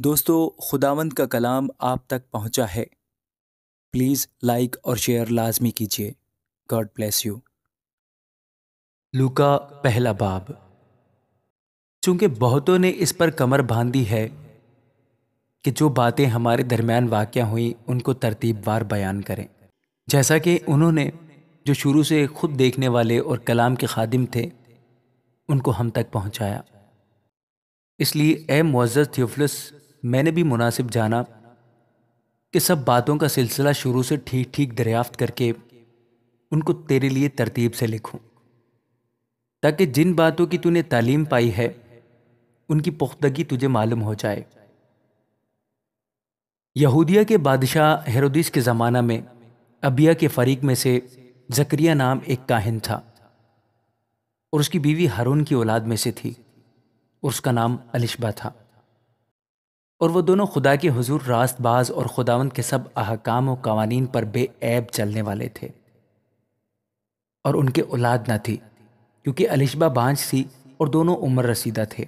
दोस्तों खुदावंद का कलाम आप तक पहुँचा है। प्लीज़ लाइक और शेयर लाजमी कीजिए। God bless you. लूका, पहला बाब। चूँकि बहुतों ने इस पर कमर बांधी है कि जो बातें हमारे दरमियान वाक़ हुई, उनको तरतीबवार बयान करें। जैसा कि उन्होंने, जो शुरू से खुद देखने वाले और कलाम के खादिम थे, उनको हम तक पहुँचाया। इसलिए, ए मुआज़ थियोफलस मैंने भी मुनासिब जाना कि सब बातों का सिलसिला शुरू से ठीक ठीक दरियाफ्त करके उनको तेरे लिए तरतीब से लिखूं। ताकि जिन बातों की तूने तालीम पाई है, उनकी पुख्तगी तुझे मालूम हो जाए। यहूदिया के बादशाह हेरोदिस के ज़माना में अबिया के फरीक में से जकरिया नाम एक काहिन था और उसकी बीवी हारून की औलाद में से थी और उसका नाम अलिशबा था। और वो दोनों खुदा के हजूर, रास्तबाज और खुदावंद के सब अहकाम और कवानीन पर बेऐब चलने वाले थे। और उनके औलाद न थी, क्योंकि अलिशबा बांझ थी और दोनों उम्र रसीदा थे।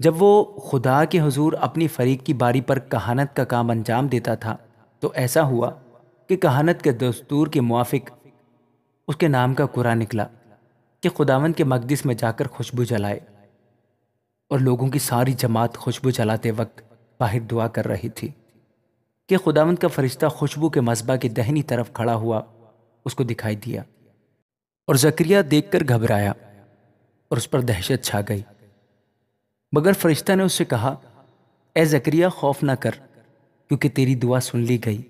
जब वो खुदा के हजूर अपनी फरीक की बारी पर कहानत का काम अंजाम देता था तो ऐसा हुआ कि कहानत के दस्तूर के मुआफिक उसके नाम का कुरा निकला कि खुदावन के मकदिस में जाकर खुशबू जलाए। और लोगों की सारी जमात खुशबू जलाते वक्त बाहर दुआ कर रही थी कि खुदावंद का फरिश्ता खुशबू के मजबा की दहनी तरफ़ खड़ा हुआ, उसको दिखाई दिया। और जक्रिया देखकर घबराया और उस पर दहशत छा गई। मगर फरिश्ता ने उससे कहा, ए जक्रिया, खौफ ना कर, क्योंकि तेरी दुआ सुन ली गई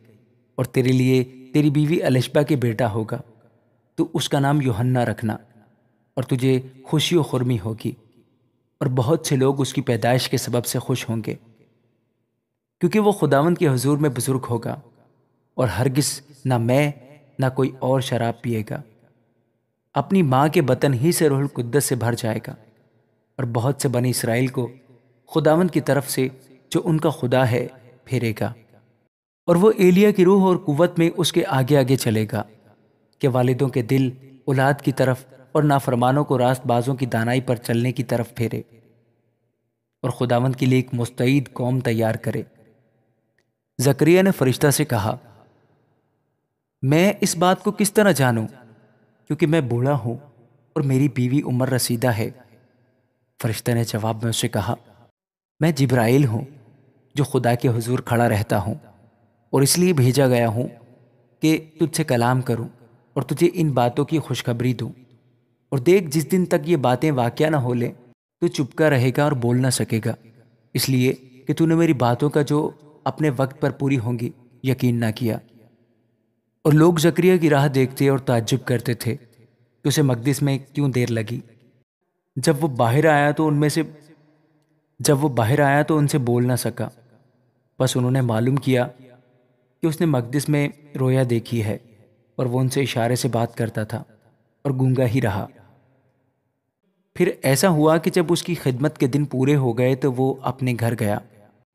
और तेरे लिए तेरी बीवी अलिशबा के बेटा होगा। तो उसका नाम योहन्ना रखना और तुझे खुशी व खुरमी होगी। और बहुत से लोग उसकी पैदाइश के सबब से खुश होंगे, क्योंकि वो खुदावंद के हजूर में बुज़ुर्ग होगा और हरगिस ना मैं, ना कोई और शराब पिएगा। अपनी माँ के बतन ही से रोहल कुद्दत से भर जाएगा और बहुत से बनी इसराइल को खुदावंद की तरफ़ से जो उनका खुदा है, फेरेगा। और वो एलिया की रूह और कुवत में उसके आगे आगे चलेगा कि वालिदों के दिल औलाद की तरफ़ और नाफरमानों को रास्तबाजों की दानाई पर चलने की तरफ़ फेरे और खुदावंद के लिए एक मुस्तैद कौम तैयार करे। जकरिया ने फरिश्ता से कहा, मैं इस बात को किस तरह जानूं? क्योंकि मैं बूढ़ा हूँ और मेरी बीवी उम्र रसीदा है। फरिश्ता ने जवाब में उसे कहा, मैं जिब्राइल हूँ, जो खुदा के हुजूर खड़ा रहता हूँ और इसलिए भेजा गया हूँ कि तुझसे कलाम करूँ और तुझे इन बातों की खुशखबरी दूँ। और देख जिस दिन तक ये बातें वाक्य ना हो ले तो चुपका रहेगा और बोल ना सकेगा। इसलिए कि तूने मेरी बातों का जो अपने वक्त पर पूरी होंगी, यकीन ना किया। और लोग जक्रिया की राह देखते और ताज्जुब करते थे कि उसे मकदिस में क्यों देर लगी। जब वो बाहर आया तो उनमें से जब वो बाहर आया तो उनसे बोल ना सका। बस उन्होंने मालूम किया कि उसने मकदिस में रोया देखी है और वो उनसे इशारे से बात करता था और गूँगा ही रहा। फिर ऐसा हुआ कि जब उसकी खिदमत के दिन पूरे हो गए तो वो अपने घर गया।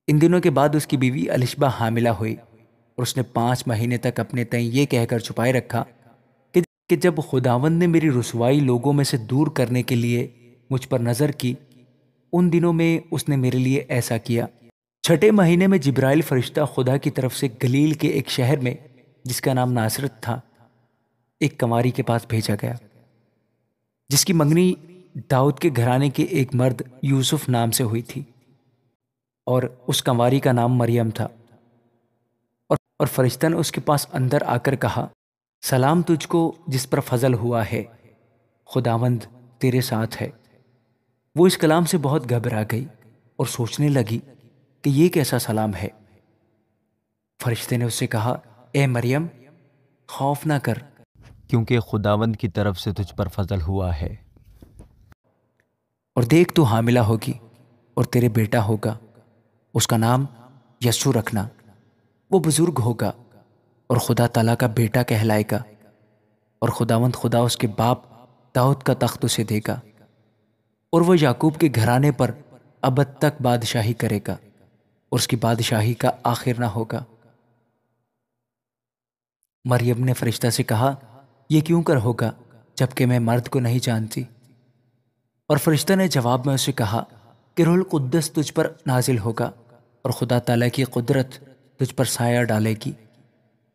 इन दिनों के बाद उसकी बीवी अलिशबा हामिला हुई और उसने पाँच महीने तक अपने तय ये कहकर छुपाए रखा कि, कि जब खुदावंद ने मेरी रसवाई लोगों में से दूर करने के लिए मुझ पर नज़र की उन दिनों में उसने मेरे लिए ऐसा किया। छठे महीने में जिब्राइल फरिश्ता खुदा की तरफ़ से गलील के एक शहर में जिसका नाम नासरत था एक कमारी के पास भेजा गया जिसकी मंगनी दाऊद के घराने के एक मर्द यूसुफ नाम से हुई थी और उस कंवारी का नाम मरियम था। और और फरिश्ता ने उसके पास अंदर आकर कहा, सलाम तुझको जिस पर फजल हुआ है, खुदावंद तेरे साथ है। वो इस कलाम से बहुत घबरा गई और सोचने लगी कि ये कैसा सलाम है। फरिश्ते ने उससे कहा, ए मरियम, खौफ ना कर, क्योंकि खुदावंद की तरफ़ से तुझ पर फजल हुआ है। और देख तू हामिला होगी और तेरे बेटा होगा। उसका नाम यस्सु रखना। वो बुज़ुर्ग होगा और खुदा तला का बेटा कहलाएगा और खुदावंद खुदा उसके बाप दाऊद का तख्त उसे देगा और वह याकूब के घराने पर अब तक बादशाही करेगा और उसकी बादशाही का आखिर ना होगा। मरियम ने फरिश्ता से कहा यह क्यों कर होगा जबकि मैं मर्द को नहीं जानती? और फरिश्ता ने जवाब में उसे कहा कि रुल कुद्दस तुझ पर नाजिल होगा और खुदा ताला की कुदरत तुझ पर साया डालेगी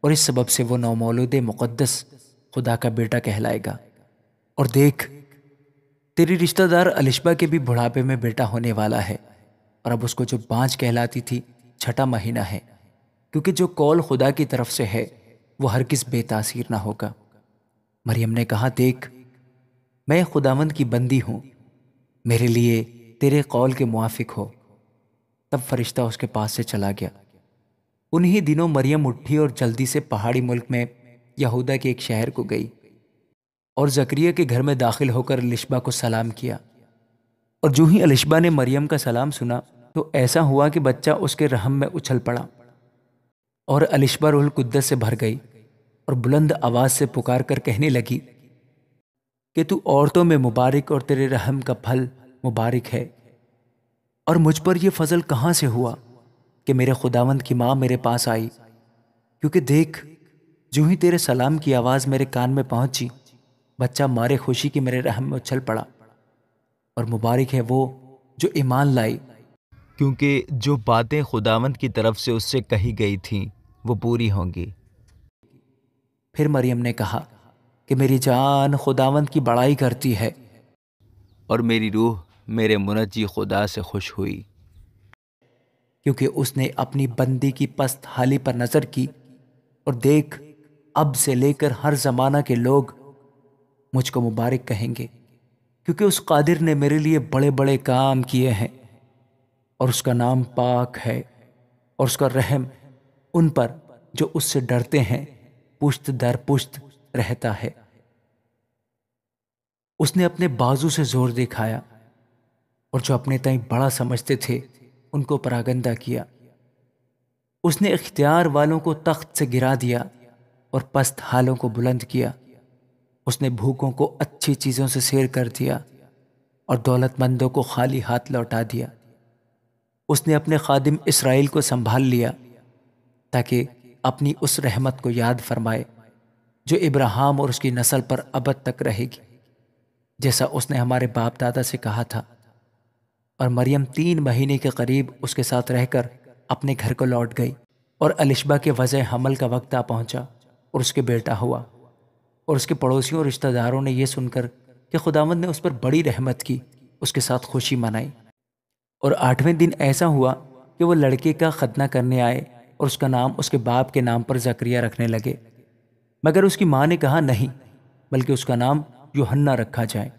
और इस सबब से वो नौमौलूद मुक़दस खुदा का बेटा कहलाएगा। और देख, तेरी रिश्तेदार अलिशबा के भी बुढ़ापे में बेटा होने वाला है और अब उसको जो बाँझ कहलाती थी, छठा महीना है, क्योंकि जो कौल खुदा की तरफ़ से है, वो हर किस बेतासीर ना होगा। मरियम ने कहा, देख, मैं खुदावंद की बंदी हूँ मेरे लिए तेरे कौल के मुआफिक हो। तब फरिश्ता उसके पास से चला गया। उन्हीं दिनों मरियम उठी और जल्दी से पहाड़ी मुल्क में यहूदा के एक शहर को गई और जक्रिया के घर में दाखिल होकर अलिशबा को सलाम किया। और जो ही अलिशबा ने मरियम का सलाम सुना तो ऐसा हुआ कि बच्चा उसके रहम में उछल पड़ा और अलिशबा रुल कुद्दस से भर गई और बुलंद आवाज़ से पुकार कर कहने लगी, कि तू औरतों में मुबारक और तेरे रहम का फल मुबारक है। और मुझ पर यह फजल कहाँ से हुआ कि मेरे खुदावंद की माँ मेरे पास आई? क्योंकि देख, जो ही तेरे सलाम की आवाज़ मेरे कान में पहुँची, बच्चा मारे खुशी की मेरे रहम में उछल पड़ा। और मुबारक है वो जो ईमान लाई। क्योंकि जो बातें खुदावंद की तरफ़ से उससे कही गई थीं, वो पूरी होंगी। फिर मरियम ने कहा कि मेरी जान खुदावंद की बड़ाई करती है। और मेरी रूह मेरे मुनजी खुदा से खुश हुई। क्योंकि उसने अपनी बंदी की पस्त हाली पर नज़र की और देख, अब से लेकर हर जमाना के लोग मुझको मुबारक कहेंगे, क्योंकि उस कादिर ने मेरे लिए बड़े बड़े काम किए हैं और उसका नाम पाक है और उसका रहम उन पर जो उससे डरते हैं, पुश्त दर पुश्त रहता है। उसने अपने बाजू से ज़ोर दिखाया और जो अपने तई बड़ा समझते थे, उनको परागंदा किया। उसने इख्तियार वालों को तख्त से गिरा दिया और पस्त हालों को बुलंद किया। उसने भूखों को अच्छी चीज़ों से शेर कर दिया और दौलतमंदों को खाली हाथ लौटा दिया। उसने अपने खादिम इसराइल को संभाल लिया, ताकि अपनी उस रहमत को याद फरमाए, जो इब्राहिम और उसकी नस्ल पर अबद तक रहेगी, जैसा उसने हमारे बाप दादा से कहा था। और मरियम तीन महीने के करीब उसके साथ रहकर अपने घर को लौट गई और अलिशबा के वजह हमल का वक्त आ पहुँचा और उसके बेटा हुआ। और उसके पड़ोसियों और रिश्तेदारों ने यह सुनकर कि खुदावंद ने उस पर बड़ी रहमत की, उसके साथ खुशी मनाई। और आठवें दिन ऐसा हुआ कि वो लड़के का खतना करने आए और उसका नाम उसके बाप के नाम पर जक्रिया रखने लगे। मगर उसकी माँ ने कहा, नहीं, बल्कि उसका नाम योहन्ना रखा जाए।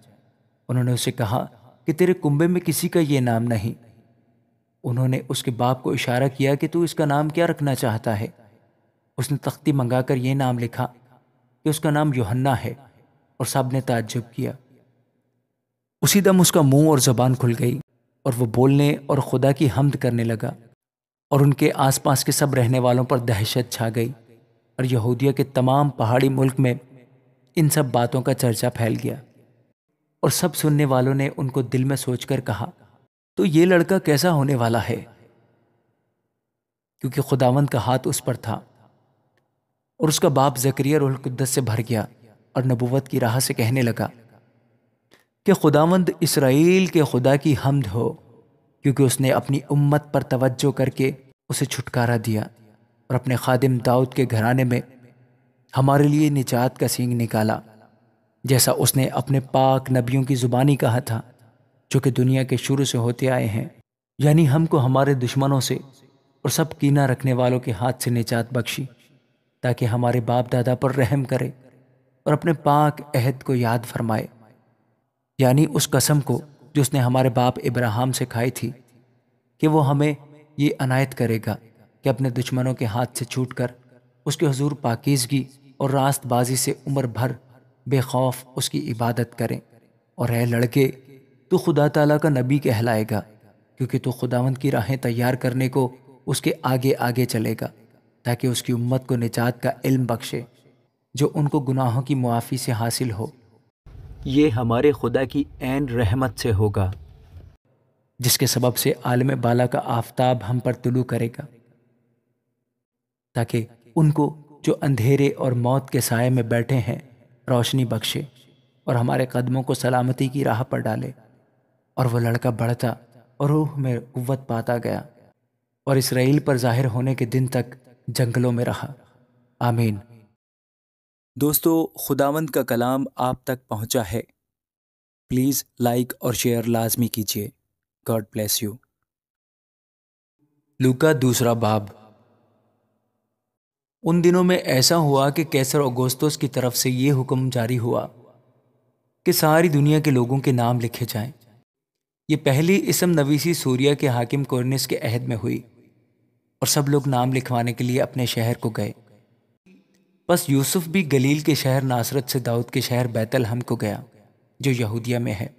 उन्होंने उसे कहा कि तेरे कुंबे में किसी का ये नाम नहीं। उन्होंने उसके बाप को इशारा किया कि तू इसका नाम क्या रखना चाहता है। उसने तख्ती मंगाकर यह नाम लिखा कि उसका नाम योहन्ना है और सबने ताज्जुब किया। उसी दम उसका मुँह और जबान खुल गई और वो बोलने और खुदा की हमद करने लगा और उनके आसपास के सब रहने वालों पर दहशत छा गई और यहूदिया के तमाम पहाड़ी मुल्क में इन सब बातों का चर्चा फैल गया। और सब सुनने वालों ने उनको दिल में सोचकर कहा तो ये लड़का कैसा होने वाला है? क्योंकि खुदावंद का हाथ उस पर था और उसका बाप जक्रिया रुल्कुद्दस से भर गया और नबूवत की राह से कहने लगा कि खुदावंद इसराइल के खुदा की हमद हो, क्योंकि उसने अपनी उम्मत पर तवज्जो करके उसे छुटकारा दिया और अपने खादिम दाऊद के घराने में हमारे लिए निजात का सींग निकाला। जैसा उसने अपने पाक नबियों की ज़ुबानी कहा था, जो कि दुनिया के शुरू से होते आए हैं। यानी हमको हमारे दुश्मनों से और सब कीना रखने वालों के हाथ से निजात बख्शी, ताकि हमारे बाप दादा पर रहम करे और अपने पाक अहद को याद फरमाए। यानी उस कसम को जो उसने हमारे बाप इब्राहिम से खाई थी, कि वो हमें ये अनायत करेगा कि अपने दुश्मनों के हाथ से छूट कर उसके हजूर पाकिजगी और रास्तबाजी से उम्र भर बेखौफ उसकी इबादत करें। और है लड़के तो खुदा ताला का नबी कहलाएगा, क्योंकि तो खुदावंद की राहें तैयार करने को उसके आगे आगे चलेगा, ताकि उसकी उम्मत को निजात का इल्म बख्शे, जो उनको गुनाहों की मुआफ़ी से हासिल हो। ये हमारे खुदा की एन रहमत से होगा, जिसके सबब से आलम बाला का आफताब हम पर तुलू करेगा, ताकि उनको जो अंधेरे और मौत के साय में बैठे हैं रोशनी बख्शे और हमारे कदमों को सलामती की राह पर डाले। और वह लड़का बढ़ता और रूह में कुत पाता गया और इसराइल पर ज़ाहिर होने के दिन तक जंगलों में रहा। आमीन। दोस्तों खुदावंद का कलाम आप तक पहुँचा है। प्लीज़ लाइक और शेयर लाजमी कीजिए। God bless you. लूका दूसरा बाब। उन दिनों में ऐसा हुआ कि कैसर ओगोस्तोस की तरफ़ से ये हुक्म जारी हुआ कि सारी दुनिया के लोगों के नाम लिखे जाएँ। ये पहली इसम नवीसी सूर्या के हाकिम कोरनिस के अहद में हुई और सब लोग नाम लिखवाने के लिए अपने शहर को गए। बस यूसुफ भी गलील के शहर नासरत से दाऊद के शहर बैतल हम को गया, जो यहूदिया में है।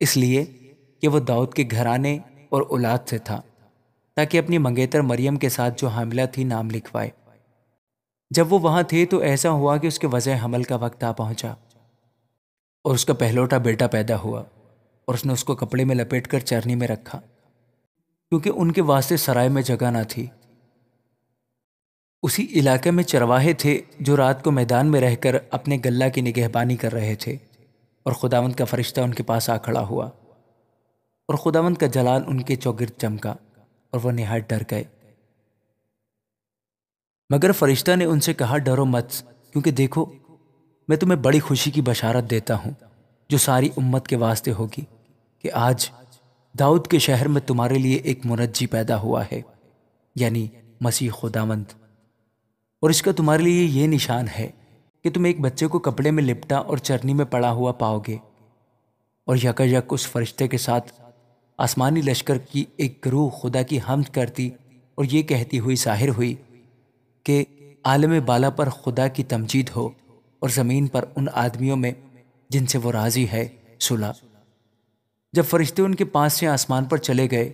इसलिए कि वह दाऊद के घराने और औलाद से था। ताकि अपनी मंगेतर मरियम के साथ जो हामिला थी नाम लिखवाए। जब वो वहाँ थे तो ऐसा हुआ कि उसके वजह हमल का वक्त आ पहुँचा और उसका पहलौटा बेटा पैदा हुआ और उसने उसको कपड़े में लपेट कर चरनी में रखा, क्योंकि उनके वास्ते सराय में जगह ना थी। उसी इलाके में चरवाहे थे जो रात को मैदान में रहकर अपने गल्ला की निगहबानी कर रहे थे और खुदावंत का फरिश्ता उनके पास आ खड़ा हुआ और खुदावंत का जलाल उनके चौगिर्द चमका। और वह निहायत डर गए। मगर फरिश्ता ने उनसे कहा, डरो मत, क्योंकि देखो, मैं तुम्हें बड़ी खुशी की बशारत देता हूँ, जो सारी उम्मत के वास्ते होगी, कि आज दाऊद के शहर में तुम्हारे लिए एक मुनज्जी पैदा हुआ है, यानी मसीह खुदावंत। और इसका तुम्हारे लिए ये निशान है, कि तुम एक बच्चे को कपड़े में लिपटा और चरनी में पड़ा हुआ पाओगे, और यकायक उस फरिश्ते के साथ आसमानी लश्कर की एक गरूह खुदा की हमद करती और ये कहती हुई ज़ाहिर हुई कि आलम बाला पर खुदा की तमजीद हो और ज़मीन पर उन आदमियों में जिनसे वो राज़ी है सुलह। जब फरिश्ते उनके पास से आसमान पर चले गए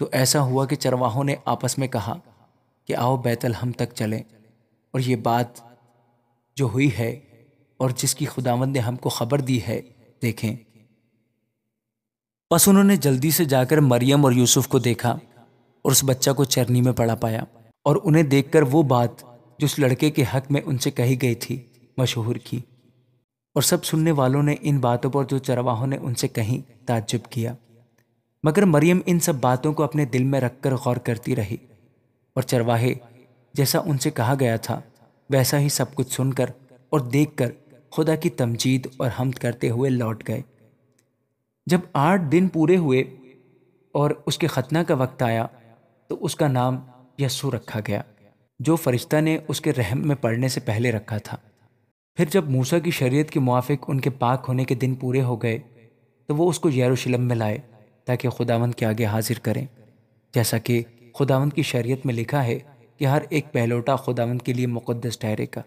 तो ऐसा हुआ कि चरवाहों ने आपस में कहा कि आओ बैतल हम तक चलें और ये बात जो हुई है और जिसकी खुदावंद ने हमको खबर दी है, देखें। बस उन्होंने जल्दी से जाकर मरियम और यूसुफ को देखा और उस बच्चा को चरनी में पड़ा पाया और उन्हें देखकर वो बात जो उस लड़के के हक में उनसे कही गई थी, मशहूर की। और सब सुनने वालों ने इन बातों पर जो चरवाहों ने उनसे कहीं, ताज्जुब किया। मगर मरियम इन सब बातों को अपने दिल में रखकर गौर करती रही और चरवाहे, जैसा उनसे कहा गया था, वैसा ही सब कुछ सुनकर और देखकर खुदा की तमजीद और हमद करते हुए लौट गए। जब आठ दिन पूरे हुए और उसके खतना का वक्त आया तो उसका नाम यस्सु रखा गया, जो फरिश्ता ने उसके रहम में पढ़ने से पहले रखा था। फिर जब मूसा की शरीयत के मुआफिक उनके पाक होने के दिन पूरे हो गए तो वो उसको यरूशलम में लाए, ताकि खुदावंत के आगे हाजिर करें। जैसा कि खुदावंत की शरीयत में लिखा है कि हर एक पहलोटा खुदावंत के लिए मुकदस ठहरेगा।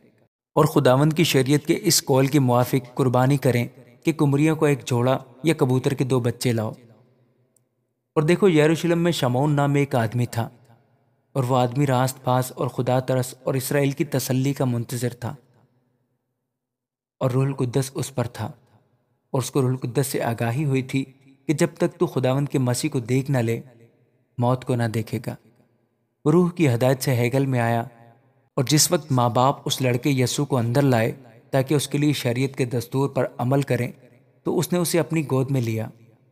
और खुदावंत की शरीयत के इस कौल के मुआफिक कुर्बानी करें कि कुमरियों को एक जोड़ा या कबूतर के दो बच्चे लाओ। और देखो, यरूशलेम में शमौन नाम एक आदमी था, और वह आदमी रास्त पास और खुदा तरस और इसराइल की तसल्ली का मुंतजर था, और रूहुल कुद्दस उस पर था, और उसको रूहुल कुद्दस से आगाही हुई थी कि जब तक तू खुदावंत के मसीह को देख ना ले, मौत को ना देखेगा। रूह की हदायत से हैगल में आया, और जिस वक्त माँ बाप उस लड़के यसु को अंदर लाए ताकि उसके लिए शरीयत के दस्तूर पर अमल करें। तो उसने उसे अपनी गोद में लिया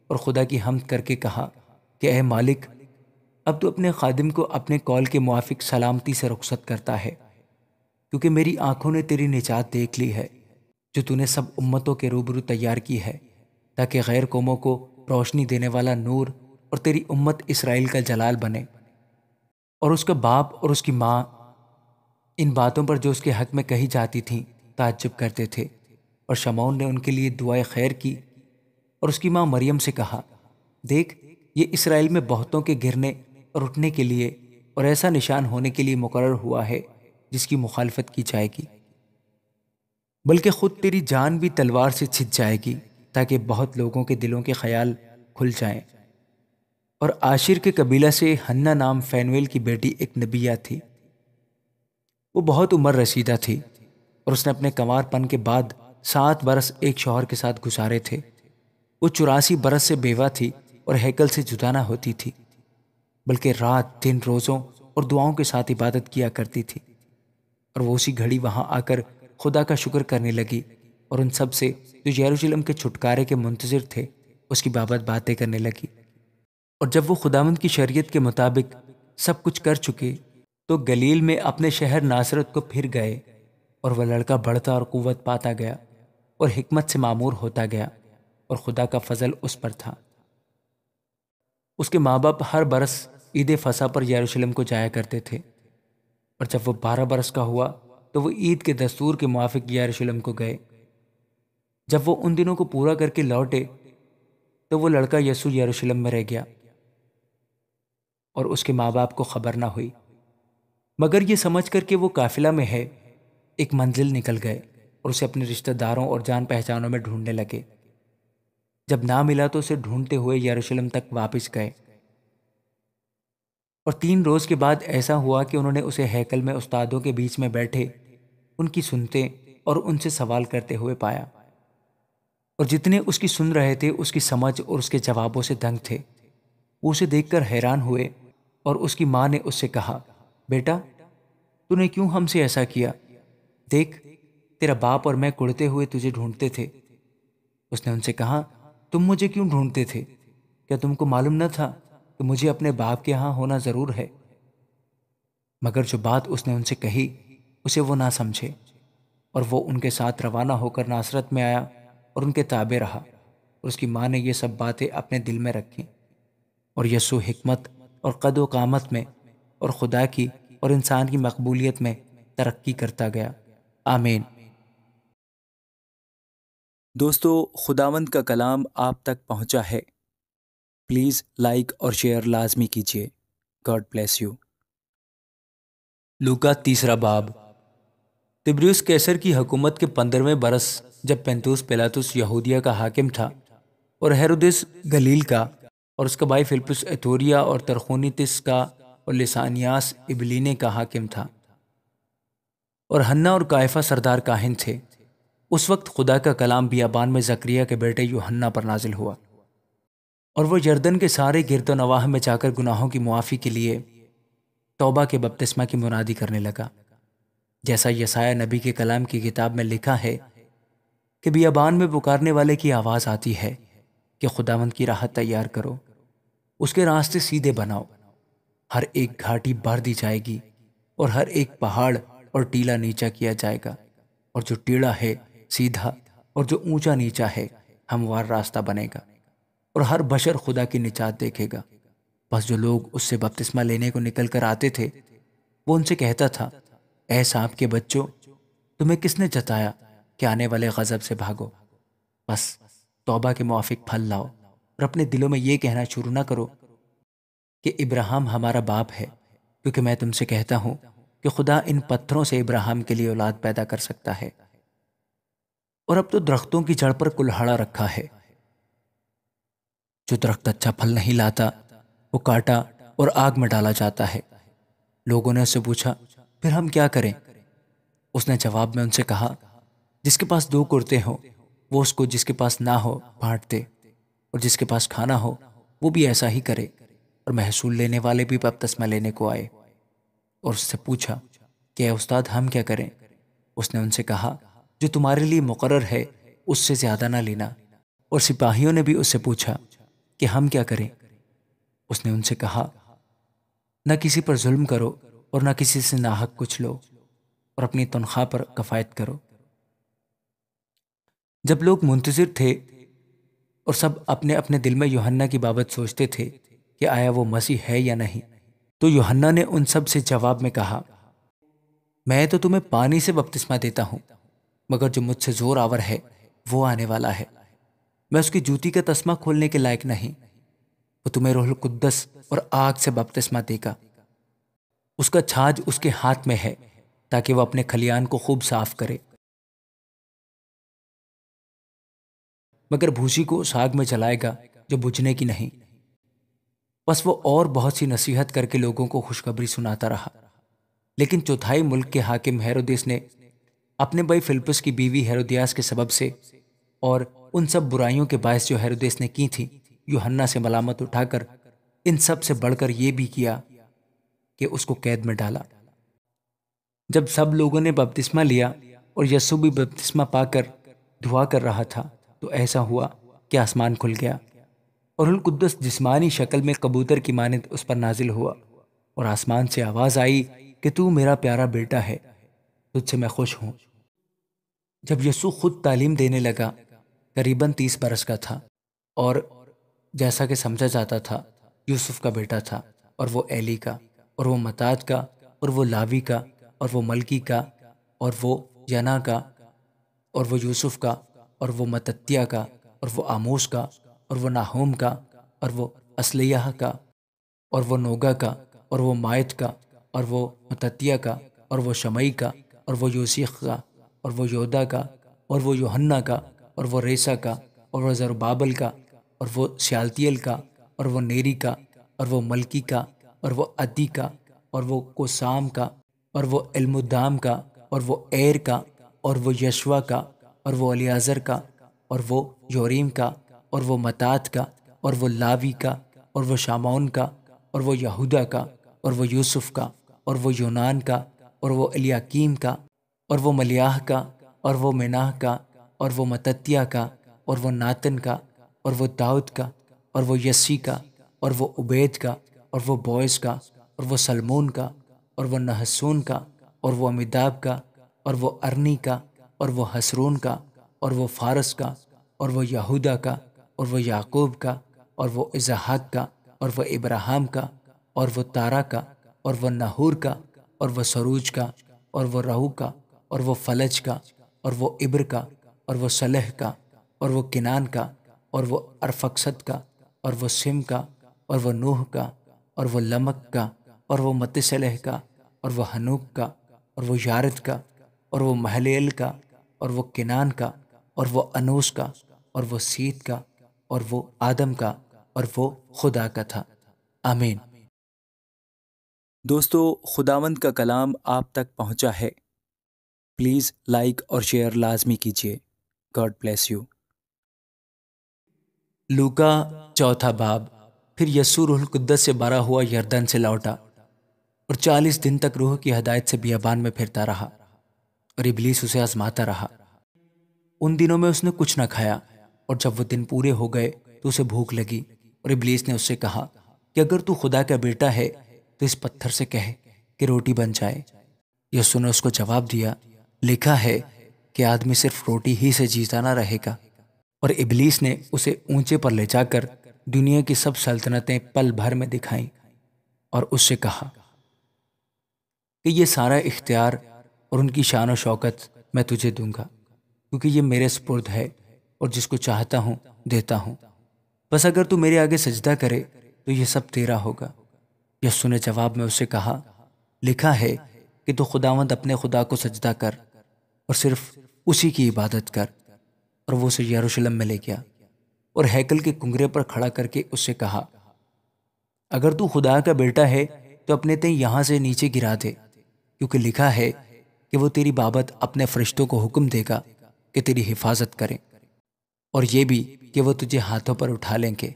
और खुदा की हमद करके कहा कि अह मालिक, अब तो अपने खादिम को अपने कॉल के मुआफिक सलामती से रुखसत करता है, क्योंकि मेरी आँखों ने तेरी निजात देख ली है, जो तूने सब उम्मतों के रूबरू तैयार की है, ताकि गैर कौमों को रोशनी देने वाला नूर और तेरी उम्मत इसराइल का जलाल बने। और उसका बाप और उसकी माँ, इन बातों पर जो उसके हक में कही जाती थीं ताज्जुब करते थे और शमौन ने उनके लिए दुआएँ खैर की और उसकी माँ मरियम से कहा, देख, ये इसराइल में बहुतों के गिरने और उठने के लिए और ऐसा निशान होने के लिए मुकर हुआ है जिसकी मुखालफत की जाएगी बल्कि खुद तेरी जान भी तलवार से छिद जाएगी ताकि बहुत लोगों के दिलों के ख्याल खुल जाएँ। और आशिर के कबीला से हन्ना नाम फैनवेल की बेटी एक नबिया थी वो बहुत उम्र रसीदा थी और उसने अपने कंवारपन के बाद सात बरस एक शौहर के साथ गुजारे थे। वो चौरासी बरस से बेवा थी और हैकल से जुदाना होती थी, बल्कि रात, दिन, रोज़ों और दुआओं के साथ इबादत किया करती थी। और वो उसी घड़ी वहाँ आकर खुदा का शुक्र करने लगी और उन सबसे जो यरूशलेम के छुटकारे के मुंतजर थे, उसकी बाबत बातें करने लगी। और जब वो खुदावंद की शरीयत के मुताबिक सब कुछ कर चुके तो गलील में अपने शहर नासरत को फिर गए और वह लड़का बढ़ता और कुवत पाता गया और हिकमत से मामूर होता गया और खुदा का फजल उस पर था। उसके माँ बाप हर बरस ईद फसा पर यरूशलेम को जाया करते थे। और जब वह बारह बरस का हुआ तो वह ईद के दस्तूर के मुआफिक यरूशलेम को गए। जब वो उन दिनों को पूरा करके लौटे तो वो लड़का यसू यरूशलेम में रह गया और उसके माँ बाप को खबर ना हुई। मगर ये समझ कर के वो काफिला में है एक मंजिल निकल गए और उसे अपने रिश्तेदारों और जान पहचानों में ढूँढने लगे। जब ना मिला तो उसे ढूंढते हुए यरूशलेम तक वापस गए। और तीन रोज के बाद ऐसा हुआ कि उन्होंने उसे हैकल में उस्तादों के बीच में बैठे, उनकी सुनते और उनसे सवाल करते हुए पाया। और जितने उसकी सुन रहे थे, उसकी समझ और उसके जवाबों से दंग थे। वो उसे देखकर हैरान हुए और उसकी माँ ने उससे कहा, बेटा, तूने क्यों हमसे ऐसा किया? देख, तेरा बाप और मैं कुड़ते हुए तुझे ढूंढते थे। उसने उनसे कहा, तुम मुझे क्यों ढूंढते थे? क्या तुमको मालूम न था कि मुझे अपने बाप के यहाँ होना ज़रूर है? मगर जो बात उसने उनसे कही, उसे वो ना समझे, और वो उनके साथ रवाना होकर नासरत में आया और उनके ताबे रहा, और उसकी माँ ने ये सब बातें अपने दिल में रखी। और यसु हिकमत और कद कामत में और खुदा की और इंसान की मकबूलियत में तरक्की करता गया। आमीन। दोस्तों, खुदावंद का कलाम आप तक पहुँचा है। प्लीज़ लाइक और शेयर लाजमी कीजिए। God bless you. लूका तीसरा बाब। तिब्रियस कैसर की हुकूमत के पंद्रहवें बरस जब पेंतुस पेलातुस यहूदिया का हाकिम था और हेरोदिस गलील का और उसका भाई फिलिपस एथोरिया और तरखोनीतिस का और लिसानियास इबलीने का हाकिम था। और हन्ना और कायफा सरदार काहिन थे। उस वक्त खुदा का कलाम बियाबान में जक्रिया के बेटे यूहन्ना पर नाजिल हुआ। और वह यर्दन के सारे गिरद नवाह में जाकर गुनाहों की मुआफ़ी के लिए तौबा के बपतिस्मा की मुनादी करने लगा। जैसा यसाया नबी के कलाम की किताब में लिखा है कि बियाबान में पुकारने वाले की आवाज़ आती है कि खुदावंद की राहत तैयार करो, उसके रास्ते सीधे बनाओ। हर एक घाटी भर दी जाएगी और हर एक पहाड़ और टीला नीचा किया जाएगा। और जो टीड़ा है, सीधा, और जो ऊँचा नीचा है, हमवार रास्ता बनेगा। और हर बशर खुदा की निचात देखेगा। बस जो लोग उससे बपतिस्मा लेने को निकल कर आते थे, वो उनसे कहता था, ऐ सांप के बच्चों, तुम्हें किसने जताया कि आने वाले गजब से भागो? बस तौबा के मुआफिक फल लाओ और अपने दिलों में ये कहना शुरू ना करो कि इब्राहिम हमारा बाप है, क्योंकि मैं तुमसे कहता हूँ कि खुदा इन पत्थरों से इब्राहिम के लिए औलाद पैदा कर सकता है। और अब तो दरख्तों की जड़ पर कुल्हाड़ा रखा है। जो दरख्त अच्छा फल नहीं लाता वो काटा और आग में डाला जाता है। लोगों ने उससे पूछा, फिर हम क्या करें? उसने जवाब में उनसे कहा, जिसके पास दो कुर्ते हों, वो उसको जिसके पास ना हो, बांट दे। और जिसके पास खाना हो, वो भी ऐसा ही करे। और महसूल लेने वाले भी बपतस्मा लेने को आए। और उससे पूछा कि उस्ताद, हम क्या करें? उसने उनसे कहा, जो तुम्हारे लिए मुकर है, उससे ज़्यादा ना लेना। और सिपाहियों ने भी उससे पूछा कि, हम क्या करें? उसने उनसे कहा, न किसी पर जुल्म करो और न किसी से नाहक कुछ लो और अपनी तनख्वाह पर कफायत करो। जब लोग मुंतजर थे और सब अपने अपने दिल में योहन्ना की बाबत सोचते थे कि आया वो मसीह है या नहीं तो योहन्ना ने उन सबसे जवाब में कहा, मैं तो तुम्हें पानी से बपतिस्मा देता हूँ, मगर जो मुझसे ज़ोर आवर है, वो आने वाला है। मैं उसकी जूती का तस्मा खोलने के लायक नहीं, वो तुम्हें रोहल कुद्दस और आग से बपतिस्मा देगा। उसका छाज उसके हाथ में है, ताकि वह अपने खलियान को खूब साफ़ करे। मगर भूसी को उस आग में जलाएगा, जो बुझने की नहीं। बस वो और बहुत सी नसीहत करके लोगों को खुशखबरी सुनाता रहा। लेकिन चौथाई मुल्क के हाकिम हेरोदिस ने अपने भाई फिल्पस की बीवी हेरोदियास के सबब से और उन सब बुराइयों के बायस जो हेरोदेस ने की थी, यूहन्ना से मलामत उठाकर इन सबसे बढ़कर यह भी किया कि उसको कैद में डाला। जब सब लोगों ने बपतिस्मा लिया और यसु भी बपतिस्मा पाकर धुआ कर रहा था तो ऐसा हुआ कि आसमान खुल गया। और कुद्दस जिस्मानी शक्ल में कबूतर की मानद उस पर नाजिल हुआ और आसमान से आवाज़ आई कि तू मेरा प्यारा बेटा है, तुझसे मैं खुश हूँ। जब यसु खुद तालीम देने लगा, करीबन तीस बरस का था और जैसा कि समझा जाता था, यूसुफ का बेटा था और वो एली का और वो मताद का और वो लावी का और वो मलकी का और वो यना का और वो यूसुफ का और वो मतत्या का और वो आमोश का और वो नाहोम का और वो असलिया का और वो नोगा का और वो मायत का और वो मतत्या का और वो शमई का और वो यूसीख का और वो योदा का और वो योहन्ना का और वो रेसा का और वो ज़रबाबल का और वो श्यालतियल का और वो नेरी का और वो मलकी का और वो अदी का और वो कोसाम का और वो इल्मुद्दाम का और वो एर का और वो यशवा का और वो अलियाज़र का और वो योरीम का और वो मतात का और वो लावी का और वो शामौन का और वो यहूदा का और वो यूसुफ का और वो यूनान का और वो अलियाकीम का और वो मलियाह का और वो मिनाह का और वो मततिया का और वो नातन का और वो दाऊद का और वो यसी का और वो उबैद का और वो बॉयस का और वो सलमून का और वो नहसून का और वो अमिदाब का और वो अरनी का और वो हसरून का और वो फारस का और वो यहूदा का और वो याकूब का और वो इजहाक का और वो इब्राहम का और वो तारा का और वो नहूर का और वो सरूज का और वो रहू का और वो फलज का और वो इब्र का और वो सलह का और वो किनान का और वो अरफक्सत का और वो सिम का और वो नूह का और वो लमक का और वो मतसलह का और वो हनूक का और वो यारद का और वो महलेल का और वो किनान का और वो अनूस का और वो सीत का और वो आदम का और वो खुदा का था। आमीन। दोस्तों खुदावंद का कलाम आप तक पहुँचा है। प्लीज़ लाइक और शेयर लाजमी कीजिए। God bless you. लूका चौथा बाब, फिर यस्सू रूह कुद्दस से बारा हुआ यर्दन से लौटा और चालीस दिन तक रूह की हदायत से बियाबान में फिरता रहा और इबलीस उसे आजमाता रहा। उन दिनों में उसने कुछ न खाया। और जब वो दिन पूरे हो गए तो उसे भूख लगी और इबलीस ने उससे कहा कि अगर तू खुदा का बेटा है तो इस पत्थर से कहे कि रोटी बन जाए। यस्सु ने उसको जवाब दिया, लिखा है कि आदमी सिर्फ़ रोटी ही से जीता ना रहेगा। और इबलीस ने उसे ऊँचे पर ले जाकर दुनिया की सब सल्तनतें पल भर में दिखाई और उससे कहा कि ये सारा इख्तियार और उनकी शान और शौकत मैं तुझे दूँगा, क्योंकि ये मेरे स्पुर्द है और जिसको चाहता हूँ, देता हूँ। बस अगर तू मेरे आगे सजदा करे तो ये सब तेरा होगा। यस्सु ने जवाब में उसे कहा, लिखा है कि तू खुदावंद अपने खुदा को सजदा कर और सिर्फ़ उसी की इबादत कर। और वो उसे यरूशलेम में ले गया और हैकल के कुंगरे पर खड़ा करके उससे कहा, अगर तू खुदा का बेटा है तो अपने ते यहाँ से नीचे गिरा दे, क्योंकि लिखा है कि वो तेरी बाबत अपने फरिश्तों को हुक्म देगा कि तेरी हिफाजत करें। और ये भी कि वो तुझे हाथों पर उठा लेंगे।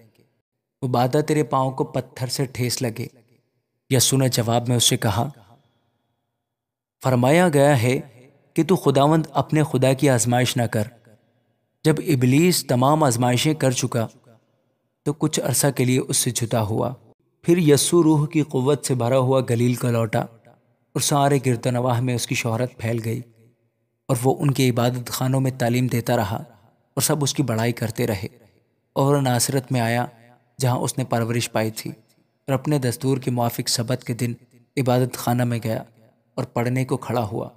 वो बादा तेरे पाँव को पत्थर से ठेस लगे। यस्सु ने जवाब में उससे कहा, फरमाया गया है कि तू खुदावंद अपने खुदा की आजमाइश ना कर। जब इबलीस तमाम आजमाइशें कर चुका तो कुछ अरसा के लिए उससे जुदा हुआ। फिर यस्सु रूह की कुव्वत से भरा हुआ गलील का लौटा और सारे गिरदनवाह में उसकी शोहरत फैल गई और वो उनके इबादत खानों में तालीम देता रहा। और सब उसकी बड़ाई करते रहे। और नासरत में आया, जहाँ उसने परवरिश पाई थी और अपने दस्तूर के मुआफिक सबत के दिन इबादत खाना में गया और पढ़ने को खड़ा हुआ।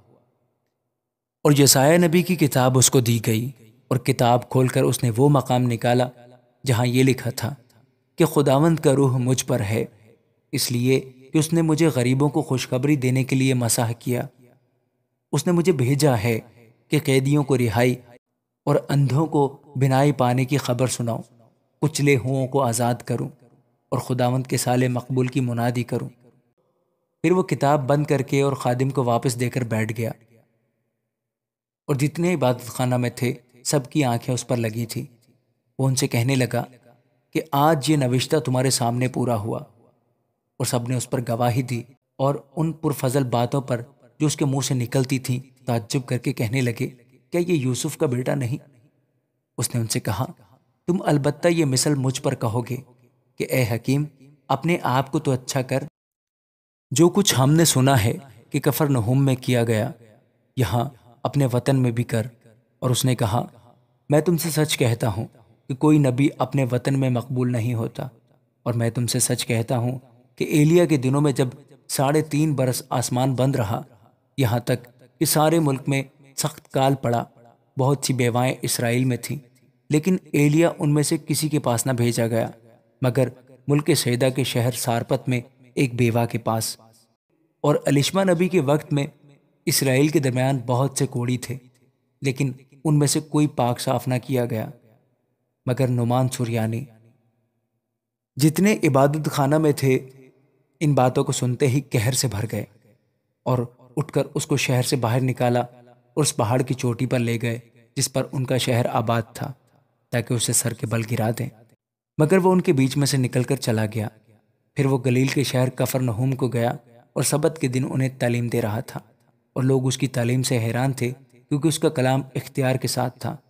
और यसाया नबी की किताब उसको दी गई और किताब खोलकर उसने वो मकाम निकाला, जहाँ ये लिखा था कि खुदावंद का रूह मुझ पर है, इसलिए कि उसने मुझे गरीबों को खुशखबरी देने के लिए मसाह किया। उसने मुझे भेजा है कि कैदियों को रिहाई और अंधों को बिनाई पाने की खबर सुनाऊं। कुचले हुओं को आज़ाद करूँ और खुदावंद के साले मकबूल की मुनादी करूँ। फिर वो किताब बंद करके और खादिम को वापस देकर बैठ गया। और जितने इबादत खाना में थे सबकी आँखें उस पर लगी थी। वो उनसे कहने लगा कि आज ये नविश्ता तुम्हारे सामने पूरा हुआ और सबने उस पर गवाही दी और उन पुरफजल बातों पर जो उसके मुँह से निकलती थी, ताज्जुब करके कहने लगे क्या ये यूसुफ का बेटा नहीं? उसने उनसे कहा, तुम अलबत्ता ये मिसल मुझ पर कहोगे कि, ए हकीम, अपने आप को तो अच्छा कर। जो कुछ हमने सुना है कि कफर नहुम में किया गया, यहाँ अपने वतन में भी कर। और उसने कहा, मैं तुमसे सच कहता हूँ कि कोई नबी अपने वतन में मकबूल नहीं होता। और मैं तुमसे सच कहता हूँ कि एलिया के दिनों में जब साढ़े तीन बरस आसमान बंद रहा, यहाँ तक कि सारे मुल्क में सख्त काल पड़ा। बहुत सी बेवाएँ इसराइल में थीं, लेकिन एलिया उनमें से किसी के पास न भेजा गया, मगर मुल्क सैदा के शहर सारपत में एक बेवा के पास। और अलिश्मा नबी के वक्त में इसराइल के दरमियान बहुत से कोड़ी थे, लेकिन उनमें से कोई पाक साफ़ ना किया गया, मगर नुमान सुरयानी जितने इबादत खाना में थे, इन बातों को सुनते ही कहर से भर गए और उठकर उसको शहर से बाहर निकाला उस पहाड़ की चोटी पर ले गए, जिस पर उनका शहर आबाद था, ताकि उसे सर के बल गिरा दें। मगर वो उनके बीच में से निकलकर चला गया। फिर वो गलील के शहर कफर नहूम को गया और सबत के दिन उन्हें तालीम दे रहा था। और लोग उसकी तालीम से हैरान थे, क्योंकि उसका कलाम इख्तियार के साथ था।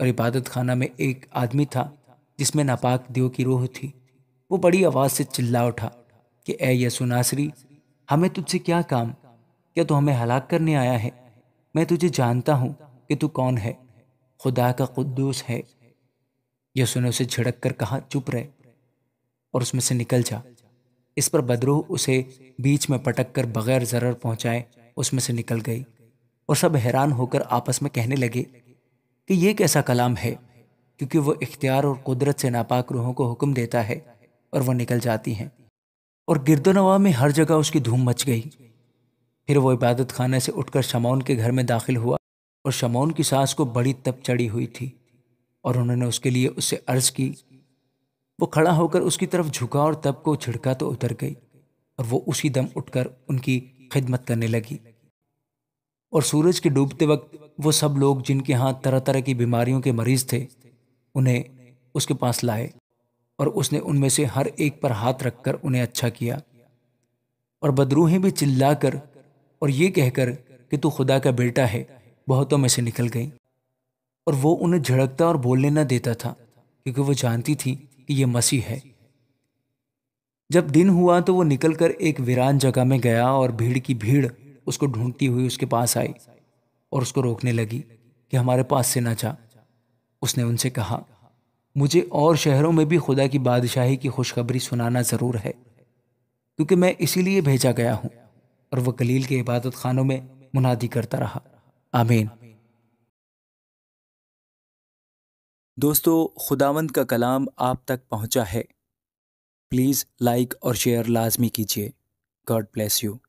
और इबादत खाना में एक आदमी था, जिसमें नापाक दियो की रूह थी। वो बड़ी आवाज़ से चिल्ला उठा कि ए यसु नासरी, हमें तुझसे क्या काम? क्या तू हमें हलाक करने आया है? मैं तुझे जानता हूँ कि तू कौन है। खुदा का कुद्दूस है। यसु ने उसे झिड़क कर कहा, चुप रहे और उसमें से निकल जा। इस पर बदरूह उसे बीच में पटक कर बगैर जरर पहुँचाए उसमें से निकल गई और सब हैरान होकर आपस में कहने लगे कि ये कैसा कलाम है, क्योंकि वो इख्तियार और कुदरत से नापाक रूहों को हुक्म देता है और वो निकल जाती हैं। और गिरदोनवा में हर जगह उसकी धूम मच गई। फिर वो इबादत खाने से उठकर शमौन के घर में दाखिल हुआ और शमौन की सास को बड़ी तप चढ़ी हुई थी और उन्होंने उसके लिए उससे अर्ज़ की। वो खड़ा होकर उसकी तरफ़ झुका और तब को छिड़का तो उतर गई और वो उसी दम उठकर उनकी खिदमत करने लगी। और सूरज के डूबते वक्त वो सब लोग जिनके यहाँ तरह तरह की बीमारियों के मरीज़ थे, उन्हें उसके पास लाए और उसने उनमें से हर एक पर हाथ रखकर उन्हें अच्छा किया। और बदरूहें भी चिल्लाकर और ये कहकर कि तू खुदा का बेटा है, बहुतों में से निकल गई। और वो उन्हें झड़कता और बोलने न देता था, क्योंकि वो जानती थी कि ये मसीह है। जब दिन हुआ तो वो निकलकर एक वीरान जगह में गया और भीड़ की भीड़ उसको ढूंढती हुई उसके पास आई और उसको रोकने लगी कि हमारे पास से ना जा। उसने उनसे कहा, मुझे और शहरों में भी खुदा की बादशाही की खुशखबरी सुनाना ज़रूर है, क्योंकि मैं इसीलिए भेजा गया हूँ। और वह कलील के इबादत खानों में मुनादी करता रहा। आमीन। दोस्तों, खुदावंद का कलाम आप तक पहुँचा है। प्लीज़ लाइक और शेयर लाजमी कीजिए। God bless you.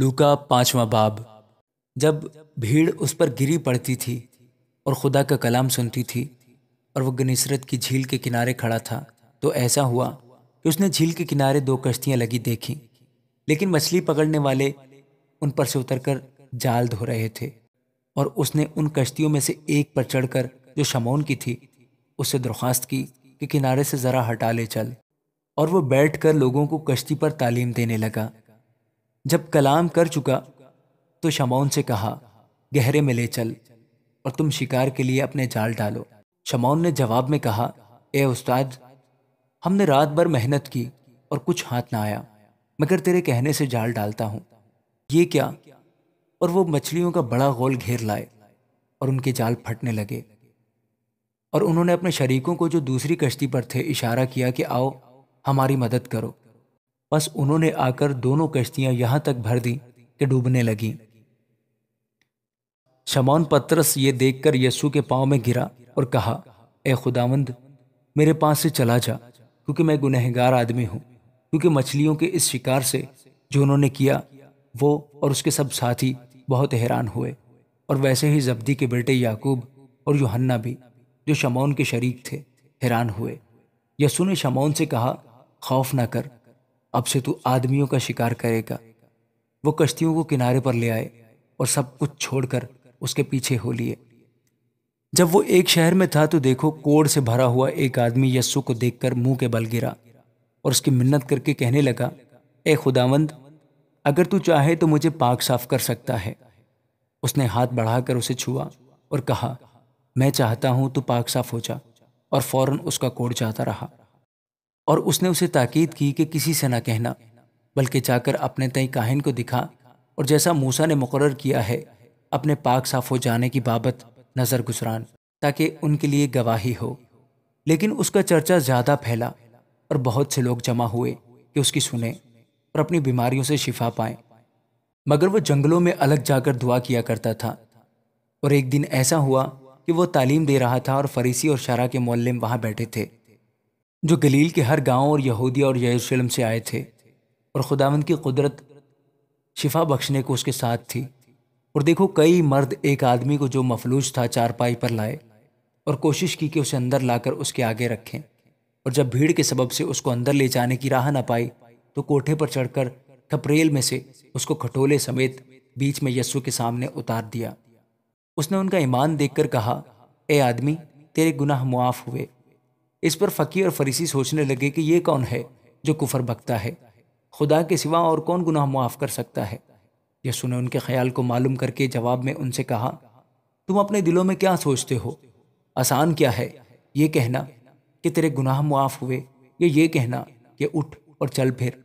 लूका पांचवा बाब। जब भीड़ उस पर गिरी पड़ती थी और खुदा का कलाम सुनती थी और वह गनीसरत की झील के किनारे खड़ा था तो ऐसा हुआ कि उसने झील के किनारे दो कश्तियाँ लगी देखी। लेकिन मछली पकड़ने वाले उन पर से उतरकर जाल धो रहे थे और उसने उन कश्तियों में से एक पर चढ़कर जो शमौन की थी, उससे दरख्वास्त की कि किनारे से ज़रा हटा ले चल। और वो बैठकर लोगों को कश्ती पर तालीम देने लगा। जब कलाम कर चुका तो शमौन से कहा, गहरे में ले चल और तुम शिकार के लिए अपने जाल डालो। शमौन ने जवाब में कहा, ए उस्ताद, हमने रात भर मेहनत की और कुछ हाथ ना आया। मगर तेरे कहने से जाल डालता हूँ। ये क्या? और वो मछलियों का बड़ा गोल घेर लाए और उनके जाल फटने लगे। और उन्होंने अपने शरीकों को जो दूसरी कश्ती पर थे इशारा किया कि आओ, हमारी मदद करो। बस उन्होंने आकर दोनों कश्तियाँ यहाँ तक भर दी कि डूबने लगी। शमौन पत्रस ये देखकर यस्सु के पाँव में गिरा और कहा, ए खुदावंद, मेरे पास से चला जा, क्योंकि मैं गुनहगार आदमी हूँ। क्योंकि मछलियों के इस शिकार से जो उन्होंने किया, वो और उसके सब साथी बहुत हैरान हुए। और वैसे ही जब्दी के बेटे याकूब और योहन्ना भी, जो शमौन के शरीक थे, हैरान हुए। यसु ने शमौन से कहा, खौफ ना कर, अब से तू आदमियों का शिकार करेगा। वो कश्तियों को किनारे पर ले आए और सब कुछ छोड़कर उसके पीछे हो लिए। जब वो एक शहर में था तो देखो कोड़ से भरा हुआ एक आदमी यस्सु को देखकर मुँह के बल गिरा। और उसकी मिन्नत करके कहने लगा, ए खुदावंद, अगर तू चाहे तो मुझे पाक साफ़ कर सकता है। उसने हाथ बढ़ाकर उसे छुआ और कहा, मैं चाहता हूँ तू पाक साफ़ हो जा। और फ़ौरन उसका कोड जाता रहा। और उसने उसे ताकीद की कि किसी से ना कहना, बल्कि जाकर अपने तय काहिन को दिखा और जैसा मूसा ने मुकर किया है, अपने पाक साफ़ हो जाने की बाबत नज़र गुजरान ताकि उनके लिए गवाही हो। लेकिन उसका चर्चा ज़्यादा फैला और बहुत से लोग जमा हुए कि उसकी सुने और अपनी बीमारियों से शिफा पाए। मगर वो जंगलों में अलग जाकर दुआ किया करता था। और एक दिन ऐसा हुआ कि वो तालीम दे रहा था और फरीसी और शरा के मौलम वहाँ बैठे थे, जो गलील के हर गाँव और यहूदिया और यरूशलेम से आए थे। और खुदावंद की कुदरत शिफा बख्शने को उसके साथ थी। और देखो, कई मर्द एक आदमी को जो मफलूज था चारपाई पर लाए और कोशिश की कि उसे अंदर लाकर उसके आगे रखें। और जब भीड़ के सबब से उसको अंदर ले जाने की राह ना पाई तो कोठे पर चढ़कर खपरेल में से उसको खटोले समेत बीच में यस्सु के सामने उतार दिया। उसने उनका ईमान देखकर कहा, ए आदमी, तेरे गुनाह मुआफ हुए। इस पर फ़कीर और फरीसी सोचने लगे कि ये कौन है जो कुफर बकता है? खुदा के सिवा और कौन गुनाह मुआफ कर सकता है? यसु ने उनके ख्याल को मालूम करके जवाब में उनसे कहा, तुम अपने दिलों में क्या सोचते हो? आसान क्या है ये कहना? कि तेरे गुनाह मुआफ हुए, या ये कहना कि उठ और चल फिर।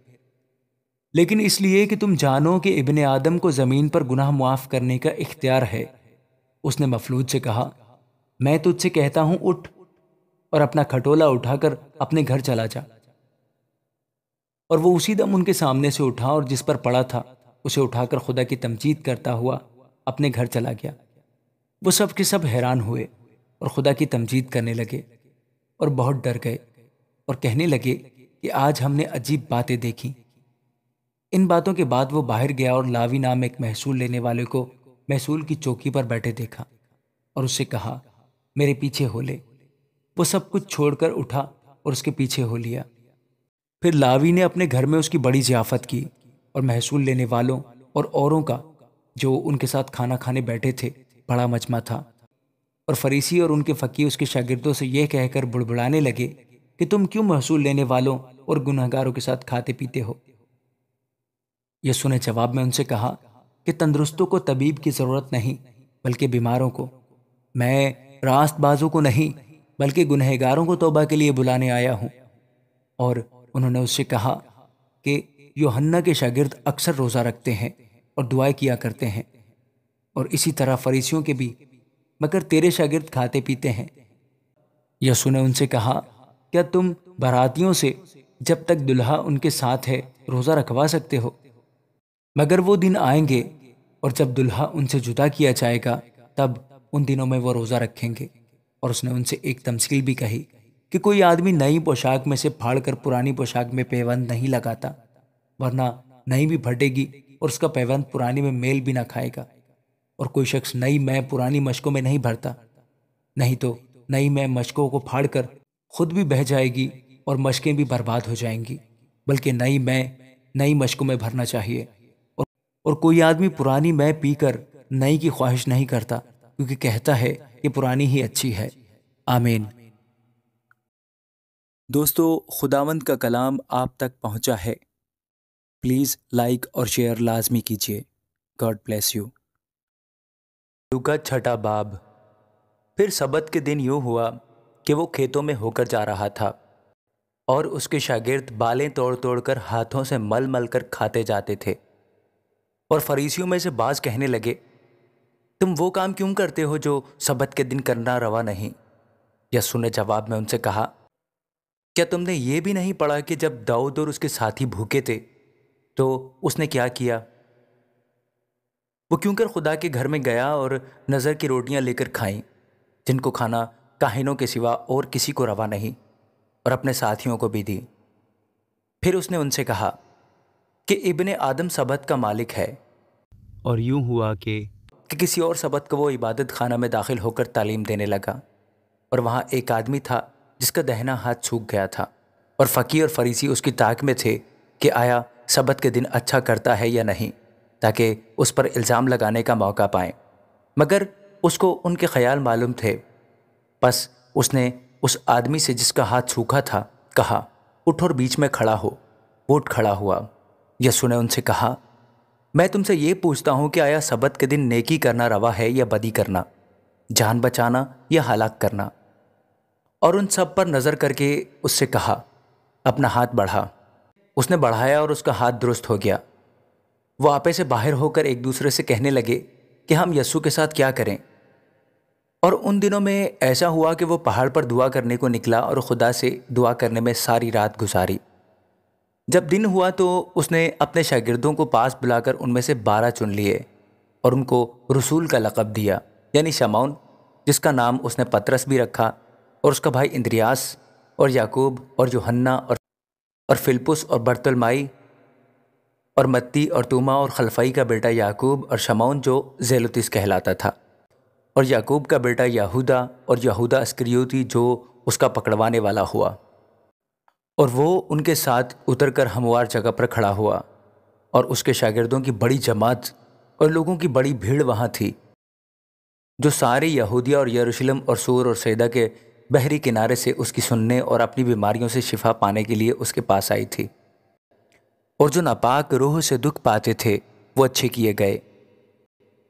लेकिन इसलिए कि तुम जानो कि इबन आदम को ज़मीन पर गुनाह मुआफ करने का इख्तियार है। उसने मफलूज से कहा, मैं तुझसे कहता हूँ, उठ और अपना खटोला उठाकर अपने घर चला जा। और वो उसी दम उनके सामने से उठा और जिस पर पड़ा था, उसे उठाकर खुदा की तमजीद करता हुआ अपने घर चला गया। वो सब के सब हैरान हुए और खुदा की तमजीद करने लगे। और बहुत डर गए और कहने लगे कि आज हमने अजीब बातें देखी। इन बातों के बाद वो बाहर गया और लावी नाम एक महसूल लेने वाले को महसूल की चौकी पर बैठे देखा और उससे कहा, मेरे पीछे हो ले। वो सब कुछ छोड़कर उठा और उसके पीछे हो लिया। फिर लावी ने अपने घर में उसकी बड़ी जियाफत की और महसूल लेने वालों और औरों का, जो उनके साथ खाना खाने बैठे थे, बड़ा मजमा था। और फरीसी और उनके फ़कीर उसके शागिर्दों से यह कहकर बुड़बुड़ाने लगे कि तुम क्यों महसूल लेने वालों और गुनहगारों के साथ खाते पीते हो? यसु ने जवाब में उनसे कहा, कि तंदुरुस्तों को तबीब की ज़रूरत नहीं, बल्कि बीमारों को। मैं रास्तबाजों को नहीं, बल्कि गुनहगारों को तोबा के लिए बुलाने आया हूँ। और उन्होंने उससे कहा कि, योहन्ना के शागिर्द अक्सर रोज़ा रखते हैं और दुआएँ किया करते हैं। और इसी तरह फरीसियों के भी मगर तेरे शागिर्द खाते पीते हैं। यसु ने उनसे कहा, क्या तुम बारातियों से जब तक दुल्हा उनके साथ है, रोज़ा रखवा सकते हो? मगर वो दिन आएँगे और जब दुल्हा उनसे जुदा किया जाएगा, तब उन दिनों में वो रोज़ा रखेंगे। और उसने उनसे एक तमसील भी कही कि कोई आदमी नई पोशाक में से फाड़कर पुरानी पोशाक में पेवंद नहीं लगाता, वरना नई भी फटेगी और उसका पैबंद पुरानी में मेल भी ना खाएगा। और कोई शख्स नई मैं पुरानी मशकों में नहीं भरता। नहीं तो नई मैं मशकों को फाड़कर खुद भी बह जाएगी और मशकें भी बर्बाद हो जाएँगी बल्कि नई मैं नई मशकों में भरना चाहिए। और, और कोई आदमी पुरानी मैं पीकर नई की ख्वाहिश नहीं करता क्योंकि कहता है कि पुरानी ही अच्छी है। आमीन। दोस्तों खुदावंद का कलाम आप तक पहुँचा है। प्लीज़ लाइक और शेयर लाजमी कीजिए। God bless you. का छठा बाब। फिर सबत के दिन यूँ हुआ कि वो खेतों में होकर जा रहा था और उसके शागिर्द बालें तोड़ तोड़ कर हाथों से मल मल कर खाते जाते थे और फरीसियों में से बाज कहने लगे, तुम वो काम क्यों करते हो जो सबत के दिन करना रवा नहीं? यस्सु ने जवाब में उनसे कहा, क्या तुमने ये भी नहीं पढ़ा कि जब दाऊद और उसके साथी भूखे थे तो उसने क्या किया? वो क्यों कर खुदा के घर में गया और नज़र की रोटियाँ लेकर खाईं जिनको खाना काहिनों के सिवा और किसी को रवा नहीं और अपने साथियों को भी दी। फिर उसने उनसे कहा कि इब्ने आदम सबत का मालिक है। और यूँ हुआ कि कि किसी और सबत को वो इबादत खाना में दाखिल होकर तालीम देने लगा और वहाँ एक आदमी था जिसका दहना हाथ सूख गया था और फ़कीर और फरीसी उसकी ताक में थे कि आया सबत के दिन अच्छा करता है या नहीं। ताकि उस पर इल्ज़ाम लगाने का मौका पाए। मगर उसको उनके ख्याल मालूम थे। बस उसने उस आदमी से जिसका हाथ सूखा था कहा, उठ और बीच में खड़ा हो। वो उठ खड़ा हुआ। यसु ने उनसे कहा, मैं तुमसे ये पूछता हूँ कि आया सबत के दिन नेकी करना रवा है या बदी करना? जान बचाना या हलाक करना? और उन सब पर नज़र करके उससे कहा, अपना हाथ बढ़ा। उसने बढ़ाया और उसका हाथ दुरुस्त हो गया। वो आपे से बाहर होकर एक दूसरे से कहने लगे कि हम यस्सु के साथ क्या करें। और उन दिनों में ऐसा हुआ कि वो पहाड़ पर दुआ करने को निकला और खुदा से दुआ करने में सारी रात गुजारी। जब दिन हुआ तो उसने अपने शागिर्दों को पास बुलाकर उनमें से बारह चुन लिए और उनको रसूल का लकब दिया, यानी शमाउन, जिसका नाम उसने पतरस भी रखा और उसका भाई इंद्रियास और याकूब और जोहन्ना और फिलपुस और बर्तलमाई और मत्ती और तुमा और खलफई का बेटा याकूब और शमाउन जो जेलुतिस कहलाता था। और याकूब का बेटा यहूदा और यहूदा अस्क्रियोती जो उसका पकड़वाने वाला हुआ। और वो उनके साथ उतरकर हमवार जगह पर खड़ा हुआ और उसके शागिर्दों की बड़ी जमात और लोगों की बड़ी भीड़ वहाँ थी, जो सारे यहूदिया और यरूशलेम और सूर और सैदा के बहरी किनारे से उसकी सुनने और अपनी बीमारियों से शिफा पाने के लिए उसके पास आई थी। और जो नापाक रूह से दुख पाते थे वो अच्छे किए गए।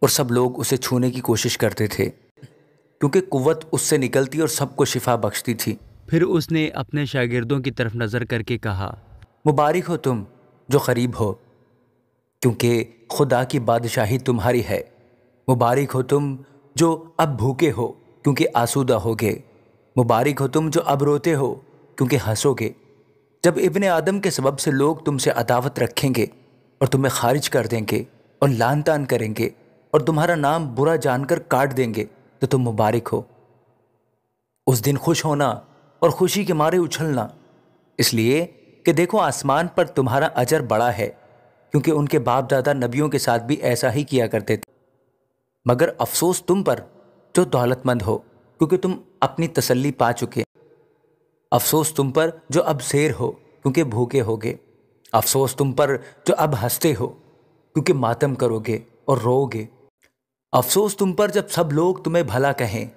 और सब लोग उसे छूने की कोशिश करते थे क्योंकि कुवत उससे निकलती और सबको शिफा बख्शती थी। फिर उसने अपने शागिर्दों की तरफ़ नज़र करके कहा मुबारक हो तुम जो करीब हो क्योंकि खुदा की बादशाही तुम्हारी है। मुबारक हो तुम जो अब भूखे हो क्योंकि आसूदा होगे। मुबारक हो तुम जो अब रोते हो क्योंकि हंसोगे। जब इबन आदम के सबब से लोग तुमसे अदावत रखेंगे और तुम्हें खारिज कर देंगे और लान तान करेंगे और तुम्हारा नाम बुरा जानकर काट देंगे तो तुम मुबारक हो। उस दिन खुश होना और खुशी के मारे उछलना। इसलिए कि देखो आसमान पर तुम्हारा अजर बड़ा है, क्योंकि उनके बाप दादा नबियों के साथ भी ऐसा ही किया करते थे। मगर अफसोस तुम पर, जो दौलतमंद हो, क्योंकि तुम अपनी तसल्ली पा चुके अफसोस तुम पर जो अब शेर हो, क्योंकि भूखे होगे। अफसोस तुम पर जो अब हँसते हो, क्योंकि मातम करोगे और रोओगे। अफसोस तुम पर जब सब लोग तुम्हें भला कहें,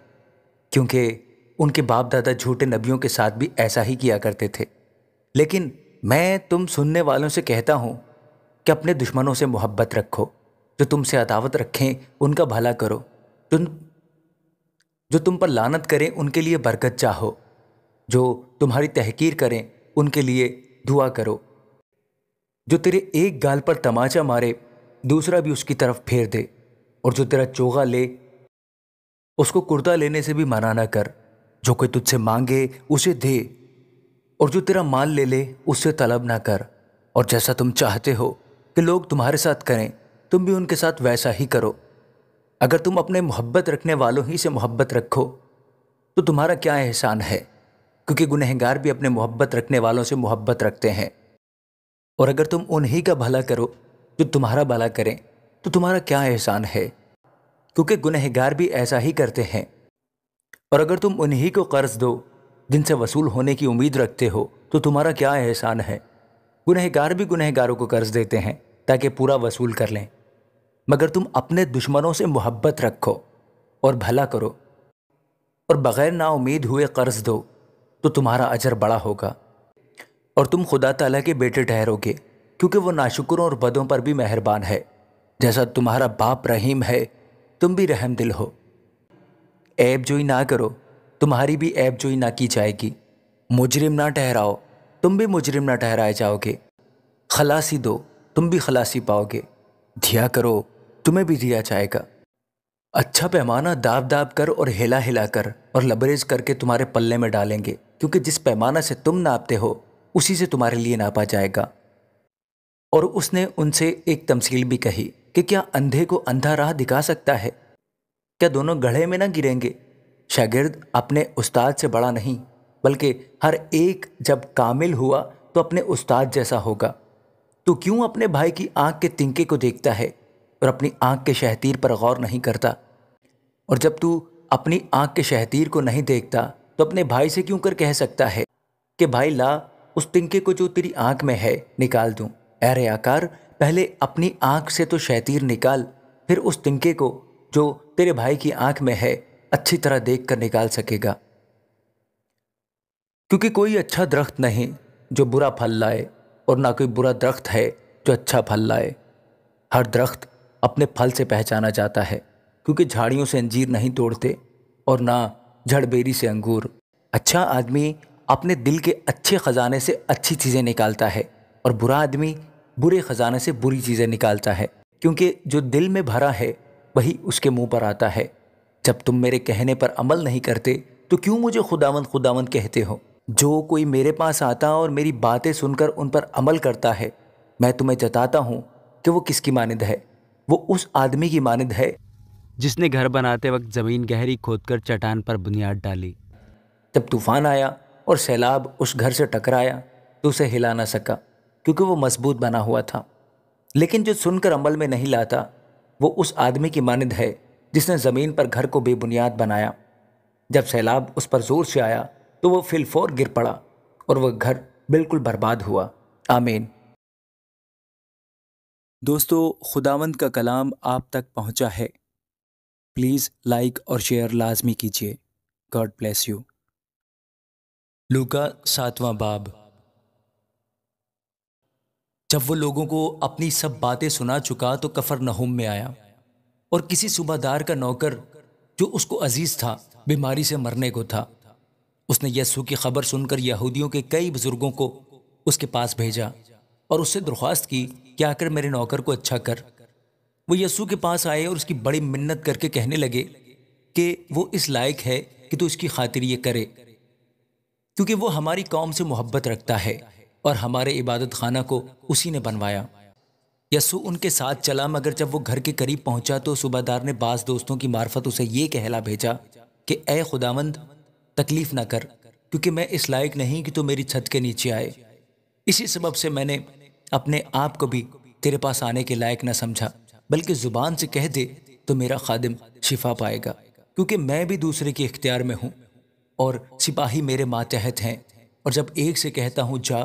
क्योंकि उनके बाप दादा झूठे नबियों के साथ भी ऐसा ही किया करते थे। लेकिन मैं तुम सुनने वालों से कहता हूँ कि अपने दुश्मनों से मोहब्बत रखो, जो तुमसे अदावत रखें, उनका भला करो। तुम, जो तुम पर लानत करें, उनके लिए बरकत चाहो। जो तुम्हारी तहकीर करें, उनके लिए दुआ करो। जो तेरे एक गाल पर तमाचा मारे, दूसरा भी उसकी तरफ़ फेर दे। और जो तेरा चोगा ले, उसको कुर्ता लेने से भी मना ना कर। जो कोई तुझसे मांगे, उसे दे। और जो तेरा माल ले ले, उससे तलब ना कर। और जैसा तुम चाहते हो कि लोग तुम्हारे साथ करें, तुम भी उनके साथ वैसा ही करो। अगर तुम अपने मोहब्बत रखने वालों ही से मोहब्बत रखो तो तुम्हारा क्या एहसान है? क्योंकि गुनहगार भी अपने मोहब्बत रखने वालों से मोहब्बत रखते हैं। और अगर तुम उन्हीं का भला करो, जो तुम्हारा भला करें तो तुम्हारा क्या एहसान है? क्योंकि गुनहगार भी ऐसा ही करते हैं। और अगर तुम उन्हीं को कर्ज दो, जिनसे वसूल होने की उम्मीद रखते हो तो तुम्हारा क्या एहसान है? गुनहगार भी गुनहगारों को कर्ज देते हैं, ताकि पूरा वसूल कर लें। मगर तुम अपने दुश्मनों से मोहब्बत रखो और भला करो। और बग़ैर नाउमीद हुए कर्ज दो तो तुम्हारा अजर बड़ा होगा। और तुम खुदा ताला के बेटे ठहरोगे, क्योंकि वो नाशुकरों और बदों पर भी मेहरबान है। जैसा तुम्हारा बाप रहीम है, तुम भी रहम दिल हो। ऐब जोई ना करो, तुम्हारी भी ऐब जोई ना की जाएगी। मुजरिम ना ठहराओ, तुम भी मुजरिम ना ठहराए जाओगे। खलासी दो, तुम भी खलासी पाओगे। दिया करो, तुम्हें भी दिया जाएगा। अच्छा पैमाना दाब दाब कर और हिला हिला कर और लबरेज करके तुम्हारे पल्ले में डालेंगे, क्योंकि जिस पैमाना से तुम नापते हो, उसी से तुम्हारे लिए नापा जाएगा। और उसने उनसे एक तमसील भी कही कि क्या अंधे को अंधा राह दिखा सकता है? क्या दोनों गढ़े में ना गिरेंगे? शागिर्द अपने उस्ताद से बड़ा नहीं, बल्कि हर एक जब कामिल हुआ तो अपने उस्ताद जैसा होगा। तो क्यों अपने भाई की आँख के तिनके को देखता है? और अपनी आँख के शहतीर पर गौर नहीं करता। और जब तू अपनी आँख के शहतीर को नहीं देखता तो अपने भाई से क्यों कर कह सकता है कि, भाई, ला, उस तिनके को जो तेरी आँख में है, निकाल दूँ। अरे आकार, पहले अपनी आँख से तो शहतीर निकाल, फिर उस तिनके को, जो तेरे भाई की आँख में है, अच्छी तरह देख कर निकाल सकेगा। क्योंकि कोई अच्छा दरख्त नहीं, जो बुरा फल लाए, और ना कोई बुरा दरख्त है, जो अच्छा फल लाए। हर दरख्त अपने फल से पहचाना जाता है, क्योंकि झाड़ियों से अंजीर नहीं तोड़ते और ना झड़बेरी से अंगूर। अच्छा आदमी अपने दिल के अच्छे ख़जाने से अच्छी चीज़ें निकालता है और बुरा आदमी बुरे ख़जाने से बुरी चीज़ें निकालता है, क्योंकि जो दिल में भरा है, वही उसके मुँह पर आता है। जब तुम मेरे कहने पर अमल नहीं करते तो क्यों मुझे खुदावंद खुदावंद कहते हो? जो कोई मेरे पास आता और मेरी बातें सुनकर उन पर अमल करता है, मैं तुम्हें जताता हूँ कि वो किसकी मानद है। वो उस आदमी की मानद है। जिसने घर बनाते वक्त ज़मीन गहरी खोदकर चट्टान पर बुनियाद डाली। जब तूफ़ान आया और सैलाब उस घर से टकराया तो उसे हिला ना सका क्योंकि वो मज़बूत बना हुआ था। लेकिन जो सुनकर अमल में नहीं लाता वो उस आदमी की मानद है जिसने ज़मीन पर घर को बेबुनियाद बनाया। जब सैलाब उस पर ज़ोर से आया तो वो फिलफोर गिर पड़ा और वह घर बिल्कुल बर्बाद हुआ। आमीन। दोस्तों खुदावंद का कलाम आप तक पहुँचा है। प्लीज़ लाइक और शेयर लाजमी कीजिए। God bless you. लूका सातवां बाब। जब वो लोगों को अपनी सब बातें सुना चुका तो कफर नहुम में आया और किसी सूबादार का नौकर जो उसको अज़ीज़ था, बीमारी से मरने को था, उसने यसू की खबर सुनकर यहूदियों के कई बुज़ुर्गों को उसके पास भेजा और उससे दरख्वास्त की कि आकर मेरे नौकर को अच्छा कर। वो यसू के पास आए और उसकी बड़ी मिन्नत करके कहने लगे कि वो इस लायक है कि तू तो इसकी खातिर ये करे, क्योंकि वो हमारी कौम से मोहब्बत रखता है और हमारे इबादत खाना को उसी ने बनवाया। यसु उनके साथ चला, मगर जब वो घर के करीब पहुँचा तो सूबादार ने बास दोस्तों की मार्फत उसे ये कहला भेजा कि, ए खुदावंद, तकलीफ़ ना कर, क्योंकि मैं इस लायक नहीं कि तू मेरी छत के नीचे आए। इसी सबब से मैंने अपने आप को भी तेरे पास आने के लायक ना समझा, बल्कि ज़ुबान से कह दे तो मेरा खादिम शिफा पाएगा, क्योंकि मैं भी दूसरे के इख्तियार में हूँ और सिपाही मेरे मातहत हैं। और जब एक से कहता हूँ, जा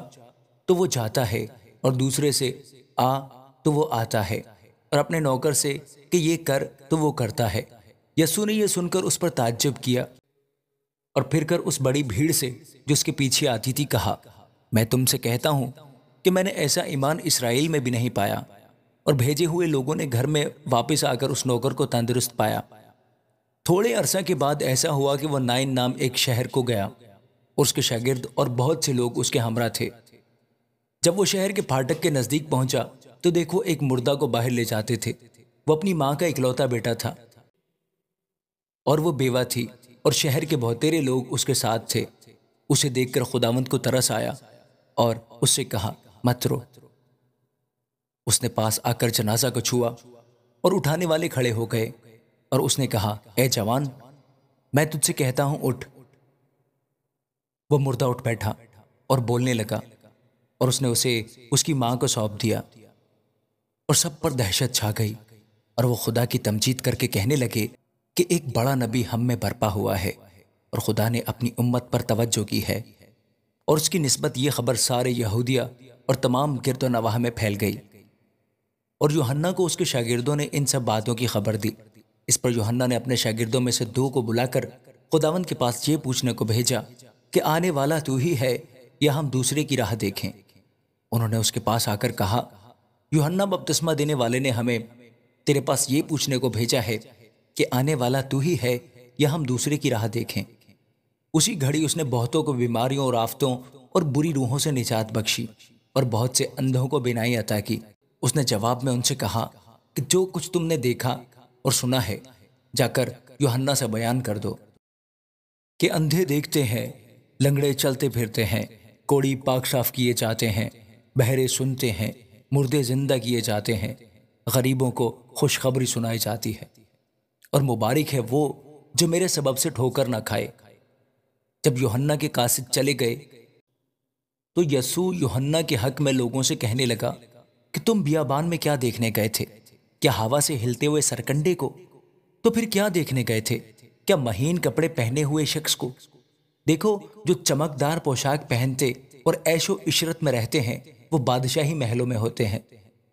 तो वो जाता है, और दूसरे से, आ तो वो आता है, और अपने नौकर से कि ये कर तो वो करता है। यसु ने यह सुनकर उस पर ताज्जब किया और फिर कर उस बड़ी भीड़ से, जो उसके पीछे आती थी, कहा, मैं तुमसे कहता हूँ कि मैंने ऐसा ईमान इसराइल में भी नहीं पाया और भेजे हुए लोगों ने घर में वापस आकर उस नौकर को तंदुरुस्त पाया। थोड़े अरसा के बाद ऐसा हुआ कि वह नाइन नाम एक शहर को गया उसके शागिर्द और बहुत से लोग उसके हमरा थे। जब वो शहर के फाटक के नज़दीक पहुँचा तो देखो एक मुर्दा को बाहर ले जाते थे। वो अपनी माँ का इकलौता बेटा था और वो बेवा थी और शहर के बहुतेरे लोग उसके साथ थे। उसे देखकर खुदावंत को तरस आया और उससे कहा मत रो। उसने पास आकर जनाजा को छुआ और उठाने वाले खड़े हो गए और उसने कहा, ए जवान, मैं तुझसे कहता हूँ, उठ। वो मुर्दा उठ बैठा और बोलने लगा और उसने उसे, उसकी माँ को सौंप दिया और सब पर दहशत छा गई और वो खुदा की तमजीद करके कहने लगे कि एक बड़ा नबी हम में बरपा हुआ है और खुदा ने अपनी उम्मत पर तवज्जो की है और उसकी नस्बत ये खबर सारे यहूदिया और तमाम गिरद नवाह में फैल गई। और योहन्ना को उसके शागिर्दों ने इन सब बातों की खबर दी। इस पर योहन्ना ने अपने शागिर्दों में से दो को बुलाकर खुदावन के पास ये पूछने को भेजा कि, आने वाला तू ही है या हम दूसरे की राह देखें? उन्होंने उसके पास आकर कहा, योहन्ना, बपतिस्मा देने वाले ने हमें तेरे पास ये पूछने को भेजा है कि, आने वाला तू ही है या हम दूसरे की राह देखें? उसी घड़ी उसने बहुतों को बीमारियों और आफतों और बुरी रूहों से निजात बख्शी। और बहुत से अंधों को बिनाई अता की। उसने जवाब में उनसे कहा कि जो कुछ तुमने देखा और सुना है, जाकर योहन्ना से बयान कर दो कि अंधे देखते हैं, लंगड़े चलते फिरते हैं, कोड़ी पाक साफ़ किए जाते हैं, बहरे सुनते हैं, मुर्दे ज़िंदा किए जाते हैं, गरीबों को खुशखबरी सुनाई जाती है। और मुबारक है वो जो मेरे सबब से ठोकर ना खाए। जब योहन्ना के कासिद चले गए तो यसू योहन्ना के हक में लोगों से कहने लगा कि तुम बियाबान में क्या देखने गए थे? क्या हवा से हिलते हुए सरकंडे को? तो फिर क्या देखने गए थे? क्या महीन कपड़े पहने हुए शख्स को? देखो, जो चमकदार पोशाक पहनते और ऐशो इशरत में रहते हैं, वो बादशाही महलों में होते हैं।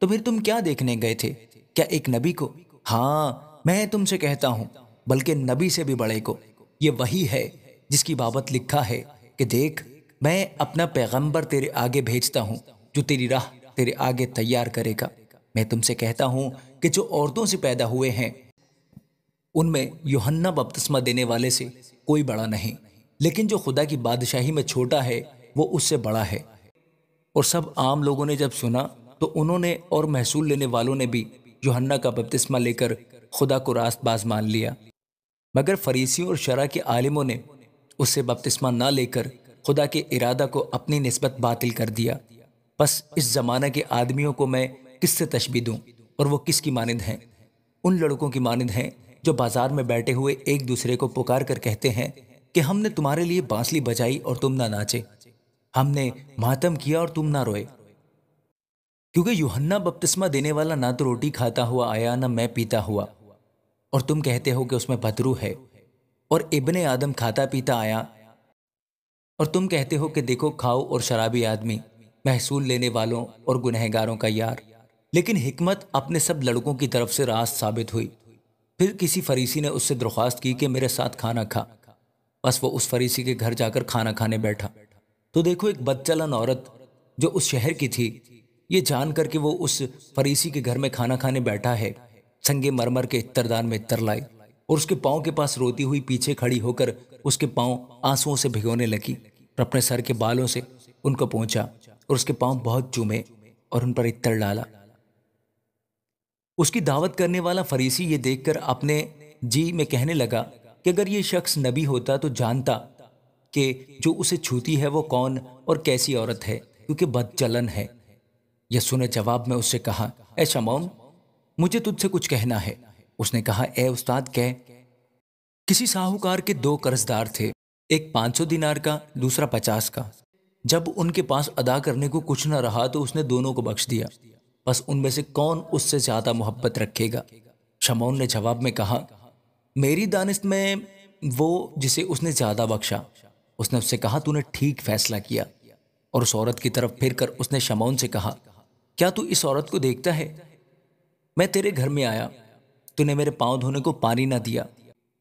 तो फिर तुम क्या देखने गए थे? क्या एक नबी को? हाँ मैं तुमसे कहता हूँ, बल्कि नबी से भी बड़े को। ये वही है जिसकी बाबत लिखा है कि देख मैं अपना पैगंबर तेरे आगे भेजता हूँ, जो तेरी राह तेरे आगे तैयार करेगा। मैं तुमसे कहता हूँ कि जो औरतों से पैदा हुए हैं, उनमें योहन्ना बपतिस्मा देने वाले से कोई बड़ा नहीं, लेकिन जो खुदा की बादशाही में छोटा है, वो उससे बड़ा है। और सब आम लोगों ने जब सुना तो उन्होंने और महसूल लेने वालों ने भी योहन्ना का बपतिस्मा लेकर खुदा को रास्तबाज मान लिया। मगर फरीसियों और शरा के आलिमों ने उससे बपतिस्मा ना लेकर खुदा के इरादा को अपनी नस्बत बातिल कर दिया। बस इस जमाने के आदमियों को मैं किससे तशबी दूँ और वो किसकी मानद हैं? उन लड़कों की मानद हैं जो बाज़ार में बैठे हुए एक दूसरे को पुकार कर कहते हैं कि हमने तुम्हारे लिए बांसली बजाई और तुम ना नाचे। हमने मातम किया और तुम ना रोए। क्योंकि यूहन्ना बपतिस्मा देने वाला ना तो रोटी खाता हुआ आया, ना मैं पीता हुआ। और तुम कहते हो कि उसमें बदरू है। और इबन आदम खाता पीता आया और तुम कहते हो कि देखो, खाओ और शराबी आदमी, महसूल लेने वालों और गुनहगारों का यार। लेकिन हिकमत अपने सब लड़कों की तरफ़ से रास्त साबित हुई। फिर किसी फरीसी ने उससे दरख्वास्त की कि मेरे साथ खाना खा। बस वो उस फरीसी के घर जाकर खाना खाने बैठा। तो देखो, एक बदचलन औरत जो उस शहर की थी, ये जान कर कि वो उस फरीसी के घर में खाना खाने बैठा है, संगे मरमर के इत्तरदान में इत्तर लाई। और उसके पाँव के पास रोती हुई पीछे खड़ी होकर उसके पाँव आंसुओं से भिगोने लगी। और अपने सर के बालों से उनको पहुँचा और उसके पाँव बहुत चूमे और उन पर इतर डाला। उसकी दावत करने वाला फरीसी ये देखकर अपने जी में कहने लगा कि अगर ये शख्स नबी होता तो जानता कि जो उसे छूती है वो कौन और कैसी औरत है, क्योंकि बदचलन है। यह सुने जवाब में उससे कहा ए शमौन, मुझे तुझसे कुछ कहना है। उसने कहा, ए उस्ताद, कह, किसी साहूकार के दो कर्जदार थे, एक पाँच सौ दिनार का, दूसरा पचास का। जब उनके पास अदा करने को कुछ न रहा तो उसने दोनों को बख्श दिया। बस उनमें से कौन उससे ज़्यादा मोहब्बत रखेगा? शमौन ने जवाब में कहा, मेरी दानिश में वो जिसे उसने ज़्यादा बख्शा। उसने उससे कहा, तूने ठीक फैसला किया। और उस औरत की तरफ़ फिर कर उसने शमौन से कहा, क्या तू इस औरत को देखता है? मैं तेरे घर में आया। तूने मेरे पाँव धोने को पानी ना दिया,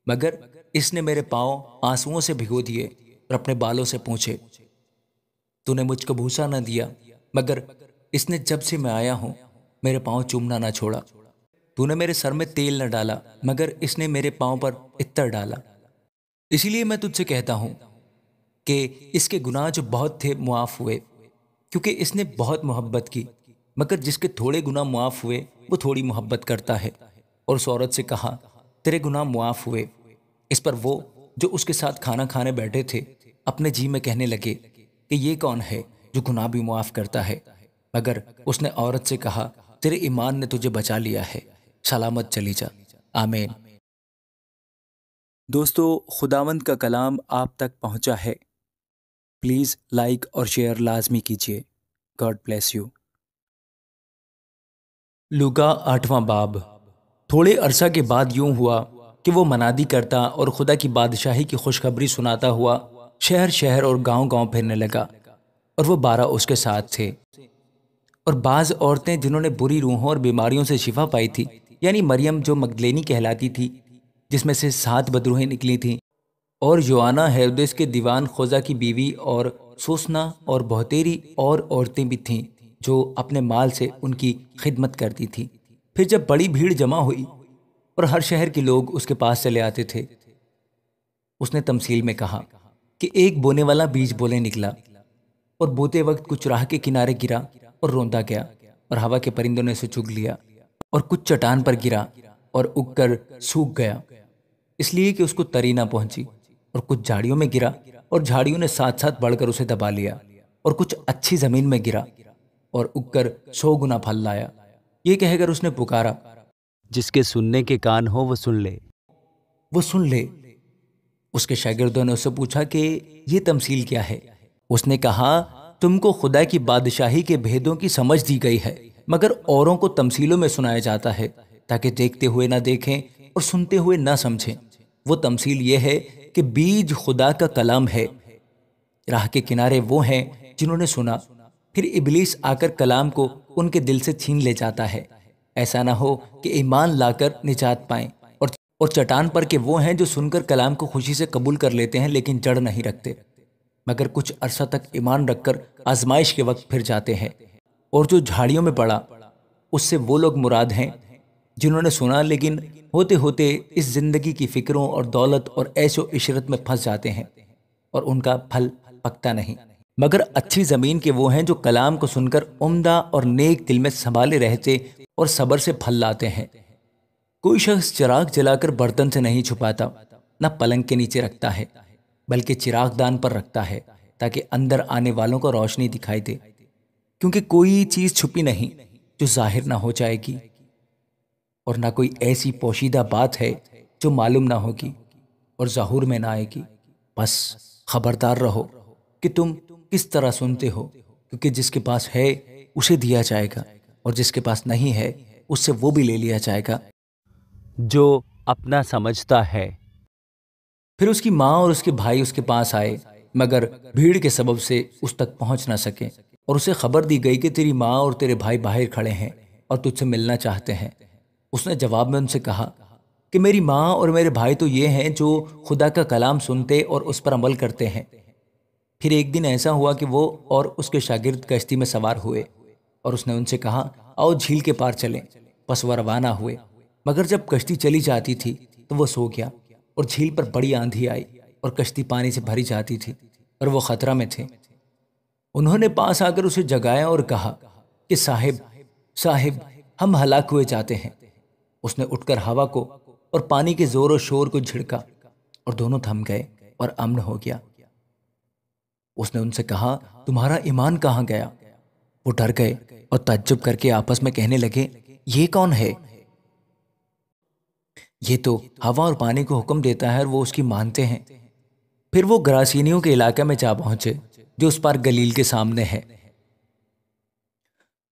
मगर इसने मेरे पाँव आंसुओं से भिगो दिए और अपने बालों से पूछे। तूने मुझको भूसा ना दिया, मगर इसने जब से मैं आया हूँ, मेरे पाँव चूमना ना छोड़ा। तूने मेरे सर में तेल न डाला, मगर इसने मेरे पाँव पर इत्तर डाला। इसीलिए मैं तुझसे कहता हूँ कि इसके गुनाह जो बहुत थे, मुआफ हुए, क्योंकि इसने बहुत मोहब्बत की, मगर जिसके थोड़े गुनाह मुआफ हुए, वो थोड़ी मोहब्बत करता है। और उस औरत से कहा तेरे गुनाह मुआफ हुए। इस पर वो जो उसके साथ खाना खाने बैठे थे अपने जी में कहने लगे कि ये कौन है जो गुनाह भी मुआफ करता है? मगर उसने औरत से कहा तेरे ईमान ने तुझे बचा लिया है। सलामत चली जा। आमीन। दोस्तों खुदावंद का कलाम आप तक पहुँचा है। प्लीज़ लाइक और शेयर लाजमी कीजिए। God bless you. लुका आठवां बाब। थोड़े अरसा के बाद यूँ हुआ कि वो मनादी करता और खुदा की बादशाही की खुशखबरी सुनाता हुआ शहर शहर और गाँव गाँव फिरने लगा और वो बारह उसके साथ थे। और बाज़ औरतें जिन्होंने बुरी रूहों और बीमारियों से शिफा पाई थी, यानी मरियम जो मगलेनी कहलाती थी, जिसमें से सात बदरूहें निकली थीं और योआना हेरदेस के दीवान खोजा की बीवी और सोसना और बहतेरी और औरतें भी थीं, जो अपने माल से उनकी खिदमत करती थी। फिर जब बड़ी भीड़ जमा हुई और हर शहर के लोग उसके पास चले आते थे, उसने तमसील में कहा कि एक बोने वाला बीज बोले निकला और बोते वक्त कुछ राह के किनारे गिरा और रोंदा गया और हवा के परिंदों ने उसे चुग लिया और कुछ चट्टान पर गिरा और उगकर सूख गया। इसलिए कि उसको तरी ना पहुँची और कुछ झाड़ियों में गिरा और झाड़ियों ने साथ साथ बढ़कर उसे दबा लिया और कुछ अच्छी ज़मीन में गिरा और उगकर सौ गुना फल लाया। ये कहकर उसने पुकारा। जिसके सुनने के कान हो वो सुन ले। वो सुन ले। उसके शागिर्दों ने उससे पूछा कि ये तमसील क्या है? उसने कहा तुमको खुदा की बादशाही के भेदों की समझ दी गई है मगर औरों को तमसीलों में सुनाया जाता है ताकि देखते हुए ना देखें और सुनते हुए ना समझें। वो तमसील ये है कि बीज खुदा का कलाम है। राह के किनारे वो हैं जिन्होंने सुना। फिर इबलीस आकर कलाम को उनके दिल से छीन ले जाता है। ऐसा ना हो कि ईमान लाकर निजात पाएँ और और चट्टान पर के वो हैं जो सुनकर कलाम को खुशी से कबूल कर लेते हैं, लेकिन जड़ नहीं रखते। मगर कुछ अरसा तक ईमान रखकर आजमाइश के वक्त फिर जाते हैं। और जो झाड़ियों में पड़ा, उससे वो लोग मुराद हैं, जिन्होंने सुना, लेकिन होते होते इस ज़िंदगी की फिक्रों और दौलत और ऐशो इशरत में फंस जाते हैं और उनका फल पकता नहीं। मगर अच्छी ज़मीन के वो हैं जो कलाम को सुनकर उम्दा और नेक दिल में संभाले रहते और सबर से फल लाते हैं। कोई शख्स चिराग जलाकर बर्तन से नहीं छुपाता, न पलंग के नीचे रखता है, बल्कि चिराग दान पर रखता है, ताकि अंदर आने वालों को रोशनी दिखाई दे। क्योंकि कोई चीज़ छुपी नहीं, जो ज़ाहिर ना हो जाएगी। और ना कोई ऐसी पोशीदा बात है, जो मालूम ना होगी और जहूर में ना आएगी। बस खबरदार रहो कि तुम किस तरह सुनते हो? क्योंकि जिसके पास है, उसे दिया जाएगा। और जिसके पास नहीं है, उससे वो भी ले लिया जाएगा। जो अपना समझता है। फिर उसकी माँ और उसके भाई उसके पास आए, मगर भीड़ के सबब से उस तक पहुँच ना सके। और उसे खबर दी गई कि तेरी माँ और तेरे भाई बाहर खड़े हैं और तुझसे मिलना चाहते हैं। उसने जवाब में उनसे कहा, कि मेरी माँ और मेरे भाई तो ये हैं जो खुदा का कलाम सुनते और उस पर अमल करते हैं। फिर एक दिन ऐसा हुआ कि वो और उसके शागिर्द कश्ती में सवार हुए और उसने उनसे कहा, आओ झील के पार चलें। बस वह रवाना हुए। मगर जब कश्ती चली जाती थी तो वो सो गया और झील पर बड़ी आंधी आई और कश्ती पानी से भरी जाती थी और वो खतरा में थे। उन्होंने पास आकर उसे जगाया और कहा कि, साहिब साहिब, हम हलाक हुए जाते हैं। उसने उठकर हवा को और पानी के ज़ोर और शोर को झिड़का और दोनों थम गए और अमन हो गया। उसने उनसे कहा, तुम्हारा ईमान कहाँ गया? वो डर गए और तज्जुब करके आपस में कहने लगे, ये कौन है? ये तो हवा और पानी को हुक्म देता है और वो उसकी मानते हैं। फिर वो ग्रासीनियों के इलाके में जा पहुँचे, जो उस पार गलील के सामने है।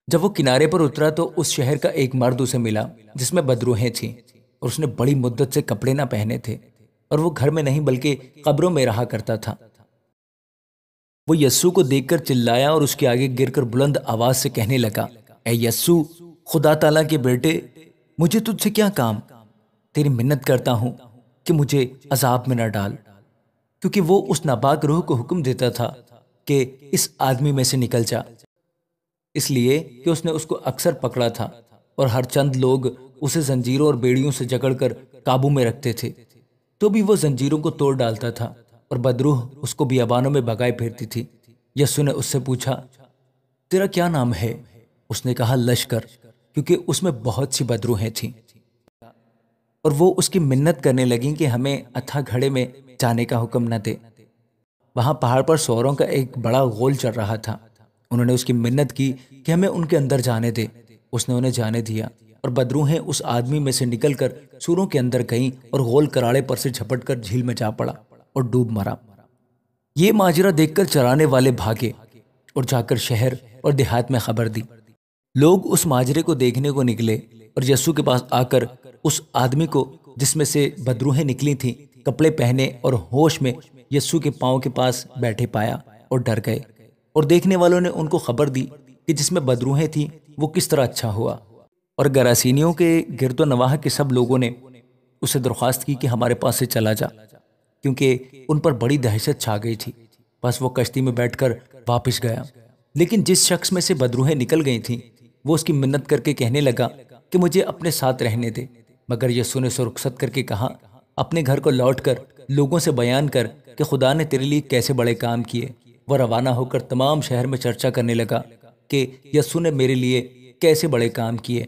जब वो किनारे पर उतरा तो उस शहर का एक मर्द उसे मिला, जिसमें बदरूहें थी और उसने बड़ी मुद्दत से कपड़े ना पहने थे और वो घर में नहीं बल्कि कब्रों में रहा करता था। वो यस्सु को देखकर चिल्लाया और उसके आगे गिरकर बुलंद आवाज़ से कहने लगा ए यस्सु खुदा ताला के बेटे, मुझे तुझसे क्या काम? तेरी मिन्नत करता हूँ कि मुझे अजाब में न डाल, क्योंकि वो उस नापाक रूह को हुक्म देता था कि इस आदमी में से निकल जा। इसलिए कि उसने उसको अक्सर पकड़ा था और हर चंद लोग उसे जंजीरों और बेड़ियों से जकड़कर काबू में रखते थे तो भी वो जंजीरों को तोड़ डालता था। और बदरूह उसको बियाबानों में भगाए फिरती थी। यस्सु ने उससे पूछा, तेरा क्या नाम है? उसने कहा, लश्कर, क्योंकि उसमें बहुत सी बदरूहें थीं। और वो उसकी मिन्नत करने लगी कि हमें अथा घड़े में जाने का हुक्म न दे। वहाँ पहाड़ पर सौरों का एक बड़ा गोल चल रहा था। उन्होंने उसकी मिन्नत की कि हमें उनके अंदर जाने दे। उसने उन्हें जाने दिया और बदरूहें उस आदमी में से निकलकर सूरों के अंदर गईं और गोल कराड़े पर से झपट कर झील में जा पड़ा। और डूब मरा। ये माजरा देखकर चराने वाले भागे और जाकर शहर और देहात में खबर दी। लोग उस माजरे को देखने को निकले और यस्सु के पास आकर उस आदमी को, जिसमें से बदरूहें निकली थीं, कपड़े पहने और होश में यस्सु के पाँव के पास बैठे पाया और डर गए। और देखने वालों ने उनको खबर दी कि जिसमें बदरूहें थीं, वो किस तरह अच्छा हुआ। और गरासीनियों के गिरदो नवाह के सब लोगों ने उसे दरख्वास्त की कि हमारे पास से चला जा। क्योंकि उन पर बड़ी दहशत छा गई थी। बस वो कश्ती में बैठकर वापस गया। लेकिन जिस शख्स में से बदरूहें निकल गई थीं, वो उसकी मिन्नत करके कहने लगा कि मुझे अपने साथ रहने दे। मगर यसु ने सुरक्षत करके कहा, अपने घर को लौट कर लोगों से बयान कर कि खुदा ने तेरे लिए कैसे बड़े काम किए। वह रवाना होकर तमाम शहर में चर्चा करने लगा कि यसु ने मेरे लिए कैसे बड़े काम किए।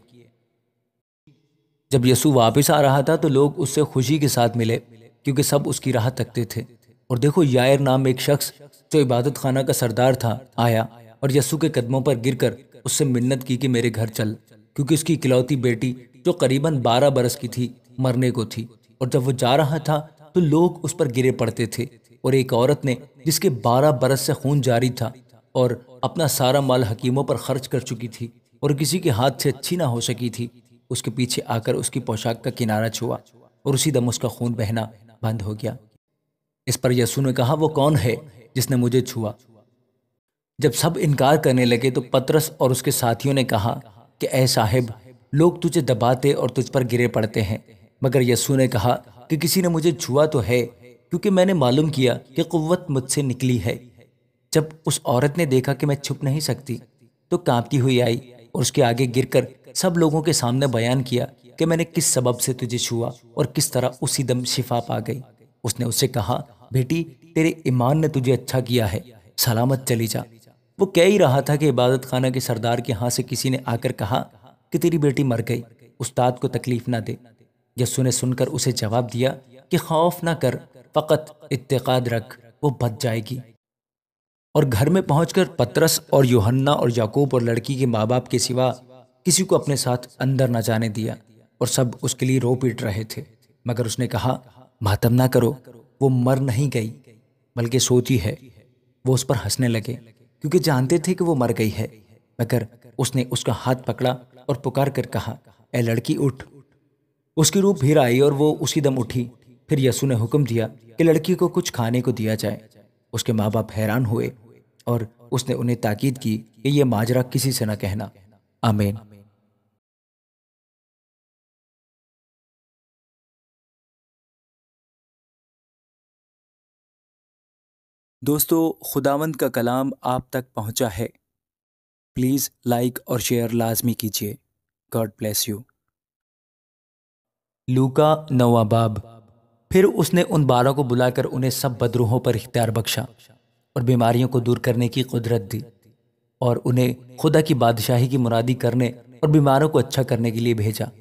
जब यसु वापस आ रहा था तो लोग उससे खुशी के साथ मिले। क्योंकि सब उसकी राह तकते थे। और देखो, यायर नाम एक शख्स जो इबादत खाना का सरदार था, आया और यसु के कदमों पर गिरकर उससे मिन्नत की कि मेरे घर चल, क्योंकि उसकी इकलौती बेटी, जो करीबन बारह बरस की थी, मरने को थी। और जब वो जा रहा था तो लोग उस पर गिरे पड़ते थे। और एक औरत ने, जिसके बारह बरस से खून जारी था और अपना सारा माल हकीमों पर खर्च कर चुकी थी और किसी के हाथ से अच्छी ना हो सकी थी, उसके पीछे आकर उसकी पोशाक का किनारा छुआ और उसी दम उसका खून बहना बंद हो गया। इस पर यसु ने कहा, वो कौन है जिसने मुझे छुआ? जब सब इनकार करने लगे तो पतरस और उसके साथियों ने कहा कि ए साहिब, लोग तुझे दबाते और तुझ पर गिरे पड़ते हैं। मगर यस्सु ने कहा कि किसी ने मुझे छुआ तो है, क्योंकि मैंने मालूम किया कि कुत मुझसे निकली है। जब उस औरत ने देखा कि मैं छुप नहीं सकती तो कांपती हुई आई और उसके आगे गिरकर सब लोगों के सामने बयान किया कि मैंने किस सबब से तुझे छुआ और किस तरह उसी दम शिफा पा गई? उसने उससे कहा, बेटी, तेरे ईमान ने तुझे अच्छा किया है, सलामत चली जा। वो कह ही रहा था कि इबादत खाना के सरदार के यहाँ से किसी ने आकर कहा कि तेरी बेटी मर गई, उस्ताद को तकलीफ़ ना दे। यस्सु ने सुनकर उसे जवाब दिया कि खौफ ना कर, फ़कत इत्तेकाद रख, वो बच जाएगी। और घर में पहुंचकर पतरस और योहन्ना और याकूब और लड़की के माँ बाप के सिवा किसी को अपने साथ अंदर न जाने दिया। और सब उसके लिए रो पीट रहे थे। मगर उसने कहा, मातम ना करो, वो मर नहीं गई, बल्कि सोती है। वो उस पर हंसने लगे, क्योंकि जानते थे कि वो मर गई है। मगर उसने उसका हाथ पकड़ा और पुकार कर कहा, ए लड़की, उठ। उसकी रूप फिर आई और वो उसी दम उठी। फिर यसु ने हुक्म दिया कि लड़की को कुछ खाने को दिया जाए। उसके माँ बाप हैरान हुए और उसने उन्हें ताकीद की कि यह माजरा किसी से न कहना। आमीन। दोस्तों खुदावंद का कलाम आप तक पहुँचा है। प्लीज़ लाइक और शेयर लाजमी कीजिए। God bless you. लूका नवाबाब फिर उसने उन बारह को बुलाकर उन्हें सब बदरूहों पर इख्तियार बख्शा और बीमारियों को दूर करने की कुदरत दी और उन्हें खुदा की बादशाही की मुरादी करने और बीमारों को अच्छा करने के लिए भेजा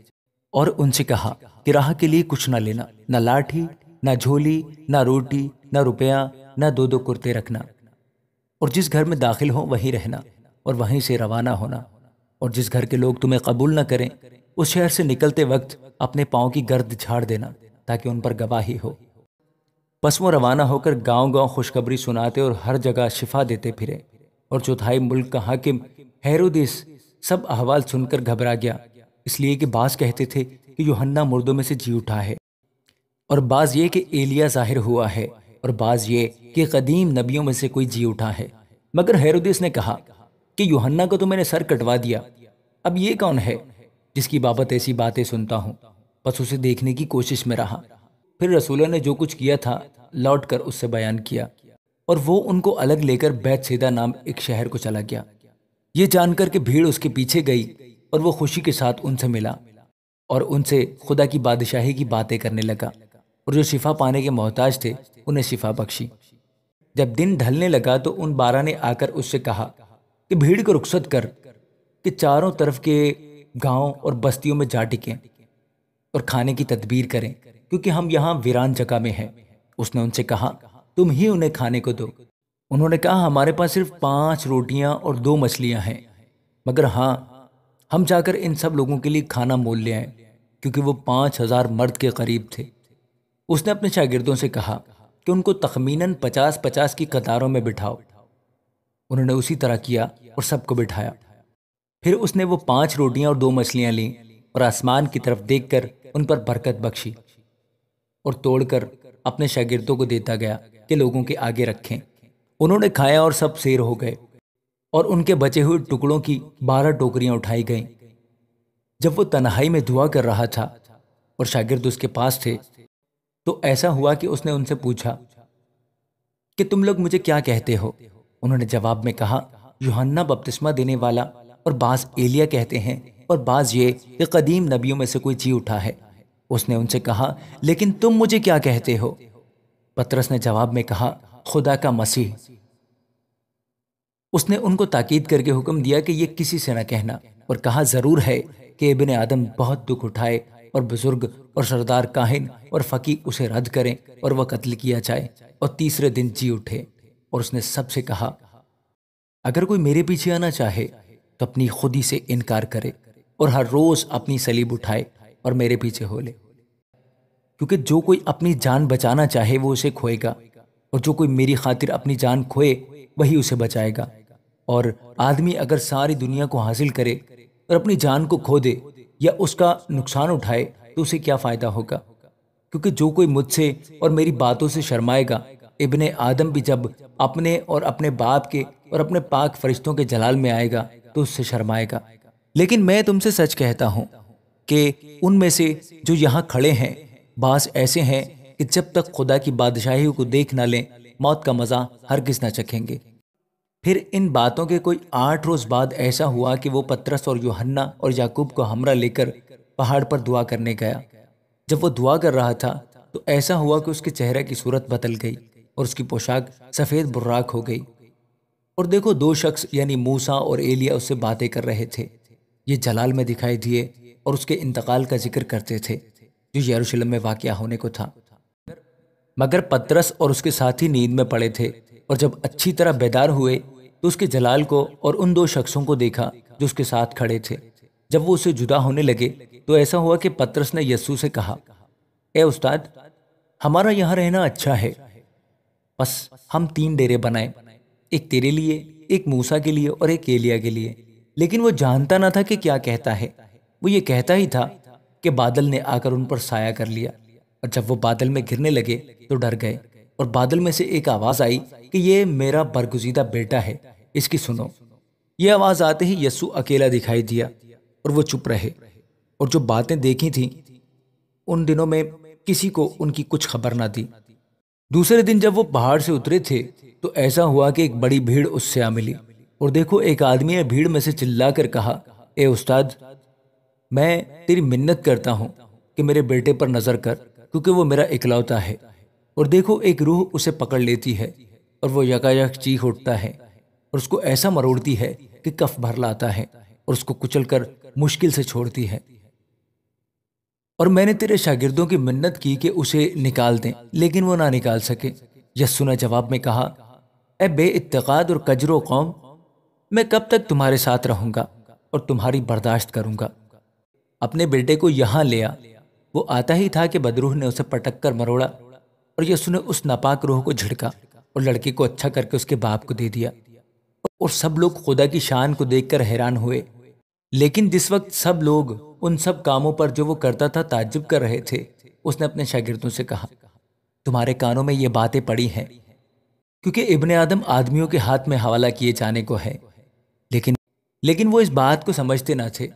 और उनसे कहा कि राह के लिए कुछ ना लेना, ना लाठी, ना झोली, ना रोटी, न रुपया न दो दो कुर्ते रखना। और जिस घर में दाखिल हो, वहीं रहना और वहीं से रवाना होना। और जिस घर के लोग तुम्हें कबूल न करें, उस शहर से निकलते वक्त अपने पाँव की गर्द झाड़ देना, ताकि उन पर गवाही हो। पसमो रवाना होकर गाँव गाँव खुशखबरी सुनाते और हर जगह शिफा देते फिरे। और चौथाई मुल्क का हाकिम हैरोदिस सब अहवाल सुनकर घबरा गया। इसलिए कि बास कहते थे कि यूहन्ना मुर्दों में से जी उठा है। और बाज ये कि एलिया ज़ाहिर हुआ है। और बाज ये कि कदीम नबियों में से कोई जी उठा है। मगर हैरोदिस ने कहा कि यूहन्ना को तो मैंने सर कटवा दिया। अब ये कौन है जिसकी बाबत ऐसी बातें सुनता हूँ? बस उसे देखने की कोशिश में रहा। फिर रसूल ने जो कुछ किया था लौट कर उससे बयान किया और वो उनको अलग लेकर बैत सीधा नाम एक शहर को चला गया। ये जानकर के भीड़ उसके पीछे गई और वो खुशी के साथ उनसे मिला और उनसे खुदा की बादशाही की बातें करने लगा और जो शिफा पाने के मोहताज थे, उन्हें शिफा बख्शी। जब दिन ढलने लगा तो उन बारह ने आकर उससे कहा कि भीड़ को रुखसत कर कि चारों तरफ़ के गाँव और बस्तियों में जा टिकें और खाने की तदबीर करें, क्योंकि हम यहाँ वीरान जगह में हैं। उसने उनसे कहा, तुम ही उन्हें खाने को दो। उन्होंने कहा, हमारे पास सिर्फ़ पाँच रोटियाँ और दो मछलियाँ हैं। मगर हाँ हम जाकर इन सब लोगों के लिए खाना मोल ले आए, क्योंकि वो पाँच हज़ार मर्द के करीब थे। उसने अपने शागिर्दों से कहा कि उनको तखमीनन पचास पचास की कतारों में बिठाओ। उन्होंने उसी तरह किया और सबको बिठाया। फिर उसने वो पाँच रोटियाँ और दो मछलियाँ ली और आसमान की तरफ़ देखकर उन पर बरकत बख्शी और तोड़कर अपने शागिर्दों को देता गया कि लोगों के आगे रखें। उन्होंने खाया और सब शेर हो गए और उनके बचे हुए टुकड़ों की बारह टोकरियाँ उठाई गईं। जब वो तन्हाई में दुआ कर रहा था और शागिर्द उसके पास थे तो ऐसा हुआ कि उसने उनसे पूछा कि तुम लोग मुझे क्या कहते हो? उन्होंने जवाब में कहा, यूहन्ना बपतिस्मा देने वाला और बास एलिया कहते हैं और बाज ये कि कदीम नबियों में से कोई जी उठा है। उसने उनसे कहा, लेकिन तुम मुझे क्या कहते हो? पत्रस ने जवाब में कहा, खुदा का मसीह। उसने उनको ताकीद करके हुक्म दिया कि यह किसी से न कहना और कहा, ज़रूर है कि इबन आदम बहुत दुख उठाए और बुज़ुर्ग और सरदार काहिन और फकी उसे रद्द करें और वह कत्ल किया जाए और तीसरे दिन जी उठे और उसने सबसे कहा, अगर कोई मेरे पीछे आना चाहे तो अपनी खुदी से इनकार करे और हर रोज अपनी सलीब उठाए और मेरे पीछे हो ले। क्योंकि जो कोई अपनी जान बचाना चाहे वो उसे खोएगा और जो कोई मेरी खातिर अपनी जान खोए वही उसे बचाएगा। और आदमी अगर सारी दुनिया को हासिल करे और अपनी जान को खो दे या उसका नुकसान उठाए तो उसे क्या फ़ायदा होगा? क्योंकि जो कोई मुझसे और मेरी बातों से शर्माएगा, इबन आदम भी जब अपने और अपने बाप के और अपने पाक फरिश्तों के जलाल में आएगा तो उससे शर्माएगा। लेकिन मैं तुमसे सच कहता हूँ कि उनमें से जो यहाँ खड़े हैं, बास ऐसे हैं कि जब तक खुदा की बादशाही को देख ना लें, मौत का मज़ा हर किस ना चखेंगे। फिर इन बातों के कोई आठ रोज बाद ऐसा हुआ कि वो पत्रस और योहन्ना और याकूब को हमरा लेकर पहाड़ पर दुआ करने गया। जब वो दुआ कर रहा था तो ऐसा हुआ कि उसके चेहरे की सूरत बदल गई और उसकी पोशाक सफ़ेद बुर्राक हो गई। और देखो, दो शख्स यानी मूसा और एलिया उससे बातें कर रहे थे। ये जलाल में दिखाई दिए और उसके इंतकाल का ज़िक्र करते थे, जो यरूशलेम में वाक़ होने को था। मगर पत्रस और उसके साथी नींद में पड़े थे और जब अच्छी तरह बेदार हुए तो उसके जलाल को और उन दो शख्सों को देखा जो उसके साथ खड़े थे। जब वो उसे जुदा होने लगे तो ऐसा हुआ कि पत्रस ने यस्सु से कहा, ए उस्ताद, हमारा यहाँ रहना अच्छा है। बस हम तीन डेरे बनाए, एक तेरे लिए, एक मूसा के लिए और एक एलिया के लिए। लेकिन वो जानता ना था कि क्या कहता है। वो ये कहता ही था कि बादल ने आकर उन पर साया कर लिया और जब वो बादल में गिरने लगे तो डर गए। और बादल में से एक आवाज़ आई कि ये मेरा बरगुजीदा बेटा है। इसकी सुनो। ये आवाज़ आते ही यस्सु अकेला दिखाई दिया और वो चुप रहे और जो बातें देखी थी, उन दिनों में किसी को उनकी कुछ खबर ना दी। दूसरे दिन जब वो पहाड़ से उतरे थे तो ऐसा हुआ कि एक बड़ी भीड़ उससे आ मिली और देखो, एक आदमी ने भीड़ में से चिल्ला कर कहा, ए उस्ताद, मैं तेरी मिन्नत करता हूँ कि मेरे बेटे पर नज़र कर, क्योंकि वो मेरा इकलौता है। और देखो एक रूह उसे पकड़ लेती है और वो यकायक चीख उठता है और उसको ऐसा मरोड़ती है कि कफ भर लाता है और उसको कुचल कर मुश्किल से छोड़ती है। और मैंने तेरे शागिर्दों की मिन्नत की कि उसे निकाल दें, लेकिन वो ना निकाल सके। यस्सु जवाब में कहा ए बे इतकाद और कजरो कौम, मैं कब तक तुम्हारे साथ रहूँगा और तुम्हारी बर्दाश्त करूँगा? अपने बेटे को यहाँ ले आ। वो आता ही था कि बदरूह ने उसे पटक कर मरोड़ा और यस्सु ने उस नापाक रूह को झिड़का और लड़के को अच्छा करके उसके बाप को दे दिया। और सब लोग खुदा की शान को देखकर हैरान हुए। लेकिन जिस वक्त सब लोग उन सब कामों पर जो वो करता था ताज्जुब कर रहे थे, उसने अपने शागिर्दों से कहा, तुम्हारे कानों में ये बातें पड़ी हैं, क्योंकि इब्ने आदम आदमियों के हाथ में हवाला किए जाने को है। लेकिन लेकिन वो इस बात को समझते ना थे,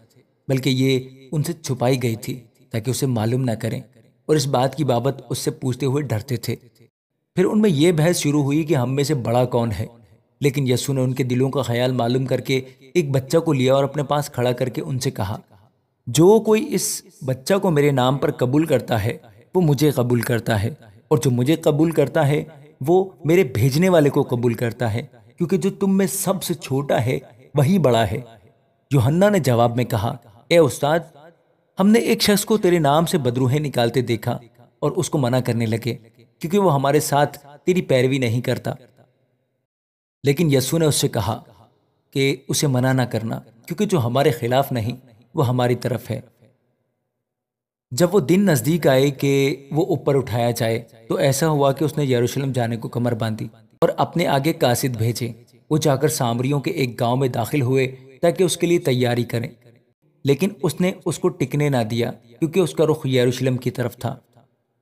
बल्कि ये उनसे छुपाई गई थी ताकि उसे मालूम ना करें। और इस बात की बाबत उससे पूछते हुए डरते थे। फिर उनमें यह बहस शुरू हुई कि हम में से बड़ा कौन है। लेकिन यस्सु ने उनके दिलों का ख्याल मालूम करके एक बच्चा को लिया और अपने पास खड़ा करके उनसे कहा, जो कोई इस बच्चा को मेरे नाम पर कबूल करता है, वो मुझे कबूल करता है। और जो मुझे कबूल करता है, वो मेरे भेजने वाले को कबूल करता है। क्योंकि जो तुम में सबसे छोटा है, वही बड़ा है। योहन्ना ने जवाब में कहा, ए उस्ताद हमने एक शख्स को तेरे नाम से बदरूहें निकालते देखा और उसको मना करने लगे, क्योंकि वो हमारे साथ तेरी पैरवी नहीं करता। लेकिन यसु ने उससे कहा कि उसे मना ना करना, क्योंकि जो हमारे खिलाफ नहीं, वो हमारी तरफ़ है। जब वो दिन नज़दीक आए कि वो ऊपर उठाया जाए तो ऐसा हुआ कि उसने यरूशलेम जाने को कमर बांधी और अपने आगे कासिद भेजे। वो जाकर सामरियों के एक गाँव में दाखिल हुए, ताकि उसके लिए तैयारी करें। लेकिन उसने उसको टिकने ना दिया, क्योंकि उसका रुख यरूशलेम की तरफ़ था।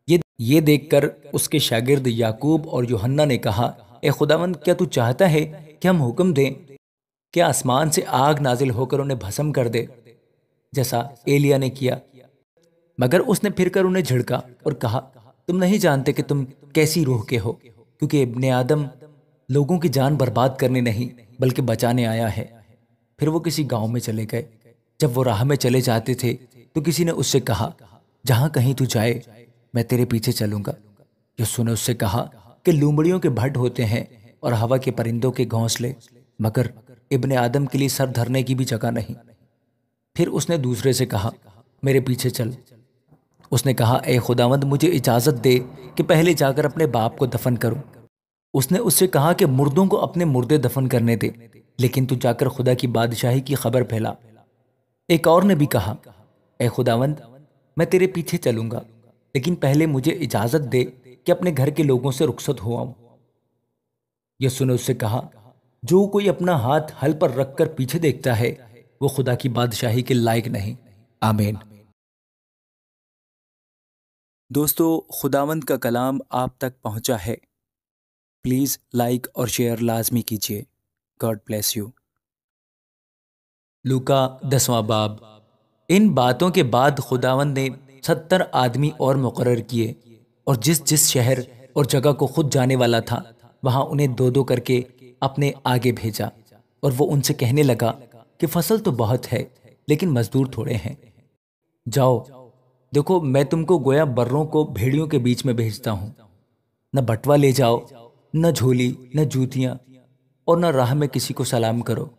ये ये देखकर उसके शागिर्द याकूब और योहन्ना ने कहा, ए खुदावंद, क्या तू चाहता है कि हम हुक्म दें? क्या आसमान से आग नाजिल होकर उन्हें भस्म कर दे? जैसा एलिया ने किया। मगर उसने फिर कर उन्हें झिड़का और कहा, तुम नहीं जानते कि तुम कैसी रूह के हो, क्योंकि इब्ने आदम लोगों की जान बर्बाद करने नहीं, बल्कि बचाने आया है। फिर वो किसी गाँव में चले गए। जब वो राह में चले जाते थे तो किसी ने उससे कहा, जहाँ कहीं तू जाए, मैं तेरे पीछे चलूँगा। यस्सु ने उससे कहा कि लूमड़ियों के भट्ट होते हैं और हवा के परिंदों के घोंसले, मगर इब्ने आदम के लिए सर धरने की भी जगह नहीं। फिर उसने दूसरे से कहा, मेरे पीछे चल। उसने कहा, ए खुदावंद, मुझे इजाज़त दे कि पहले जाकर अपने बाप को दफन करूँ। उसने उससे कहा कि मुर्दों को अपने मुर्दे दफन करने दे, लेकिन तू जाकर खुदा की बादशाही की खबर फैला। एक और ने भी कहा ए खुदावंद, मैं तेरे पीछे चलूँगा, लेकिन पहले मुझे इजाज़त दे कि अपने घर के लोगों से रुखसत हो आऊँ। यसु ने उससे कहा, जो कोई अपना हाथ हल पर रखकर पीछे देखता है, वो खुदा की बादशाही के लायक नहीं। आमीन। दोस्तों, खुदावंद का कलाम आप तक पहुँचा है। प्लीज़ लाइक और शेयर लाजमी कीजिए। God bless you. लूका, दसवां बाब। इन बातों के बाद खुदावंद ने सत्तर आदमी और मुकर किए और जिस जिस शहर और जगह को खुद जाने वाला था, वहाँ उन्हें दो दो करके अपने आगे भेजा और वो उनसे कहने लगा कि फ़सल तो बहुत है, लेकिन मजदूर थोड़े हैं। जाओ, देखो, मैं तुमको गोया बर्रों को भेड़ियों के बीच में भेजता हूँ। न बटवा ले जाओ, न झोली, न जूतियाँ और न राह में किसी को सलाम करो।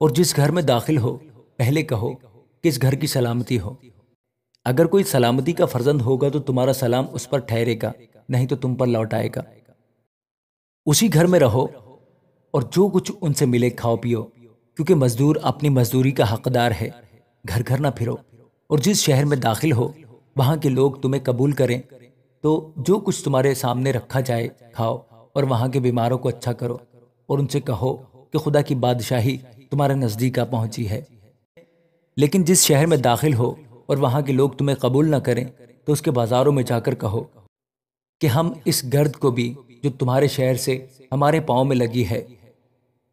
और जिस घर में दाखिल हो, पहले कहो किस घर की सलामती हो। अगर कोई सलामती का फर्जंद होगा तो तुम्हारा सलाम उस पर ठहरेगा, नहीं तो तुम पर लौट आएगा। उसी घर में रहो और जो कुछ उनसे मिले खाओ पियो, क्योंकि मजदूर अपनी मजदूरी का हकदार है। घर घर ना फिरो और जिस शहर में दाखिल हो, वहाँ के लोग तुम्हें कबूल करें तो जो कुछ तुम्हारे सामने रखा जाए, खाओ और वहाँ के बीमारों को अच्छा करो और उनसे कहो कि खुदा की बादशाही तुम्हारे नज़दीक आ पहुँची है। लेकिन जिस शहर में दाखिल हो और वहाँ के लोग तुम्हें कबूल ना करें तो उसके बाजारों में जाकर कहो कि हम इस गर्द को भी, जो तुम्हारे शहर से हमारे पाँव में लगी है,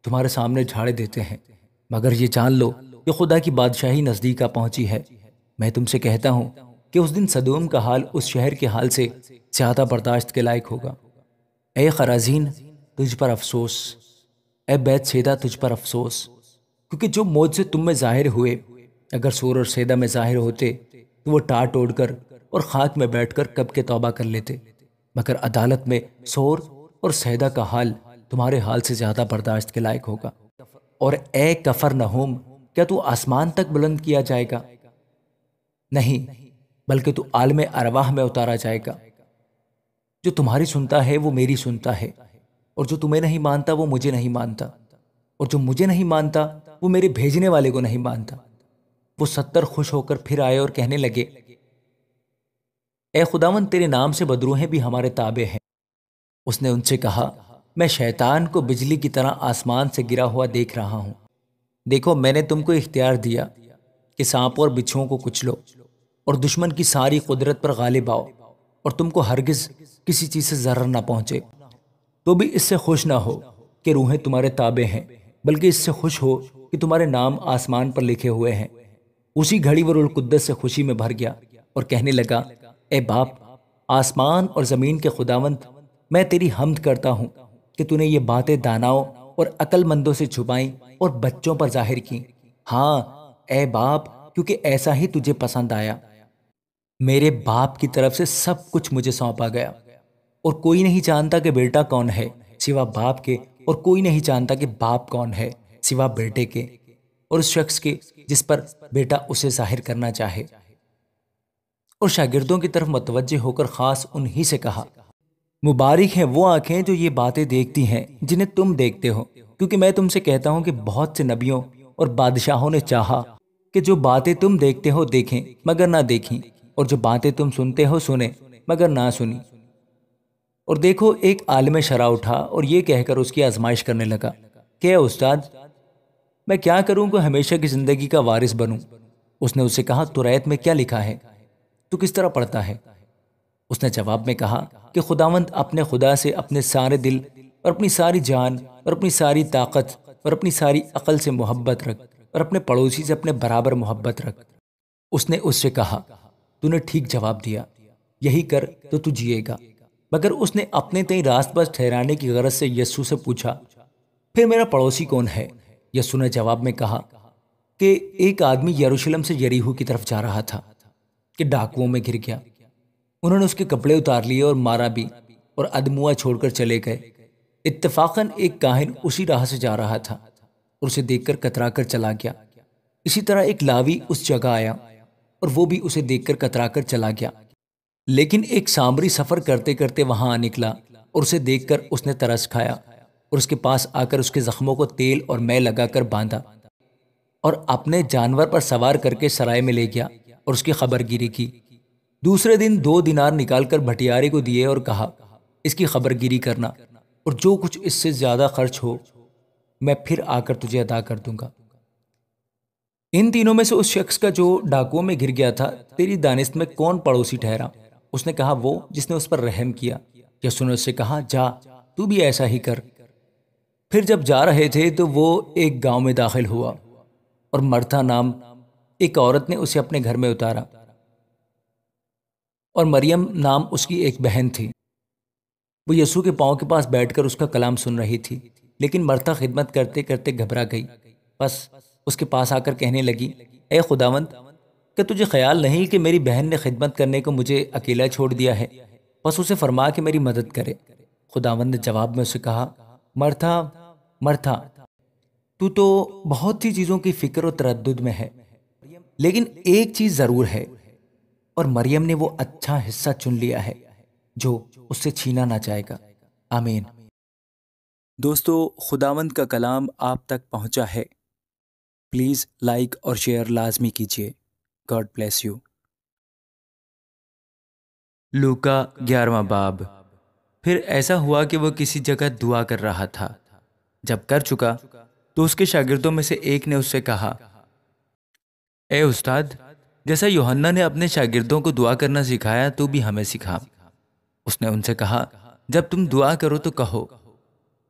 तुम्हारे सामने झाड़े देते हैं। मगर ये जान लो कि खुदा की बादशाही नज़दीक आ पहुँची है। मैं तुमसे कहता हूँ कि उस दिन सदूम का हाल उस शहर के हाल से ज़्यादा बर्दाश्त के लायक होगा। ए खराजीन, तुझ पर अफसोस। ए बैत सेदा तुझ पर अफसोस। क्योंकि जो मौज से तुम में ज़ाहिर हुए, अगर सोर और सैदा में ज़ाहिर होते तो वो टाट ओढ़कर और खाक में बैठकर कब के तौबा कर लेते। मगर अदालत में सोर और सैदा का हाल तुम्हारे हाल से ज़्यादा बर्दाश्त के लायक होगा। और ए कफर नहोम, क्या तू आसमान तक बुलंद किया जाएगा? नहीं, बल्कि तू आलम अरवाह में उतारा जाएगा। जो तुम्हारी सुनता है, वो मेरी सुनता है। और जो तुम्हें नहीं मानता, वो मुझे नहीं मानता। और जो मुझे नहीं मानता वो मेरे भेजने वाले को नहीं मानता। वो सत्तर खुश होकर फिर आए और कहने लगे, ए खुदावन, तेरे नाम से बदरूहें भी हमारे ताबे हैं। उसने उनसे कहा, मैं शैतान को बिजली की तरह आसमान से गिरा हुआ देख रहा हूँ। देखो, मैंने तुमको इख्तियार दिया कि सांपों और बिच्छुओं को कुचलो और दुश्मन की सारी कुदरत पर गालिब आओ और तुमको हरगिज किसी चीज़ से ज़र्र ना पहुँचे। तो भी इससे खुश ना हो कि रूहें तुम्हारे ताबे हैं। बल्कि इससे खुश हो कि तुम्हारे नाम आसमान पर लिखे हुए हैं। उसी घड़ी वो रुलकुद्दत से खुशी में भर गया और कहने लगा, ए बाप, आसमान और ज़मीन के खुदावंत, मैं तेरी हमद करता हूँ कि तूने ये बातें दानाओं और अक्लमंदों से छुपाई और बच्चों पर ज़ाहिर की। हाँ ए बाप, क्योंकि ऐसा ही तुझे पसंद आया। मेरे बाप की तरफ़ से सब कुछ मुझे सौंपा गया और कोई नहीं जानता कि बेटा कौन है, सिवा बाप के और कोई नहीं जानता कि बाप कौन है, सिवा बेटे के और उस शख्स के, जिस पर बेटा उसे ज़ाहिर करना चाहे। और शागिर्दों की तरफ़ मतवजे होकर खास उन्हीं से कहा, मुबारक हैं वो आँखें जो ये बातें देखती हैं, जिन्हें तुम देखते हो। क्योंकि मैं तुमसे कहता हूँ कि बहुत से नबियों और बादशाहों ने चाहा कि जो बातें तुम देखते हो देखें, मगर ना देखी, और जो बातें तुम सुनते हो सुने, मगर ना सुनी। और देखो, एक आलम शरा उठा और ये कहकर उसकी आजमाइश करने लगा क्या उस्ताद, मैं क्या करूँ कि हमेशा की ज़िंदगी का वारिस बनूं? उसने उसे कहा तुरैत में क्या लिखा है? तू किस तरह पढ़ता है? उसने जवाब में कहा कि, खुदावंत अपने खुदा से अपने सारे दिल और अपनी सारी जान और अपनी सारी ताकत और अपनी सारी अकल से मोहब्बत रख और अपने पड़ोसी से अपने बराबर मोहब्बत रख। उसने उससे कहा, तूने ठीक जवाब दिया। यही कर तो तू जिएगा। मगर उसने अपने तई रास्त पर ठहराने की गरज से यस्सु से पूछा, फिर मेरा पड़ोसी कौन है? यस्सु ने जवाब में कहा, कि एक आदमी यरूशलेम से यरीहू की तरफ़ जा रहा था, कि डाकुओं में गिर गया। उन्होंने उसके कपड़े उतार लिए और मारा भी और अदमुआ छोड़कर चले गए। इत्तेफाकन एक काहिन उसी राह से जा रहा था और उसे देखकर कतरा कर चला गया। इसी तरह एक लावी उस जगह आया और वो भी उसे देखकर कतरा कर चला गया। लेकिन एक सामरी सफ़र करते करते वहाँ आ निकला और उसे देखकर उसने तरस खाया और उसके पास आकर उसके जख्मों को तेल और मै लगाकर बांधा और अपने जानवर पर सवार करके सराय में ले गया और उसकी खबरगिरी की। दूसरे दिन दो दिनार निकालकर भटियारे को दिए और कहा, इसकी खबरगिरी करना और जो कुछ इससे ज़्यादा खर्च हो, मैं फिर आकर तुझे अदा कर दूँगा। इन तीनों में से उस शख्स का जो डाकुओं में गिर गया था, तेरी दानिश में कौन पड़ोसी ठहरा? उसने कहा, वो जिसने उस पर रहम किया। यसु ने उससे कहा, जा, तू भी ऐसा ही कर। फिर जब जा रहे थे तो वो एक गाँव में दाखिल हुआ और मरथा नाम एक औरत ने उसे अपने घर में उतारा और मरियम नाम उसकी एक बहन थी। वो यसु के पाँव के पास बैठकर उसका कलाम सुन रही थी, लेकिन मरता खिदमत करते करते घबरा गई। बस उसके पास आकर कहने लगी, ए खुदावंत क्या तुझे ख्याल नहीं कि मेरी बहन ने खिदमत करने को मुझे अकेला छोड़ दिया है। बस उसे फरमा के मेरी मदद करे। खुदावंद ने जवाब में उसे कहा मरथा मरथा तू तो बहुत सी चीज़ों की फ़िक्र और तरद में है, लेकिन एक चीज़ ज़रूर है, और मरियम ने वो अच्छा हिस्सा चुन लिया है, जो उससे छीना ना चाहेगा आमीन। दोस्तों, खुदावंद का कलाम आप तक पहुँचा है। प्लीज़ लाइक और शेयर लाजमी कीजिए। गॉड ब्लेस यू लूका ग्यारहवा बाब। फिर ऐसा हुआ कि वह किसी जगह दुआ कर रहा था। जब कर चुका तो उसके शागिर्दों में से एक ने उससे कहा, ए उस्ताद, जैसा योहन्ना ने अपने शागिर्दों को दुआ करना सिखाया तो भी हमें सिखा। उसने उनसे कहा, जब तुम दुआ करो तो कहो,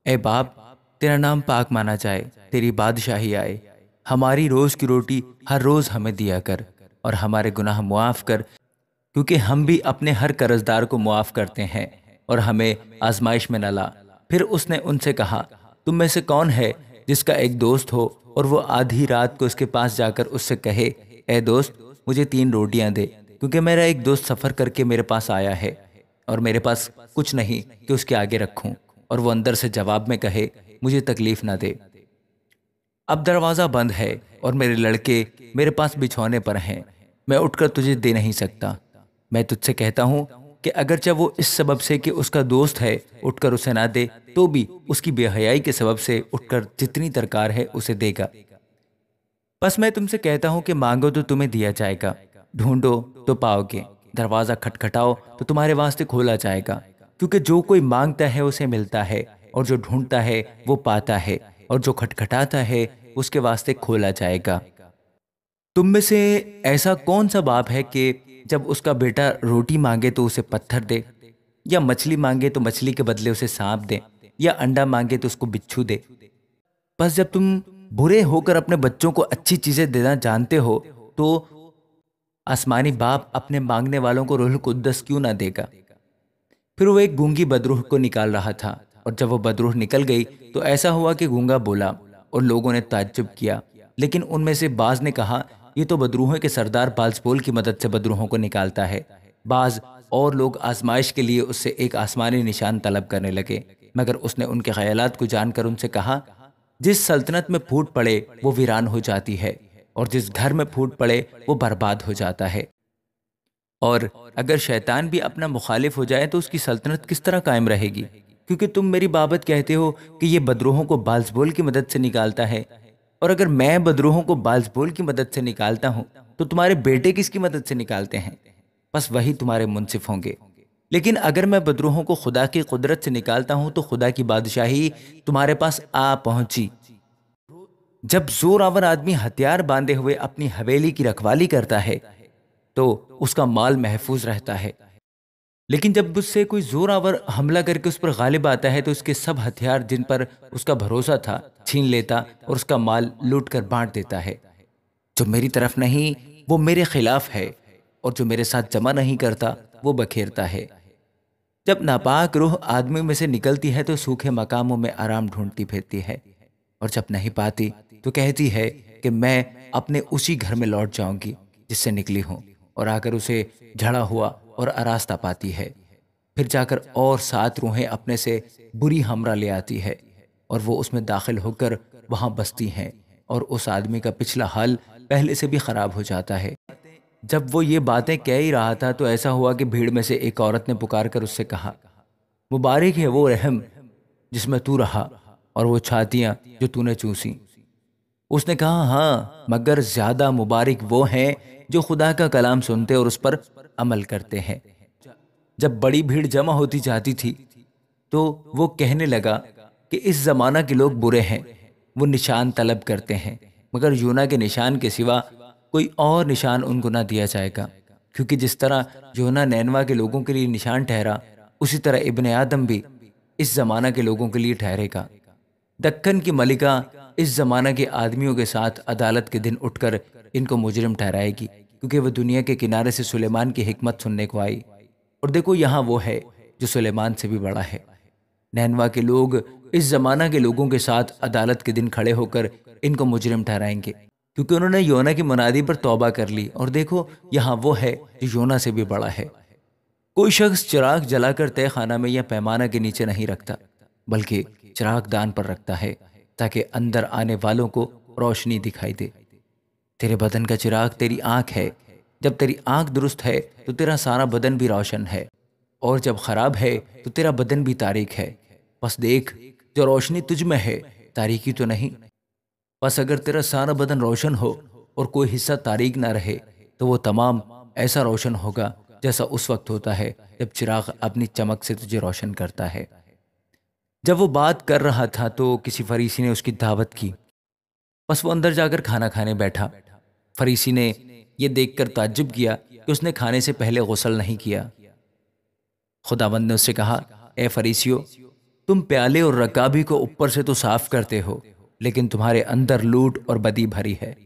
ए बाप, तेरा नाम पाक माना जाए, तेरी बादशाही आए, हमारी रोज की रोटी हर रोज हमें दिया कर और हमारे गुनाह मुआफ कर, क्योंकि हम भी अपने हर कर्जदार को मुआफ करते हैं और हमें आजमाइश में न ला। फिर उसने उनसे कहा, तुम में से कौन है जिसका एक दोस्त हो और वो आधी रात को उसके पास जाकर उससे कहे, ए दोस्त, मुझे तीन रोटियाँ दे, क्योंकि मेरा एक दोस्त सफ़र करके मेरे पास आया है और मेरे पास कुछ नहीं कि उसके आगे रखूँ और वो अंदर से जवाब में कहे, मुझे तकलीफ़ ना दे। अब दरवाज़ा बंद है और मेरे लड़के मेरे पास बिछौने पर हैं। मैं उठकर तुझे दे नहीं सकता। मैं तुझसे कहता हूँ कि अगरचे वो इस सबब से कि उसका दोस्त है, उठकर उसे ना दे तो भी उसकी बेहयाई के सबब से उठकर जितनी दरकार है, उसे देगा। बस मैं तुमसे कहता हूँ कि मांगो तो तुम्हें दिया जाएगा। ढूंढो तो पाओगे। दरवाज़ा खटखटाओ तो तुम्हारे वास्ते खोला जाएगा। क्योंकि जो कोई माँगता है, उसे मिलता है, और जो ढूंढता है, वो पाता है, और जो खटखटाता है, उसके वास्ते खोला जाएगा। तुम में से ऐसा कौन सा बाप है कि जब उसका बेटा रोटी मांगे तो उसे पत्थर दे, या मछली मांगे तो मछली के बदले उसे सांप दे, या अंडा मांगे तो उसको बिच्छू दे? बस जब तुम बुरे होकर अपने बच्चों को अच्छी चीज़ें देना जानते हो तो आसमानी बाप अपने मांगने वालों को रोह कुद्दस क्यों ना देगा? फिर वो एक गूँगी बदरूह को निकाल रहा था, और जब वो बदरूह निकल गई तो ऐसा हुआ कि गूँगा बोला, और लोगों ने ताज्जुब किया। लेकिन उनमें से बाज ने कहा ये तो बदरूहों के सरदार बाल्सपोल की मदद से बदरूहों को निकालता है। बाज और लोग आजमाइश के लिए उससे एक आसमानी निशान तलब करने लगे, मगर उसने उनके ख्यालात को जानकर उनसे कहा, जिस सल्तनत में फूट पड़े, वो वीरान हो जाती है, और जिस घर में फूट पड़े, वो बर्बाद हो जाता है। और अगर शैतान भी अपना मुखालिफ हो जाए तो उसकी सल्तनत किस तरह कायम रहेगी? क्योंकि तुम मेरी बाबत कहते हो कि ये बदरूहों को बाल्सबोल की मदद से निकालता है और अगर मैं बदरूहों को बाल्सबोल की मदद से निकालता हूँ तो तुम्हारे बेटे किसकी मदद से निकालते हैं? बस वही तुम्हारे मुनसिफ होंगे। लेकिन अगर मैं बदरूहों को खुदा की कुदरत से निकालता हूँ तो खुदा की बादशाही तुम्हारे पास आ पहुँची। जब जोरावर आदमी हथियार बांधे हुए अपनी हवेली की रखवाली करता है तो उसका माल महफूज रहता है। लेकिन जब उससे कोई जोरावर हमला करके उस पर गालिब आता है तो उसके सब हथियार जिन पर उसका भरोसा था, छीन लेता और उसका माल लूट कर बांट देता है। जो मेरी तरफ़ नहीं, वो मेरे खिलाफ है, और जो मेरे साथ जमा नहीं करता, वो बखेरता है। जब नापाक रूह आदमी में से निकलती है तो सूखे मकामों में आराम ढूंढती फिरती है, और जब नहीं पाती तो कहती है कि मैं अपने उसी घर में लौट जाऊँगी, जिससे निकली हूँ, और आकर उसे झड़ा हुआ और आरास्ता पाती है। फिर जाकर और सात रूहें अपने से बुरी हमरा ले आती है और वो उसमें दाखिल होकर वहाँ बसती हैं और उस आदमी का पिछला हाल पहले से भी ख़राब हो जाता है। जब वो ये बातें कह ही रहा था तो ऐसा हुआ कि भीड़ में से एक औरत ने पुकार कर उससे कहा, मुबारक है वो रहम जिसमें तू रहा और वो छातियाँ जो तूने चूसी। उसने कहा हाँ मगर ज़्यादा मुबारक वो हैं जो खुदा का कलाम सुनते और उस पर अमल करते हैं। जब बड़ी भीड़ जमा होती जाती थी तो वो कहने लगा कि इस जमाना के लोग बुरे हैं, वो निशान तलब करते हैं, मगर योना के निशान के सिवा कोई और निशान उनको ना दिया जाएगा, क्योंकि जिस तरह योना नैनवा के लोगों के लिए निशान ठहरा, उसी तरह इब्न आदम भी इस जमाना के लोगों के लिए ठहरेगा। दक्कन की मलिका इस जमाना के आदमियों के साथ अदालत के दिन उठकर इनको मुजरिम ठहराएगी। क्योंकि वह दुनिया के किनारे से सुलेमान की हिकमत सुनने को आई। और देखो, यहाँ वो है जो सुलेमान से भी बड़ा है। नैनवा के लोग, इस जमाना के लोगों के साथ अदालत के दिन खड़े होकर इनको मुजरिम ठहराएँगे, क्योंकि उन्होंने योना की मुनादी पर तौबा कर ली। और देखो, यहाँ वो है जो योना से भी बड़ा है। कोई शख्स चिराग जलाकर तय खाना में या पैमाना के नीचे नहीं रखता, बल्कि चिराग दान पर रखता है, ताकि अंदर आने वालों को रोशनी दिखाई दे। तेरे बदन का चिराग तेरी आँख है। जब तेरी आँख दुरुस्त है तो तेरा सारा बदन भी रोशन है। और जब खराब है तो तेरा बदन भी तारीख है। बस देख, जो रोशनी तुझ में है तारीखी तो नहीं। बस अगर तेरा सारा बदन रोशन हो और कोई हिस्सा तारीख ना रहे तो वो तमाम ऐसा रोशन होगा, जैसा उस वक्त होता है, जब चिराग अपनी चमक से तुझे रोशन करता है। जब वो बात कर रहा था तो किसी फरीसी ने उसकी दावत की। बस वो अंदर जाकर खाना खाने बैठा। फरीसी ने यह देखकर ताज्जुब किया कि उसने खाने से पहले गसल नहीं किया। खुदाबंद ने उससे कहा, ए फरीसियो, तुम प्याले और रकाबी को ऊपर से तो साफ़ करते हो, लेकिन तुम्हारे अंदर लूट और बदी भरी है।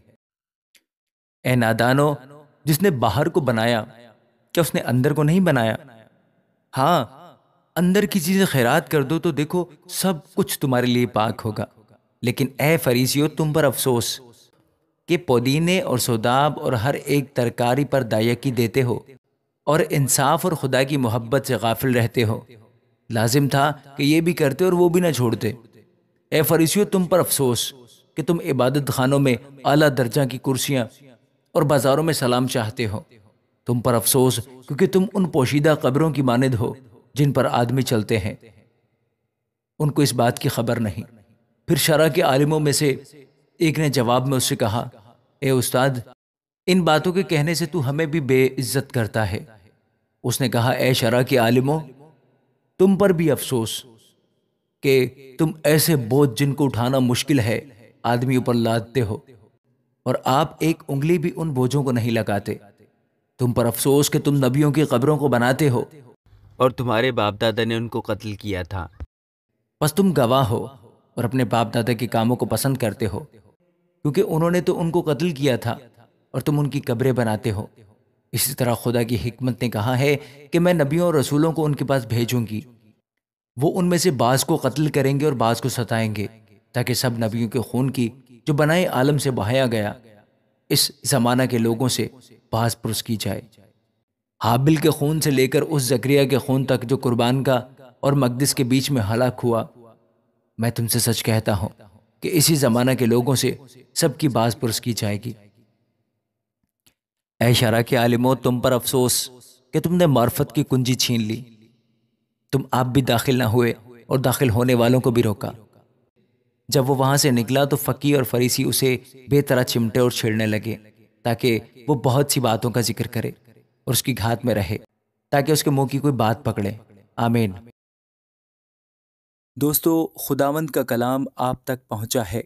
ए नादानो, जिसने बाहर को बनाया, क्या उसने अंदर को नहीं बनाया? हाँ अंदर की चीज़ें खैरात कर दो तो देखो सब कुछ तुम्हारे लिए पाक होगा। लेकिन ए फरीसियो, तुम पर अफसोस कि पुदीने और सोदाब और हर एक तरकारी पर दायकी देते हो और इंसाफ और खुदा की मोहब्बत से गाफिल रहते हो। लाजिम था कि ये भी करते और वो भी ना छोड़ते। ए फरीसियो, तुम पर अफसोस कि तुम इबादत खानों में आला दर्जा की कुर्सियाँ और बाजारों में सलाम चाहते हो। तुम पर अफसोस क्योंकि तुम उन पोशीदा कब्रों की मानद हो, जिन पर आदमी चलते हैं। उनको इस बात की खबर नहीं। फिर शरा के आलिमों में से एक ने जवाब में उससे कहा ए उस्ताद इन बातों के कहने से तू हमें भी बेइज्जत करता है। उसने कहा ए शरा के आलिमों तुम पर भी अफसोस कि तुम ऐसे बोझ जिनको उठाना मुश्किल है आदमी ऊपर लादते हो। और आप एक उंगली भी उन बोझों को नहीं लगाते। तुम पर अफसोस कि तुम नबियों की कब्रों को बनाते हो। और तुम्हारे बाप दादा ने उनको कत्ल किया था। बस तुम गवाह हो और अपने बाप दादा के कामों को पसंद करते हो। क्योंकि उन्होंने तो उनको कत्ल किया था और तुम उनकी कब्रें बनाते हो। इसी तरह खुदा की हिकमत ने कहा है कि मैं नबियों और रसूलों को उनके पास भेजूँगी। वो उनमें से बाज को कत्ल करेंगे और बाज को सताएँगे, ताकि सब नबियों के खून की जो बनाए आलम से बहाया गया, इस जमाना के लोगों से बाज पुरुष की जाए। हाबिल के खून से लेकर उस जक्रिया के खून तक जो कुर्बान का और मकदिस के बीच में हलाक हुआ, मैं तुमसे सच कहता हूँ कि इसी जमाना के लोगों से सबकी बाज पुरुष की जाएगी। ऐशारा के आलिमो, तुम पर अफसोस कि तुमने मार्फत की कुंजी छीन ली। तुम आप भी दाखिल ना हुए और दाखिल होने वालों को भी रोका। जब वो वहाँ से निकला तो फ़की और फरीसी उसे बेतरा चिमटे और छेड़ने लगे, ताकि वो बहुत सी बातों का ज़िक्र करे और उसकी घात में रहे, ताकि उसके मुँह की कोई बात पकड़े। आमीन। दोस्तों खुदावंद का कलाम आप तक पहुँचा है।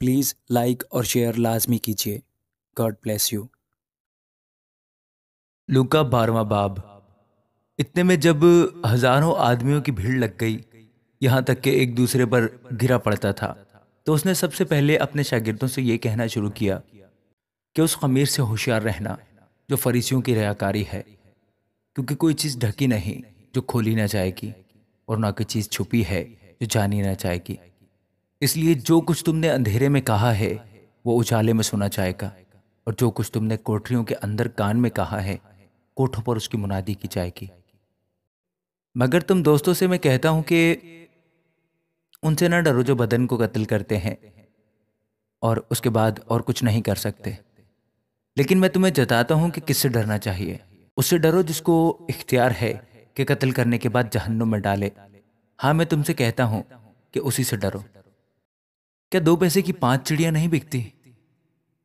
प्लीज़ लाइक और शेयर लाजमी कीजिए। God bless you. लुका बारवा बाब। इतने में जब हज़ारों आदमियों की भीड़ लग गई, यहाँ तक कि एक दूसरे पर गिरा पड़ता था तो उसने सबसे पहले अपने शागिर्दों से ये कहना शुरू किया कि उस खमीर से होशियार रहना जो फरीसियों की रयाकारी है, क्योंकि कोई चीज़ ढकी नहीं, जो खोली ना जाएगी। और ना कोई चीज़ छुपी है जो जानी ना जाएगी। इसलिए जो कुछ तुमने अंधेरे में कहा है, वो उजाले में सुना जाएगा। और जो कुछ तुमने कोठरियों के अंदर कान में कहा है, कोठों पर उसकी मुनादी की जाएगी। मगर तुम दोस्तों से मैं कहता हूँ कि उनसे ना डरो जो बदन को कत्ल करते हैं, और उसके बाद और कुछ नहीं कर सकते। लेकिन मैं तुम्हें जताता हूँ कि किससे डरना चाहिए? उससे डरो जिसको इख्तियार है कि कत्ल करने के बाद जहन्नुम में डाले। हाँ मैं तुमसे कहता हूँ कि उसी से डरो। क्या दो पैसे की पाँच चिड़ियाँ नहीं बिकती?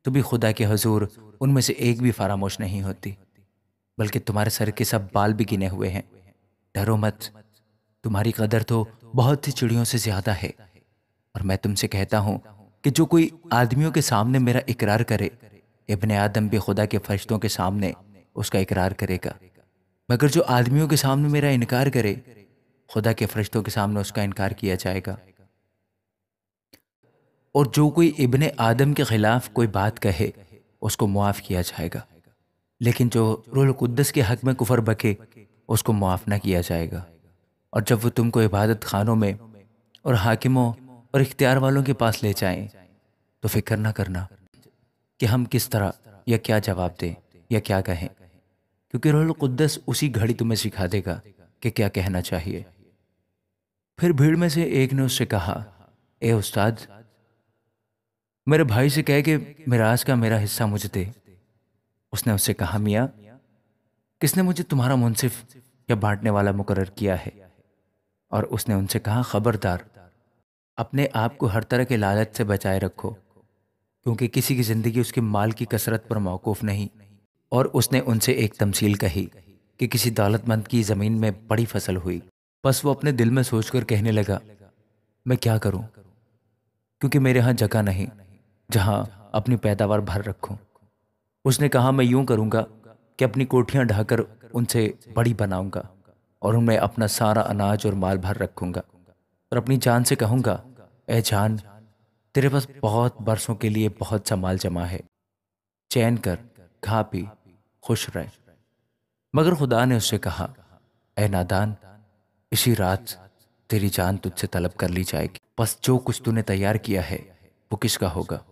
तो भी खुदा के हजूर, उनमें से एक भी फरामोश नहीं होती, बल्कि तुम्हारे सर के सब बाल भी गिने हुए हैं। डरो मत। तुम्हारी कदर तो बहुत सी चिड़ियों से ज़्यादा है। और मैं तुमसे कहता हूँ कि जो कोई आदमियों के सामने मेरा इकरार करे, इबन आदम भी खुदा के फरिश्तों के सामने उसका इकरार करेगा। मगर जो आदमियों के सामने मेरा इनकार करे, खुदा के फरिश्तों के सामने उसका इनकार किया जाएगा। और जो कोई इबन आदम के खिलाफ कोई बात कहे, उसको मुआफ किया जाएगा। लेकिन जो रुल कुद्दस के हक में कुफर बके उसको मुआफ ना किया जाएगा। और जब वो तुमको इबादत खानों में और हाकिमों और इख्तियार वालों के पास ले जाएँ तो फ़िक्र ना करना कि हम किस तरह या क्या जवाब दें या क्या कहें। क्योंकि रोहल कुद्दस उसी घड़ी तुम्हें सिखा देगा कि क्या कहना चाहिए। फिर भीड़ में से एक ने उससे कहा, ए उस्ताद, मेरे भाई से कह के मिराज का मेरा हिस्सा मुझे दे। उसने उससे कहा, मियाँ, किसने मुझे तुम्हारा मुंसिफ या बांटने वाला मुकर किया है? और उसने उनसे कहा, खबरदार, अपने आप को हर तरह के लालच से बचाए रखो, क्योंकि किसी की ज़िंदगी उसके माल की कसरत पर मौकूफ़ नहीं। और उसने उनसे एक तमसील कही कि किसी दौलतमंद की ज़मीन में बड़ी फ़सल हुई। बस वो अपने दिल में सोचकर कहने लगा, मैं क्या करूँ? क्योंकि मेरे यहाँ जगह नहीं, जहाँ अपनी पैदावार भर रखूँ। उसने कहा, मैं यूँ करूँगा कि अपनी कोठियाँ ढाकर उनसे बड़ी बनाऊँगा और उनमें अपना सारा अनाज और माल भर रखूँगा। और अपनी जान से कहूँगा, ए जान, तेरे पास बहुत बरसों के लिए बहुत सा माल जमा है। चैन कर खा पी, खुश रहे। मगर खुदा ने उससे कहा ए नादान, इसी रात तेरी जान तुझसे तलब कर ली जाएगी। बस जो कुछ तूने तैयार किया है, वो किसका होगा?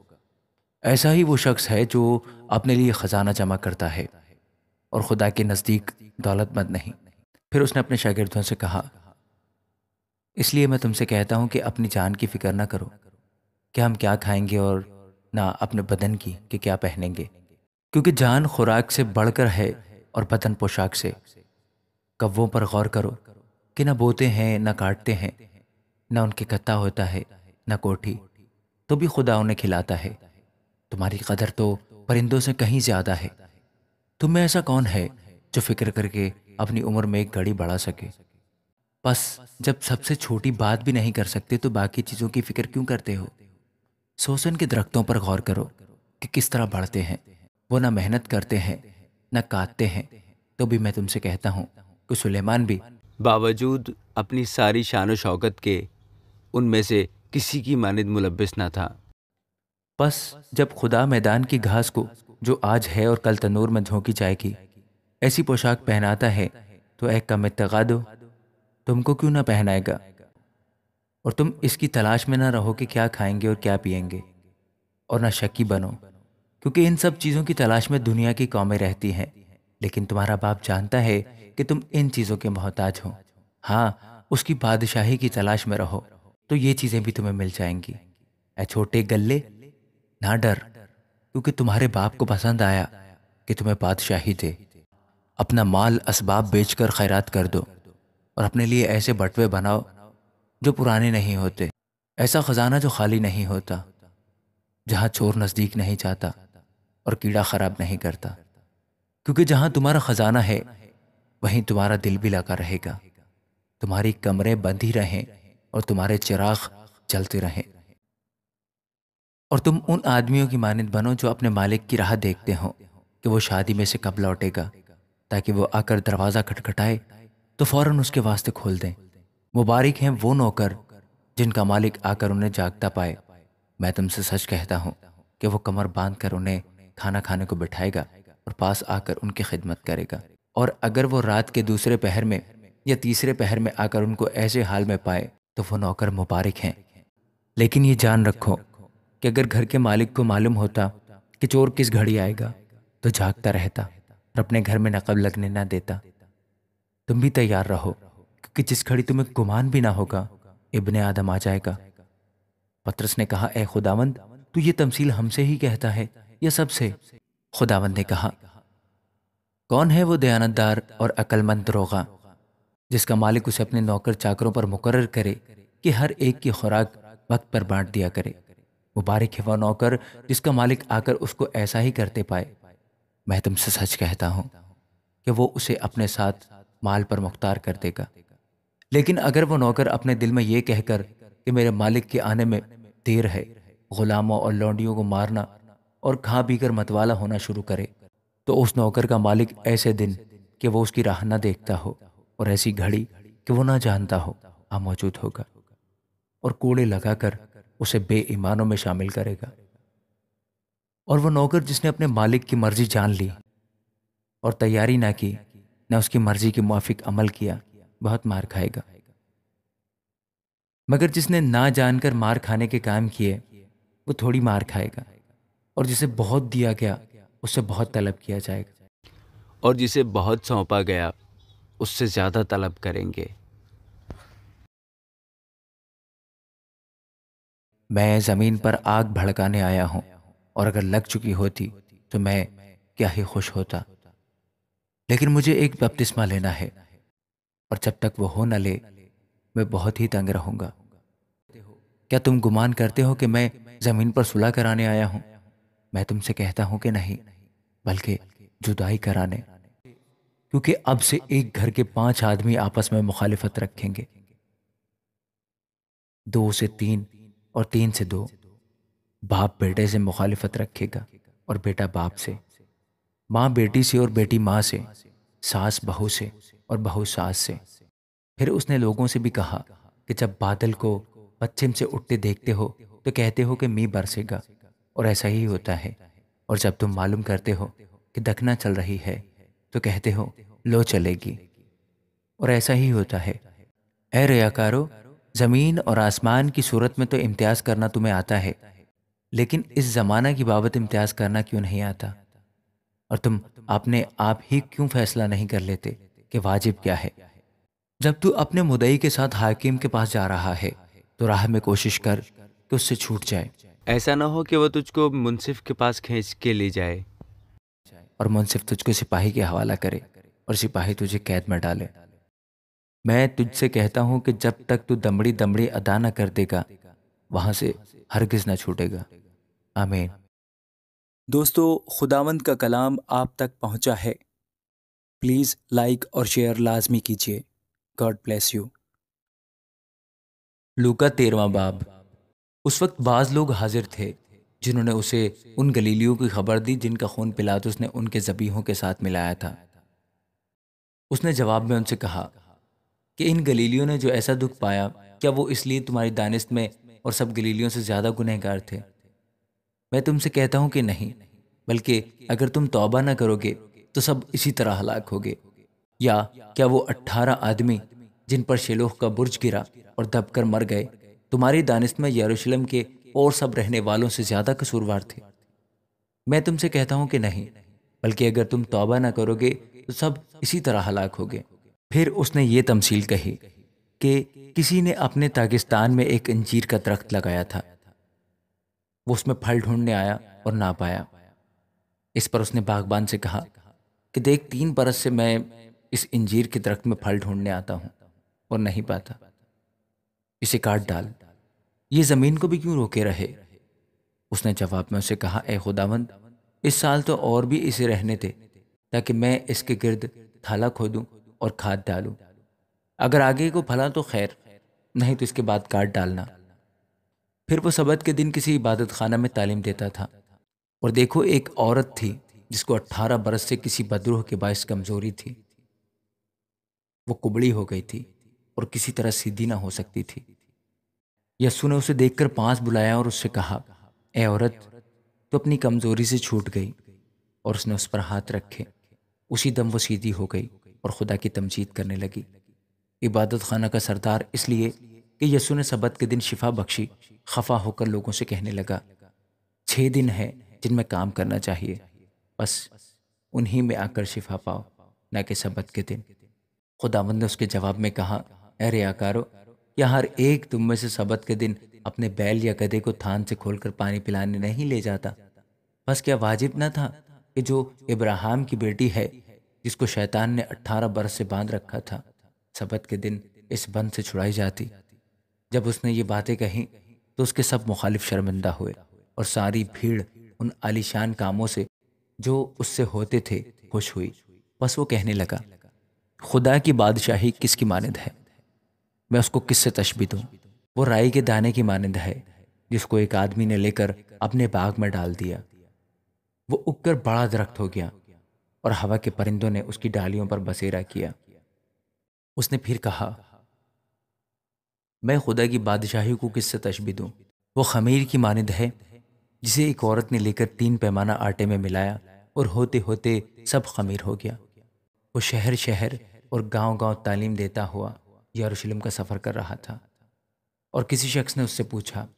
ऐसा ही वो शख्स है जो अपने लिए ख़जाना जमा करता है, और खुदा के नज़दीक दौलतमंद नहीं। फिर उसने अपने शागिर्दों से कहा, इसलिए मैं तुमसे कहता हूँ कि अपनी जान की फ़िक्र ना करो। कि हम क्या खाएँगे और ना अपने बदन की कि क्या पहनेंगे? क्योंकि जान खुराक से बढ़कर है और बदन पोशाक से। कव्वों पर गौर करो कि न बोते हैं, न काटते हैं, न उनके कत्ता होता है, न कोठी तो भी खुदा उन्हें खिलाता है। तुम्हारी कदर तो परिंदों से कहीं ज़्यादा है। तुम में ऐसा कौन है जो फ़िक्र करके अपनी उम्र में एक घड़ी बढ़ा सके? बस जब सबसे छोटी बात भी नहीं कर सकते तो बाकी चीज़ों की फ़िक्र क्यों करते हो? सोसन के दरख्तों पर गौर करो कि किस तरह बढ़ते हैं। वो ना मेहनत करते हैं न काटते हैं। तो भी मैं तुमसे कहता हूँ कि सुलेमान भी बावजूद अपनी सारी शान शौकत के उनमें से किसी की मानद मुलबिस न था। बस जब खुदा मैदान की घास को जो आज है और कल तनूर में झोंकी जाएगी ऐसी पोशाक पहनाता है तो एक कम इतगा दो तुमको क्यों ना पहनाएगा? और तुम इसकी तलाश में ना रहो कि क्या खाएँगे और क्या पिएँगे और ना शकी बनो। क्योंकि इन सब चीज़ों की तलाश में दुनिया की कौमें रहती हैं। लेकिन तुम्हारा बाप जानता है कि तुम इन चीज़ों के मोहताज हो। हाँ उसकी बादशाही की तलाश में रहो तो ये चीज़ें भी तुम्हें मिल जाएँगी। ए छोटे गल्ले, ना डर, क्योंकि तुम्हारे बाप को पसंद आया कि तुम्हें बादशाही दे। अपना माल असबाब बेचकर खैरात कर दो और अपने लिए ऐसे बटवे बनाओ जो पुराने नहीं होते। ऐसा खजाना जो खाली नहीं होता, जहाँ चोर नज़दीक नहीं जाता। और कीड़ा खराब नहीं करता। क्योंकि जहाँ तुम्हारा खजाना है, वहीं तुम्हारा दिल भी लगा रहेगा। तुम्हारी कमरे बंद ही रहें और तुम्हारे चिराग जलते रहें। और तुम उन आदमियों की मानद बनो जो अपने मालिक की राह देखते हो कि वो शादी में से कब लौटेगा, ताकि वो आकर दरवाज़ा खटखटाए तो फ़ौरन उसके वास्ते खोल दें। मुबारक हैं वो नौकर जिनका मालिक आकर उन्हें जागता पाए। मैं तुमसे सच कहता हूँ कि वो कमर बाँध कर उन्हें खाना खाने को बिठाएगा और पास आकर उनकी खिदमत करेगा। और अगर वो रात के दूसरे पहर में या तीसरे पहर में आकर उनको ऐसे हाल में पाए तो वो नौकर मुबारक हैं। लेकिन ये जान रखो कि अगर घर के मालिक को मालूम होता कि चोर किस घड़ी आएगा तो जागता रहता और अपने घर में नकब लगने ना देता। तुम भी तैयार रहो क्योंकि जिस घड़ी तुम्हें गुमान भी ना होगा, इब्ने आदम आ जाएगा। पत्रस ने कहा, ए खुदावंद, तू ये तमसील हमसे ही कहता है या सबसे खुदावंद ने कहा, कौन है वो दयानतदार और अक्लमंद दरोगा जिसका मालिक उसे अपने नौकर चाकरों पर मुकर करे कि हर एक की खुराक वक्त पर बांट दिया करे? मुबारक है वह नौकर, जिसका मालिक आकर उसको ऐसा ही करते पाए। मैं तुमसे सच कहता हूँ कि वो उसे अपने साथ माल पर मुख्तार कर देगा। लेकिन अगर वो नौकर अपने दिल में ये कहकर कि मेरे मालिक के आने में देर है, गुलामों और लौंडियों को मारना और खा पी कर मतवाला होना शुरू करे तो उस नौकर का मालिक ऐसे दिन कि वो उसकी राह ना देखता हो और ऐसी घड़ी कि वो ना जानता हो, आ मौजूद होगा और कूड़े लगाकर उसे बेईमानों में शामिल करेगा। और वो नौकर जिसने अपने मालिक की मर्ज़ी जान ली और तैयारी ना की, ना उसकी मर्ज़ी के मुआफिक अमल किया, बहुत मार खाएगा। मगर जिसने ना जानकर मार खाने के काम किए, वो थोड़ी मार खाएगा। और जिसे बहुत दिया गया उससे बहुत तलब किया जाएगा। और जिसे बहुत सौंपा गया उससे ज़्यादा तलब करेंगे। मैं ज़मीन पर आग भड़काने आया हूँ और अगर लग चुकी होती तो मैं क्या ही खुश होता। लेकिन मुझे एक बपतिस्मा लेना है और जब तक वो हो न ले मैं बहुत ही तंग रहूँगा। क्या तुम गुमान करते हो कि मैं ज़मीन पर सुलह कराने आया हूँ? मैं तुमसे कहता हूँ कि नहीं, बल्कि जुदाई कराने। क्योंकि अब से एक घर के पाँच आदमी आपस में मुखालिफत रखेंगे। दो से तीन और तीन से दो, बाप बेटे से मुखालिफत रखेगा और बेटा बाप से, माँ बेटी से और बेटी माँ से, सास बहू से और बहू सास से। फिर उसने लोगों से भी कहा कि जब बादल को पश्चिम से उठते देखते हो तो कहते हो कि मी बरसेगा। और ऐसा ही होता है। और जब तुम मालूम करते हो कि दखना चल रही है तो कहते हो, लो चलेगी। और ऐसा ही होता है। ए रयाकारो, ज़मीन और आसमान की सूरत में तो इम्तियाज़ करना तुम्हें आता है, लेकिन इस ज़माना की बाबत इम्तियाज़ करना क्यों नहीं आता? और तुम अपने आप ही क्यों फैसला नहीं कर लेते कि वाजिब क्या है? जब तू अपने मुदई के साथ हाकिम के पास जा रहा है तो राह में कोशिश कर कि उससे छूट जाए। ऐसा ना हो कि वो तुझको मुनसिफ के पास खींच के ले जाए। और मुनसिफ तुझको सिपाही के हवाला करे और सिपाही तुझे कैद में डाले। मैं तुझसे कहता हूँ कि जब तक तू दमड़ी दमड़ी अदा न कर देगा वहाँ से हरगिज ना छूटेगा। आमीन। दोस्तों खुदावंद का कलाम आप तक पहुँचा है। प्लीज़ लाइक और शेयर लाजमी कीजिए। God bless you. लूका तेरवा बाब। उस वक्त बाज लोग हाजिर थे, जिन्होंने उसे उन गलीलियों की खबर दी जिनका खून पिलातुस ने उनके जबीहों के साथ मिलाया था। उसने जवाब में उनसे कहा, कि इन गलीलियों ने जो ऐसा दुख पाया, क्या वो इसलिए तुम्हारी दानिश में और सब गलीलियों से ज़्यादा गुनहगार थे? मैं तुमसे कहता हूँ कि नहीं, बल्कि अगर तुम तौबा ना करोगे तो सब इसी तरह हलाक होगे। या क्या वो अट्ठारह आदमी, जिन पर शेलोह का बुर्ज गिरा और दबकर मर गए तुम्हारी दानिश में यरूशलेम के और सब रहने वालों से ज़्यादा कसूरवार थे। मैं तुमसे कहता हूँ कि नहीं, बल्कि अगर तुम तौबा ना करोगे तो सब इसी तरह हलाक होगे। फिर उसने ये तमसील कही कि किसी ने अपने ताकिस्तान में एक अंजीर का दरख्त लगाया था। वो उसमें फल ढूँढने आया और ना पाया। इस पर उसने बागबान से कहा कि देख, तीन बरस से मैं इस इंजीर के दरख्त में फल ढूँढने आता हूँ और नहीं पाता। इसे काट डाल। ये ज़मीन को भी क्यों रोके रहे? उसने जवाब में उसे कहा, ए खुदावंद, इस साल तो और भी इसे रहने दे, ताकि मैं इसके गिर्द थाला खोदूं और खाद डालूं। अगर आगे को फला तो खैर, नहीं तो इसके बाद काट डालना। फिर वो सबद के दिन किसी इबादत खाना में तालीम देता था। और देखो, एक औरत थी, जिसको अट्ठारह बरस से किसी बदरूह के बायस कमज़ोरी थी। वो कुबड़ी हो गई थी और किसी तरह सीधी ना हो सकती थी। यस्सु ने उसे देखकर पास बुलाया और उससे कहा, ए औरत तो अपनी कमज़ोरी से छूट गई। और उसने उस पर हाथ रखे। उसी दम वो सीधी हो गई और खुदा की तमजीद करने लगी। इबादत खाना का सरदार इसलिए कि यसु ने सबत के दिन शिफा बख्शी, खफा होकर लोगों से कहने लगा, छह दिन है जिनमें काम करना चाहिए। बस उन्हीं में आकर शिफा पाओ, न कि सबत के दिन। खुदावंद ने उसके जवाब में कहा, अरे आकारो या हर एक तुम में से सबत के दिन अपने बैल या गधे को थान से खोलकर पानी पिलाने नहीं ले जाता। बस क्या वाजिब न था कि जो इब्राहिम की बेटी है, जिसको शैतान ने अट्ठारह बरस से बाँध रखा था, सबत के दिन इस बंद से छुड़ाई जाती। जब उसने ये बातें कही तो उसके सब मुखालिफ शर्मिंदा हुए और सारी भीड़ उन आलिशान कामों से जो उससे होते थे, खुश हुई। बस वो कहने लगा, खुदा की बादशाही किसकी मानद है? मैं उसको किससे तशबी दूँ? वो राई के दाने की मानंद है, जिसको एक आदमी ने लेकर अपने बाग में डाल दिया। वो उगकर बड़ा दरख्त हो गया और हवा के परिंदों ने उसकी डालियों पर बसेरा किया। उसने फिर कहा, मैं खुदा की बादशाही को किससे तशबी दूँ? वो खमीर की मानद है, जिसे एक औरत ने लेकर तीन पैमाना आटे में मिलाया और होते होते सब खमीर हो गया। वो शहर शहर और गाँव गाँव तालीम देता हुआ यरूशलेम का सफ़र कर रहा था और किसी शख्स ने उससे पूछा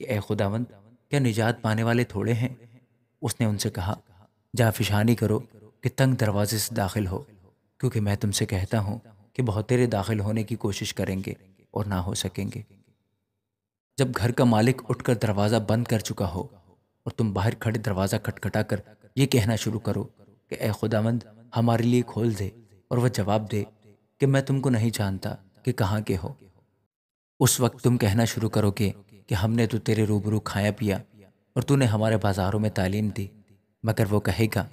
कि, ए खुदावंद क्या निजात पाने वाले थोड़े हैं? उसने उनसे कहा जा फिशानी करो कि तंग दरवाजे से दाखिल हो, क्योंकि मैं तुमसे कहता हूँ कि बहुत तेरे दाखिल होने की कोशिश करेंगे और ना हो सकेंगे। जब घर का मालिक उठकर दरवाज़ा बंद कर चुका हो और तुम बाहर खड़े दरवाज़ा खटखटा कर ये कहना शुरू करो कि, ए खुदावंद हमारे लिए खोल दे और वह जवाब दे कि मैं तुमको नहीं जानता कि कहाँ के हो? उस वक्त तुम कहना शुरू करोगे कि हमने तो तेरे रूबरू खाया पिया और तूने हमारे बाजारों में तालीम दी। मगर वो कहेगा,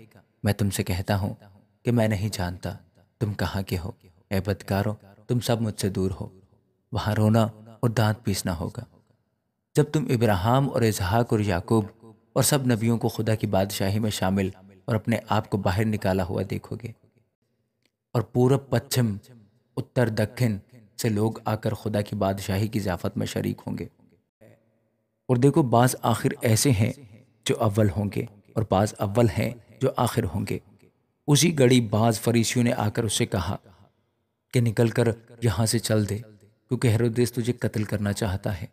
मैं तुमसे कहता हूँ कि मैं नहीं जानता तुम कहाँ के हो। ए बदकारो, तुम सब मुझसे दूर हो। वहाँ रोना और दांत पीसना होगा। जब तुम इब्राहिम और इजहाक और याकूब और सब नबियों को खुदा की बादशाही में शामिल और अपने आप को बाहर निकाला हुआ देखोगे और पूरब, पश्चिम, उत्तर, दक्षिण से लोग आकर खुदा की बादशाही की जाफत में शरीक होंगे। और देखो, बाज आखिर ऐसे हैं जो अव्वल होंगे और बाज अव्वल हैं जो आखिर होंगे। उसी घड़ी बाज फरीसियों ने आकर उससे कहा कि निकल कर यहाँ से चल दे, क्योंकि हेरोदेस तुझे कत्ल करना चाहता है।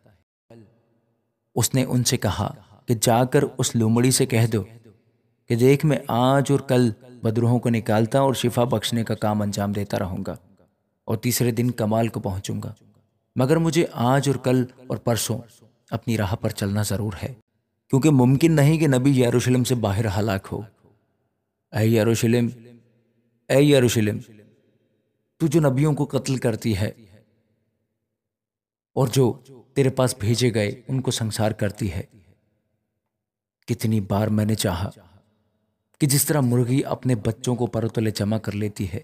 उसने उनसे कहा कि जाकर उस लोमड़ी से कह दो कि देख, मैं आज और कल बदरूहों को निकालता और शिफा बख्शने का काम अंजाम देता रहूँगा। और तीसरे दिन कमाल को पहुंचूँगा। मगर मुझे आज और कल और परसों अपनी राह पर चलना ज़रूर है, क्योंकि मुमकिन नहीं कि नबी यरूशलेम से बाहर हलाक हो। ऐ यरूशलेम ऐ यरूशलेम, तू जो नबियों को कत्ल करती है और जो तेरे पास भेजे गए उनको संसार करती है, कितनी बार मैंने चाहा कि जिस तरह मुर्गी अपने बच्चों को परोतले जमा कर लेती है,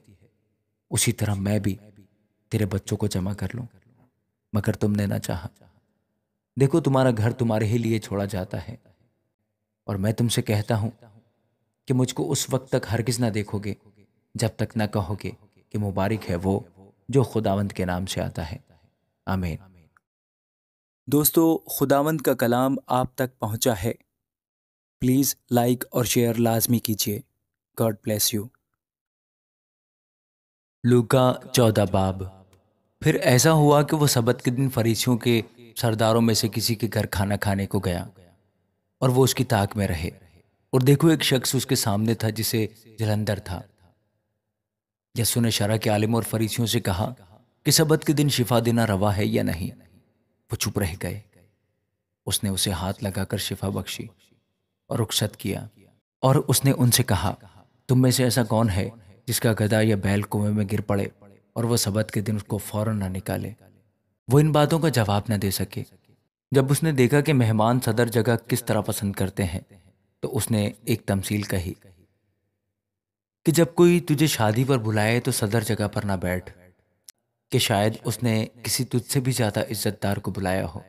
उसी तरह मैं भी तेरे बच्चों को जमा कर लूँ मगर तुमने ना चाहा। देखो तुम्हारा घर तुम्हारे ही लिए छोड़ा जाता है और मैं तुमसे कहता हूँ कि मुझको उस वक्त तक हरगिज ना देखोगे जब तक ना कहोगे कि मुबारक है वो जो खुदावंत के नाम से आता है। आमीन। दोस्तों खुदावंत का कलाम आप तक पहुँचा है। प्लीज़ लाइक और शेयर लाजमी कीजिए। God bless you. लूका चौदह बाब। फिर ऐसा हुआ कि वो सबत के दिन फरीसियों के सरदारों में से किसी के घर खाना खाने को गया और वो उसकी ताक में रहे। और देखो, एक शख्स उसके सामने था जिसे जलंधर था। यसु ने शरा के आलिम और फरीसियों से कहा कि सबत के दिन शिफा देना रवा है या नहीं? वो चुप रह गए। उसने उसे हाथ लगाकर शिफा बख्शी और रुखसत किया और उसने उनसे कहा, तुम में से ऐसा कौन है जिसका गदा या बैल कुएँ में गिर पड़े? और वह सबत के दिन उसको फ़ौरन ना निकाले। वो इन बातों का जवाब न दे सके। जब उसने देखा कि मेहमान सदर जगह किस तरह पसंद करते हैं तो उसने एक तमसील कही कि जब कोई तुझे शादी पर बुलाए तो सदर जगह पर ना बैठ, कि शायद उसने किसी तुझसे भी ज़्यादा इज्जतदार को बुलाया हो,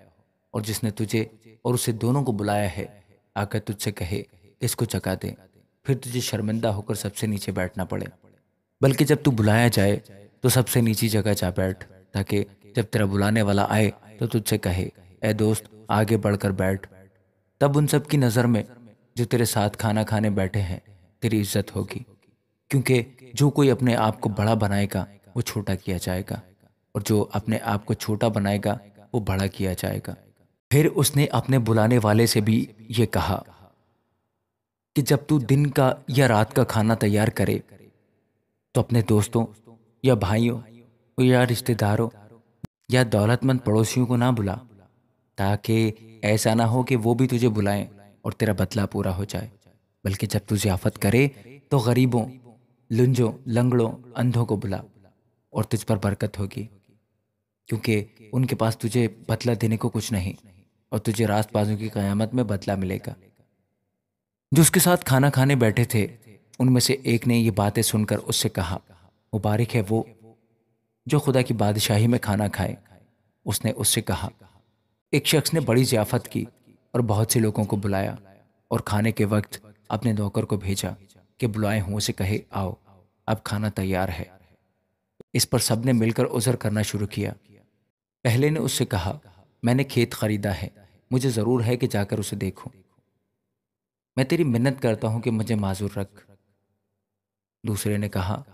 और जिसने तुझे और उसे दोनों को बुलाया है, आकर तुझसे कहे, इसको चका दे, फिर तुझे शर्मिंदा होकर सबसे नीचे बैठना पड़े। बल्कि जब तू बुलाया जाए तो सबसे नीची जगह जा बैठ, ताकि जब तेरा बुलाने वाला आए तो तुझसे कहे, ए दोस्त, आगे बढ़कर बैठ। तब उन सब की नज़र में, जो तेरे साथ खाना खाने बैठे हैं, तेरी इज़्ज़त होगी। क्योंकि जो कोई अपने आप को बड़ा बनाएगा, वो छोटा किया जाएगा, और जो अपने आप को छोटा बनाएगा, वो बड़ा किया जाएगा। फिर उसने अपने बुलाने वाले से भी ये कहा कि जब तू दिन का या रात का खाना तैयार करे तो अपने दोस्तों या भाइयों, या रिश्तेदारों, या दौलतमंद पड़ोसियों को ना बुला, ताकि ऐसा ना हो कि वो भी तुझे बुलाएँ और तेरा बदला पूरा हो जाए। बल्कि जब तू जियाफत करे तो गरीबों, लुंजों, लंगड़ों, अंधों को बुला और तुझ पर बरकत होगी। क्योंकि उनके पास तुझे बदला देने को कुछ नहीं और तुझे रात बाजों की कयामत में बदला मिलेगा। जो उसके साथ खाना खाने बैठे थे, उनमें से एक ने ये बातें सुनकर उससे कहा मुबारक है वो जो खुदा की बादशाही में खाना खाए। उसने उससे कहा, एक शख्स ने बड़ी जियाफत की और बहुत से लोगों को बुलाया और खाने के वक्त अपने नौकर को भेजा कि बुलाए हुए से कहे, आओ, अब खाना तैयार है। इस पर सबने मिलकर उजर करना शुरू किया। पहले ने उससे कहा, मैंने खेत खरीदा है, मुझे ज़रूर है कि जाकर उसे देखूँ। मैं तेरी मिन्नत करता हूँ कि मुझे माजूर रख। दूसरे ने कहा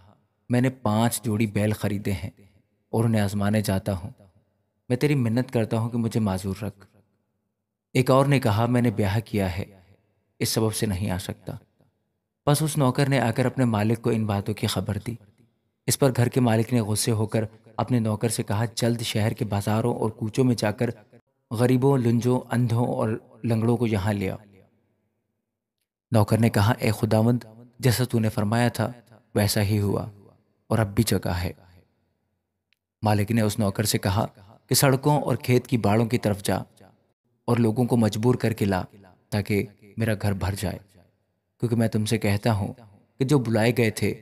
मैंने पाँच जोड़ी बैल खरीदे हैं और उन्हें आजमाने जाता हूँ। मैं तेरी मिन्नत करता हूँ कि मुझे माजूर रख। एक और ने कहा, मैंने ब्याह किया है, इस सबब से नहीं आ सकता। बस उस नौकर ने आकर अपने मालिक को इन बातों की खबर दी। इस पर घर के मालिक ने गुस्से होकर अपने नौकर से कहा, जल्द शहर के बाजारों और कूचों में जाकर गरीबों, लुंजों, अंधों और लंगड़ों को यहाँ ले आओ। नौकर ने कहा, ए खुदावंद, जैसा तूने फरमाया था, वैसा ही हुआ। और अब भी जगह है। मालिक ने उस नौकर से कहा कि सड़कों और खेत की बाड़ों की तरफ़ जा और लोगों को मजबूर करके ला ताकि मेरा घर भर जाए। क्योंकि मैं तुमसे कहता हूँ कि जो बुलाए गए थे,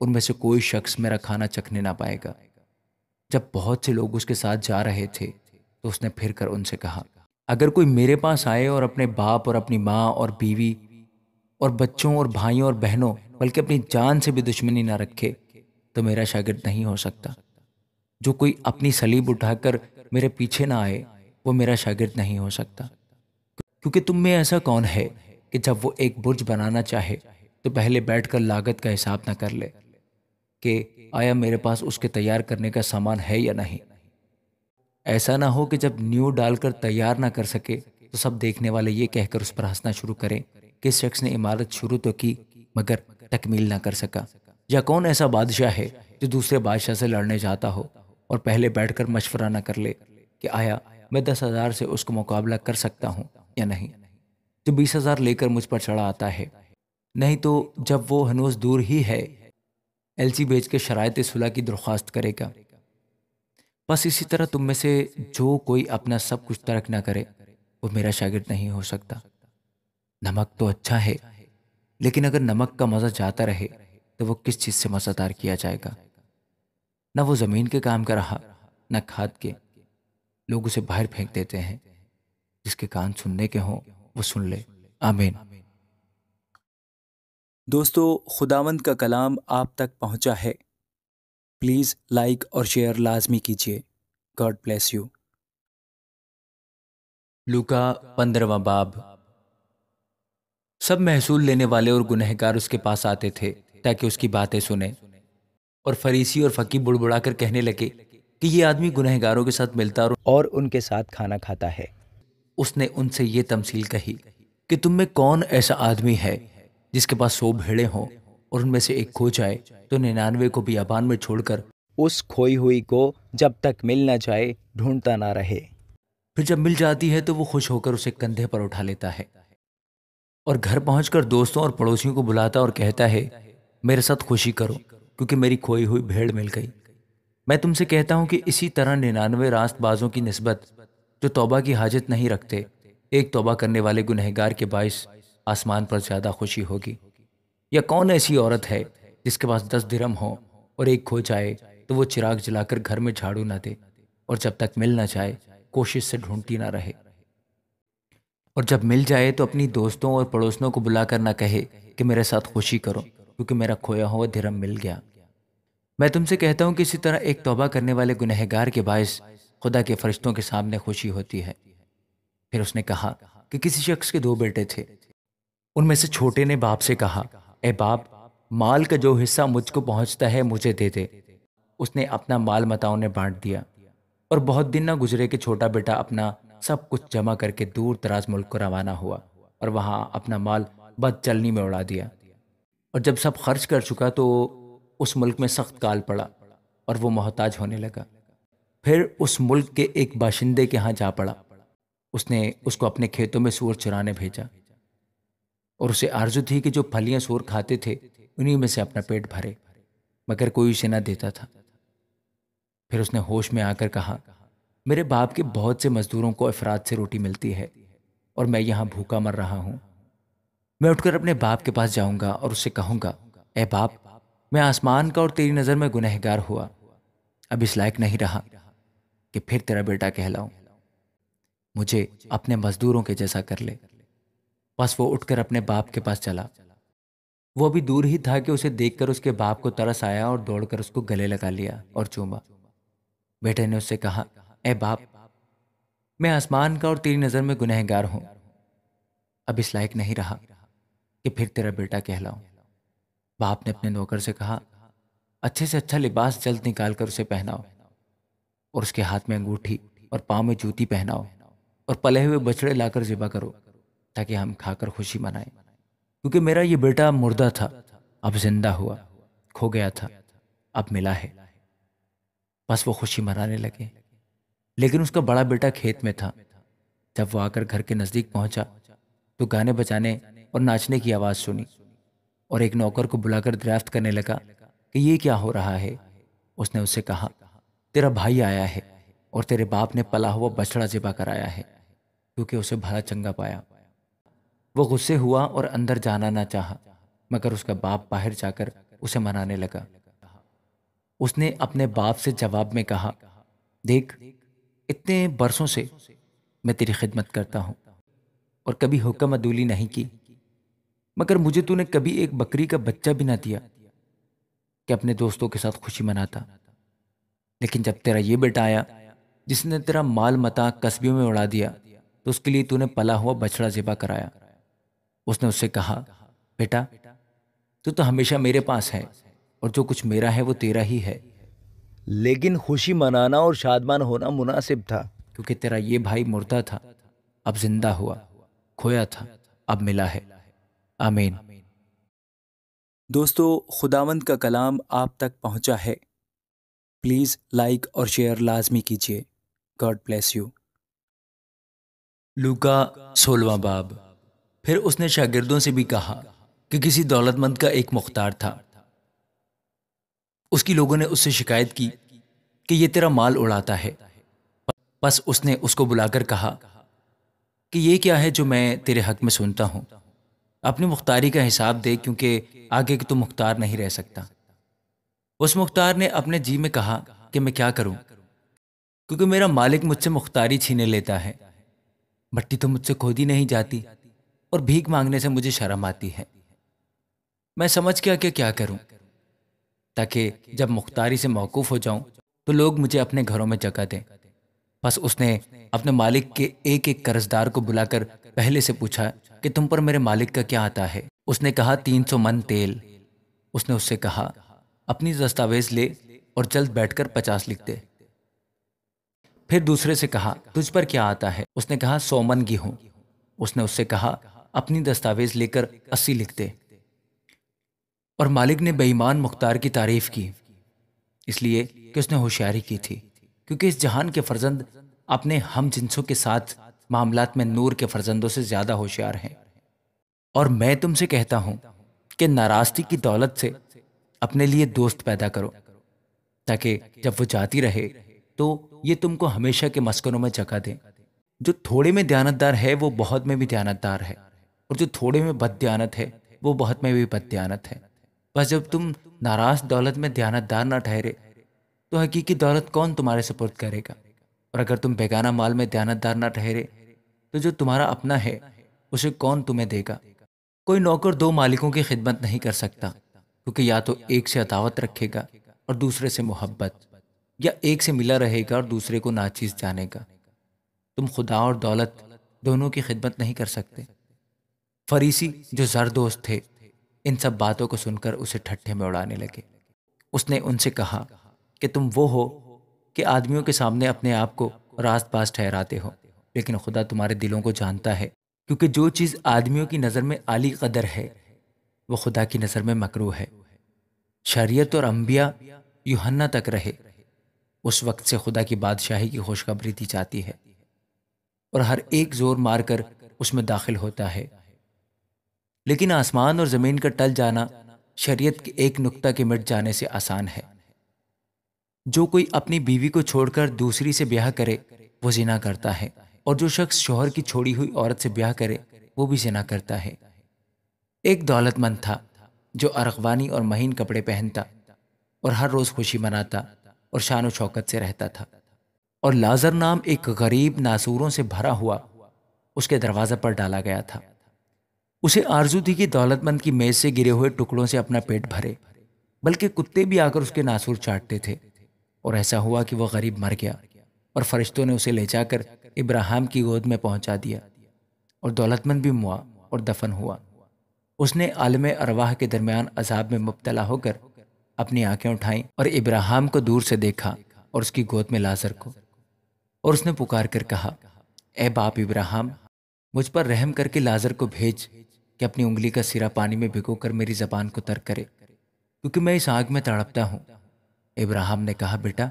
उनमें से कोई शख्स मेरा खाना चखने ना पाएगा। जब बहुत से लोग उसके साथ जा रहे थे तो उसने फिर कर उनसे कहा, अगर कोई मेरे पास आए और अपने बाप और अपनी माँ और बीवी और बच्चों और भाइयों और बहनों, बल्कि अपनी जान से भी दुश्मनी ना रखे तो मेरा शागिर्द नहीं हो सकता। जो कोई अपनी सलीब उठाकर मेरे पीछे ना आए, वो मेरा शागिर्द नहीं हो सकता। क्योंकि तुम में ऐसा कौन है कि जब वो एक बुर्ज बनाना चाहे तो पहले बैठकर लागत का हिसाब ना कर ले कि आया मेरे पास उसके तैयार करने का सामान है या नहीं। ऐसा ना हो कि जब न्यू डालकर तैयार ना कर सके तो सब देखने वाले ये कहकर उस पर हंसना शुरू करें कि शख्स ने इमारत शुरू तो की, मगर तकमील ना कर सका। या कौन ऐसा बादशाह है जो दूसरे बादशाह से लड़ने जाता हो और पहले बैठकर मशवरा न कर ले कि आया, मैं दस हज़ार से उसको मुकाबला कर सकता हूँ या नहीं? जो बीस हज़ार लेकर मुझ पर चढ़ा आता है। नहीं तो जब वो हनोज दूर ही है, एलसी बेच के शरायत सुलह की दरख्वास्त करेगा। बस इसी तरह तुम में से जो कोई अपना सब कुछ तर्क ना करे, वो मेरा शागिर्द नहीं हो सकता। नमक तो अच्छा है, लेकिन अगर नमक का मज़ा जाता रहे तो वो किस चीज़ से मज़ेदार किया जाएगा? न वो ज़मीन के काम का रहा न खाद के। लोग उसे बाहर फेंक देते हैं। जिसके कान सुनने के हों वो सुन ले। आमीन। दोस्तों खुदावंद का कलाम आप तक पहुँचा है। प्लीज़ लाइक और शेयर लाजमी कीजिए। God bless you. लुका पंद्रवा बाब। सब महसूल लेने वाले और गुनहगार उसके पास आते थे। ताकि उसकी बातें सुने। और फरीसी और फकी बुड़बुड़ा कर कहने लगे कि ये आदमी गुनहगारों के साथ मिलता और उनके साथ खाना खाता है। उसने उनसे ये तमसील कही कि तुम में कौन ऐसा आदमी है जिसके पास सौ भेड़े हों और उनमें से एक खो जाए तो निन्यानवे को भी अबान में छोड़कर उस खोई हुई को जब तक मिल ना जाए ढूंढता ना रहे। फिर जब मिल जाती है तो वो खुश होकर उसे कंधे पर उठा लेता है और घर पहुंचकर दोस्तों और पड़ोसियों को बुलाता और कहता है मेरे साथ खुशी करो, क्योंकि मेरी खोई हुई भेड़ मिल गई। मैं तुमसे कहता हूँ कि इसी तरह निन्यानवे रास्तबाजों की नस्बत, जो तौबा की हाजत नहीं रखते, एक तौबा करने वाले गुनहगार के बायस आसमान पर ज़्यादा खुशी होगी। या कौन ऐसी औरत है, जिसके पास दस दिरम हो और एक खो जाए तो वो चिराग जलाकर घर में झाड़ू ना दे, और जब तक मिल ना जाए, कोशिश से ढूंढती ना रहे। और जब मिल जाए तो अपनी दोस्तों और पड़ोसनों को बुलाकर ना कहे कि मेरे साथ खुशी करो। क्योंकि मेरा खोया हुआ धर्म मिल गया। मैं तुमसे कहता हूँ कि इसी तरह एक तौबा करने वाले गुनहगार के बायस खुदा के फरिश्तों के सामने खुशी होती है। फिर उसने कहा कि किसी शख्स के दो बेटे थे। उनमें से छोटे ने बाप से कहा, ए बाप, माल का जो हिस्सा मुझको पहुँचता है मुझे दे दे। उसने अपना माल मताओं ने बांट दिया और बहुत दिन ना गुजरे कि छोटा बेटा अपना सब कुछ जमा करके दूर दराज मुल्क को रवाना हुआ और वहाँ अपना माल बद चलनी में उड़ा दिया। और जब सब खर्च कर चुका तो उस मुल्क में सख्त काल पड़ा और वो मोहताज होने लगा। फिर उस मुल्क के एक बाशिंदे के यहाँ जा पड़ा। उसने उसको अपने खेतों में सूर चुराने भेजा और उसे आरज़ू थी कि जो फलियाँ सूर खाते थे, उन्हीं में से अपना पेट भरे, मगर कोई उसे ना देता था। फिर उसने होश में आकर कहा, मेरे बाप के बहुत से मजदूरों को अफराद से रोटी मिलती है और मैं यहाँ भूखा मर रहा हूँ। मैं उठकर अपने बाप के पास जाऊँगा और उससे कहूँगा ए बाप, मैं आसमान का और तेरी नज़र में गुनहगार हुआ। अब इस लायक नहीं रहा कि फिर तेरा बेटा कहलाऊं। मुझे अपने मजदूरों के जैसा कर ले। बस वो उठकर अपने बाप के पास चला। वो अभी दूर ही था कि उसे देखकर उसके बाप को तरस आया और दौड़कर उसको गले लगा लिया और चूमा। बेटे ने उससे कहा ए बाप, मैं आसमान का और तेरी नज़र में गुनहगार हूँ। अब इस लायक नहीं रहा। कि फिर तेरा बेटा कहलाऊं। बाप ने अपने नौकर से कहा, अच्छे से अच्छा लिबास जल्द निकाल कर उसे पहनाओ और उसके हाथ में अंगूठी और पाँव में जूती पहनाओ और पले हुए बछड़े लाकर जिबा करो ताकि हम खाकर खुशी मनाएँ। क्योंकि मेरा ये बेटा मुर्दा था, अब ज़िंदा हुआ, खो गया था, अब मिला है। बस वो खुशी मनाने लगे। लेकिन उसका बड़ा बेटा खेत में था। जब वो आकर घर के नज़दीक पहुँचा तो गाने बजाने और नाचने की आवाज़ सुनी और एक नौकर को बुलाकर दरियाफ्त करने लगा कि ये क्या हो रहा है। उसने उससे कहा, तेरा भाई आया है और तेरे बाप ने पला हुआ बछड़ा जिबा कराया है, क्योंकि उसे भला चंगा पाया। वो गुस्से हुआ और अंदर जाना ना चाहा, मगर उसका बाप बाहर जाकर उसे मनाने लगा। उसने अपने बाप से जवाब में कहा, देख, इतने बरसों से मैं तेरी खिदमत करता हूँ और कभी हुक्म अदूली नहीं की। मगर मुझे तूने कभी एक बकरी का बच्चा भी ना दिया कि अपने दोस्तों के साथ खुशी मनाता। लेकिन जब तेरा ये बेटा आया, जिसने तेरा माल मता कस्बियों में उड़ा दिया तो उसके लिए तूने पला हुआ बछड़ा जिबा कराया। उसने उससे कहा, बेटा, तू तो हमेशा मेरे पास है और जो कुछ मेरा है वो तेरा ही है। लेकिन खुशी मनाना और शादमान होना मुनासिब था, क्योंकि तेरा ये भाई मुर्दा था, अब ज़िंदा हुआ, खोया था, अब मिला है। आमीन। दोस्तों खुदावंद का कलाम आप तक पहुँचा है। प्लीज़ लाइक और शेयर लाजमी कीजिए। God bless you. लूका सोलवा बाब। फिर उसने शागिर्दों से भी कहा कि किसी दौलतमंद का एक मुख्तार था। उसकी लोगों ने उससे शिकायत की कि ये तेरा माल उड़ाता है। बस उसने उसको बुलाकर कहा कि ये क्या है जो मैं तेरे हक में सुनता हूँ? अपनी मुख्तारी का हिसाब दे क्योंकि आगे की तो मुख्तार नहीं रह सकता। उस मुख्तार ने अपने जी में कहा कि मैं क्या करूँ? क्योंकि मेरा मालिक मुझसे मुख्तारी छीने लेता है। भट्टी तो मुझसे खोदी नहीं जाती और भीख मांगने से मुझे शर्म आती है। मैं समझ गया कि क्या करूँ। ताकि जब मुख्तारी से मौकूफ हो जाऊँ तो लोग मुझे अपने घरों में जगह दें। बस उसने अपने मालिक के एक एक कर्जदार को बुलाकर पहले से पूछा कि तुम पर मेरे मालिक का क्या आता है? उसने कहा, तीन सौ मन तेल। उसने उससे कहा, अपनी दस्तावेज़ ले और जल्द बैठकर पचास लिख दे। फिर दूसरे से कहा, तुझ पर क्या आता है? उसने कहा, सौ मन गेहूँ। उसने उससे कहा, अपनी दस्तावेज़ लेकर अस्सी लिख दे। और मालिक ने बेईमान मुख्तार की तारीफ़ की, इसलिए कि उसने होशियारी की थी, क्योंकि इस जहान के फर्जंद अपने हम जिनसों के साथ मामलात में नूर के फर्जंदों से ज़्यादा होशियार हैं। और मैं तुमसे कहता हूँ कि नाराज़गी की दौलत से अपने लिए दोस्त पैदा करो, ताकि जब वो जाती रहे तो ये तुमको हमेशा के मस्कनों में जगह दे। जो थोड़े में दयानतदार है, वो बहुत में भी दयानतदार है, और जो थोड़े में बदयानत है, वो बहुत में भी बदयानत है। बस जब तुम नाराज़ दौलत में दयानतदार ना ठहरे तो हकीकी दौलत कौन तुम्हारे सपुर्द करेगा? और अगर तुम बेगाना माल में दयानतदार ना ठहरे तो जो तुम्हारा अपना है, उसे कौन तुम्हें देगा? कोई नौकर दो मालिकों की खिदमत नहीं कर सकता, क्योंकि या तो एक से अदावत रखेगा और दूसरे से मोहब्बत, या एक से मिला रहेगा और दूसरे को नाचीज जानेगा। तुम खुदा और दौलत दोनों की खिदमत नहीं कर सकते। फरीसी जो जर दोस्त थे, इन सब बातों को सुनकर उसे ठट्ठे में उड़ाने लगे। उसने उनसे कहा कि तुम वो हो कि आदमियों के सामने अपने आप को रास्त पास ठहराते हो। लेकिन खुदा तुम्हारे दिलों को जानता है, क्योंकि जो चीज़ आदमियों की नज़र में आली कदर है, वो खुदा की नज़र में मकरू है। शरीयत और अम्बिया यूहन्ना तक रहे। उस वक्त से खुदा की बादशाही की खुशखबरी दी जाती है और हर एक ज़ोर मारकर उसमें दाखिल होता है। लेकिन आसमान और ज़मीन का टल जाना शरीयत के एक नुक्ता के मिट जाने से आसान है। जो कोई अपनी बीवी को छोड़कर दूसरी से ब्याह करे, वो जिना करता है। और जो शख्स शोहर की छोड़ी हुई औरत से ब्याह करे, वो भी जिना करता है। एक दौलतमंद था, जो अरगवानी और महीन कपड़े पहनता और हर रोज खुशी मनाता और शान शौकत से रहता था। और लाजर नाम एक गरीब नासूरों से भरा हुआ उसके दरवाजे पर डाला गया था। उसे आरज़ू थी कि दौलतमंद की मेज से गिरे हुए टुकड़ों से अपना पेट भरे, बल्कि कुत्ते भी आकर उसके नासूर चाटते थे। और ऐसा हुआ कि वह गरीब मर गया और फरिश्तों ने उसे ले जाकर इब्राहिम की गोद में पहुँचा दिया और दौलतमंद भी मुआ और दफन हुआ। उसने आलम अरवाह के दरमियान अजाब में मुबतला होकर अपनी आँखें उठाईं और इब्राहिम को दूर से देखा और उसकी गोद में लाजर को और उसने पुकार कर कहा, ए बाप इब्राहिम, मुझ पर रहम करके लाजर को भेज कि अपनी उंगली का सिरा पानी में भिगोकर मेरी जबान को तर करे, क्योंकि मैं इस आग में तड़पता हूँ। इब्राहिम ने कहा, बेटा,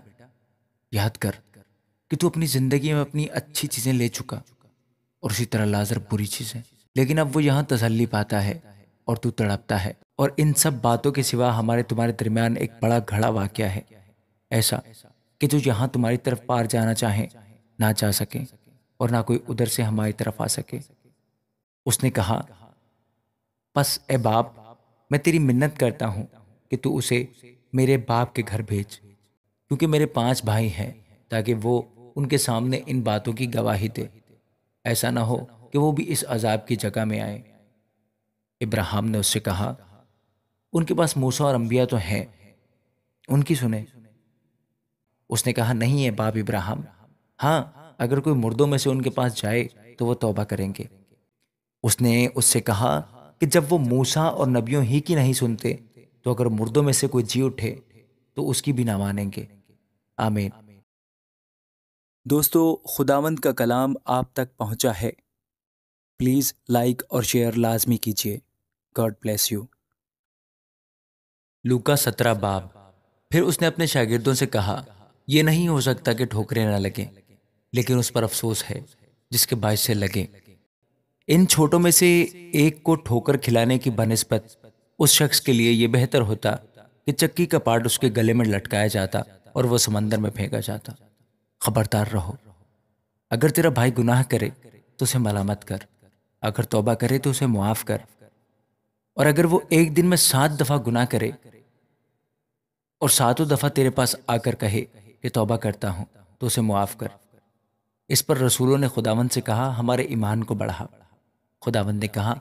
याद कर कि तू अपनी ज़िंदगी में अपनी अच्छी चीज़ें ले चुका और उसी तरह लाजर बुरी चीज़ें। लेकिन अब वो यहाँ तसल्ली पाता है और तू तड़पता है और इन सब बातों के सिवा हमारे तुम्हारे दरमियान एक बड़ा घड़ा वाक्य है। ऐसा कि जो यहाँ तुम्हारी तरफ़ पार जाना चाहे, ना जा सके और ना कोई उधर से हमारी तरफ़ आ सके। उसने कहा, बस ए बाप, मैं तेरी मिन्नत करता हूँ कि तू उसे मेरे बाप के घर भेज, क्योंकि मेरे पाँच भाई हैं, ताकि वो उनके सामने इन बातों की गवाही दे। ऐसा ना हो कि वो भी इस अजाब की जगह में आए। इब्राहिम ने उससे कहा, उनके पास मूसा और अंबिया तो हैं। उनकी सुने। उसने कहा, नहीं है बाप इब्राहिम। हाँ अगर कोई मुर्दों में से उनके पास जाए तो वो तौबा करेंगे। उसने उससे कहा कि जब वो मूसा और नबियों ही की नहीं सुनते तो अगर मुर्दों में से कोई जी उठे तो उसकी भी ना मानेंगे आमीन। दोस्तों खुदावंद का कलाम आप तक पहुँचा है। प्लीज़ लाइक और शेयर लाजमी कीजिए। God bless you. लूका सत्रह बाब। फिर उसने अपने शागिर्दों से कहा यह नहीं हो सकता कि ठोकरें ना लगे लेकिन उस पर अफसोस है जिसके बायस से लगे। इन छोटों में से एक को ठोकर खिलाने की बनस्पत उस शख्स के लिए यह बेहतर होता कि चक्की का पार्ट उसके गले में लटकाया जाता और वह समंदर में फेंका जाता। खबरदार रहो। अगर तेरा भाई गुनाह करे तो उसे मलामत कर। अगर तौबा करे तो उसे मुआफ कर। और अगर वो एक दिन में सात दफ़ा गुनाह करे और सातों दफ़ा तेरे पास आकर कहे कि तौबा करता हूँ तो उसे मुआफ कर। इस पर रसूलों ने खुदावंद से कहा, हमारे ईमान को बढ़ा। खुदावंद ने कहा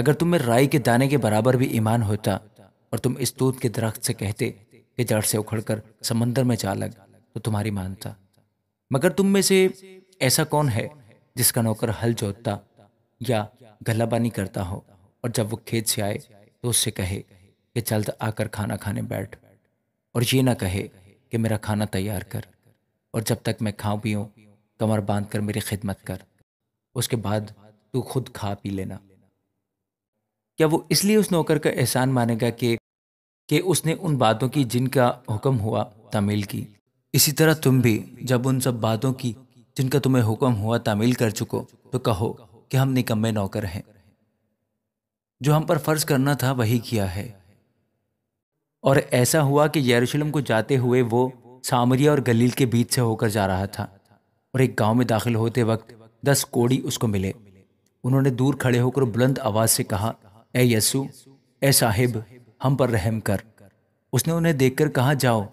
अगर तुम में राई के दाने के बराबर भी ईमान होता और तुम इस दूध के दरख्त से कहते कि जड़ से उखड़कर समंदर में जा लग तो तुम्हारी मानता। मगर तुम में से ऐसा कौन है जिसका नौकर हल जोतता या गलाबानी करता हो और जब वो खेत से आए तो उससे कहे कि जल्द आकर खाना खाने बैठ और ये ना कहे कि मेरा खाना तैयार कर और जब तक मैं खाऊं पीऊं, कमर बाँध कर मेरी खिदमत कर। उसके बाद तू खुद खा पी लेना। क्या वो इसलिए उस नौकर का एहसान मानेगा कि कि उसने उन बातों की जिनका हुक्म हुआ तामील की? इसी तरह तुम भी जब उन सब बातों की जिनका तुम्हें हुक्म हुआ तामील कर चुको तो कहो कि हम निकम्मे नौकर हैं। जो हम पर फ़र्ज़ करना था वही किया है। और ऐसा हुआ कि यरूशलेम को जाते हुए वो सामरिया और गलील के बीच से होकर जा रहा था और एक गाँव में दाखिल होते वक्त दस कोड़ी उसको मिले। उन्होंने दूर खड़े होकर बुलंद आवाज़ से कहा ए यसु ए साहिब, हम पर रहम कर। उसने उन्हें देखकर कहा, जाओ,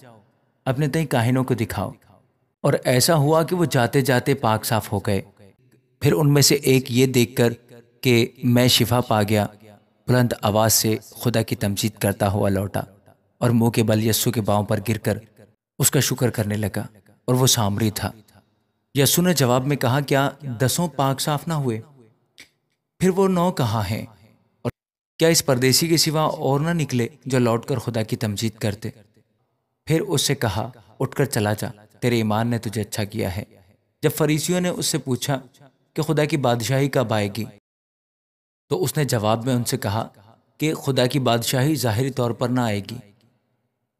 अपने तई काहिनों को दिखाओ। और ऐसा हुआ कि वो जाते जाते पाक साफ़ हो गए। फिर उनमें से एक ये देखकर कि मैं शिफा पा गया, बुलंद आवाज़ से खुदा की तमजीद करता हुआ लौटा और मुँह के बल यस्सु के बाहों पर गिरकर उसका शुक्र करने लगा और वो सामरी था। यस्सु ने जवाब में कहा, क्या दसों पाक साफ़ ना हुए? फिर वो नौ कहाँ हैं? क्या इस परदेसी के सिवा और ना निकले जो लौटकर खुदा की तमजीद करते? फिर उससे कहा, उठकर चला जा, तेरे ईमान ने तुझे अच्छा किया है। जब फरीसियों ने उससे पूछा कि खुदा की बादशाही कब आएगी तो उसने जवाब में उनसे कहा कि खुदा की बादशाही जाहिरी तौर पर ना आएगी।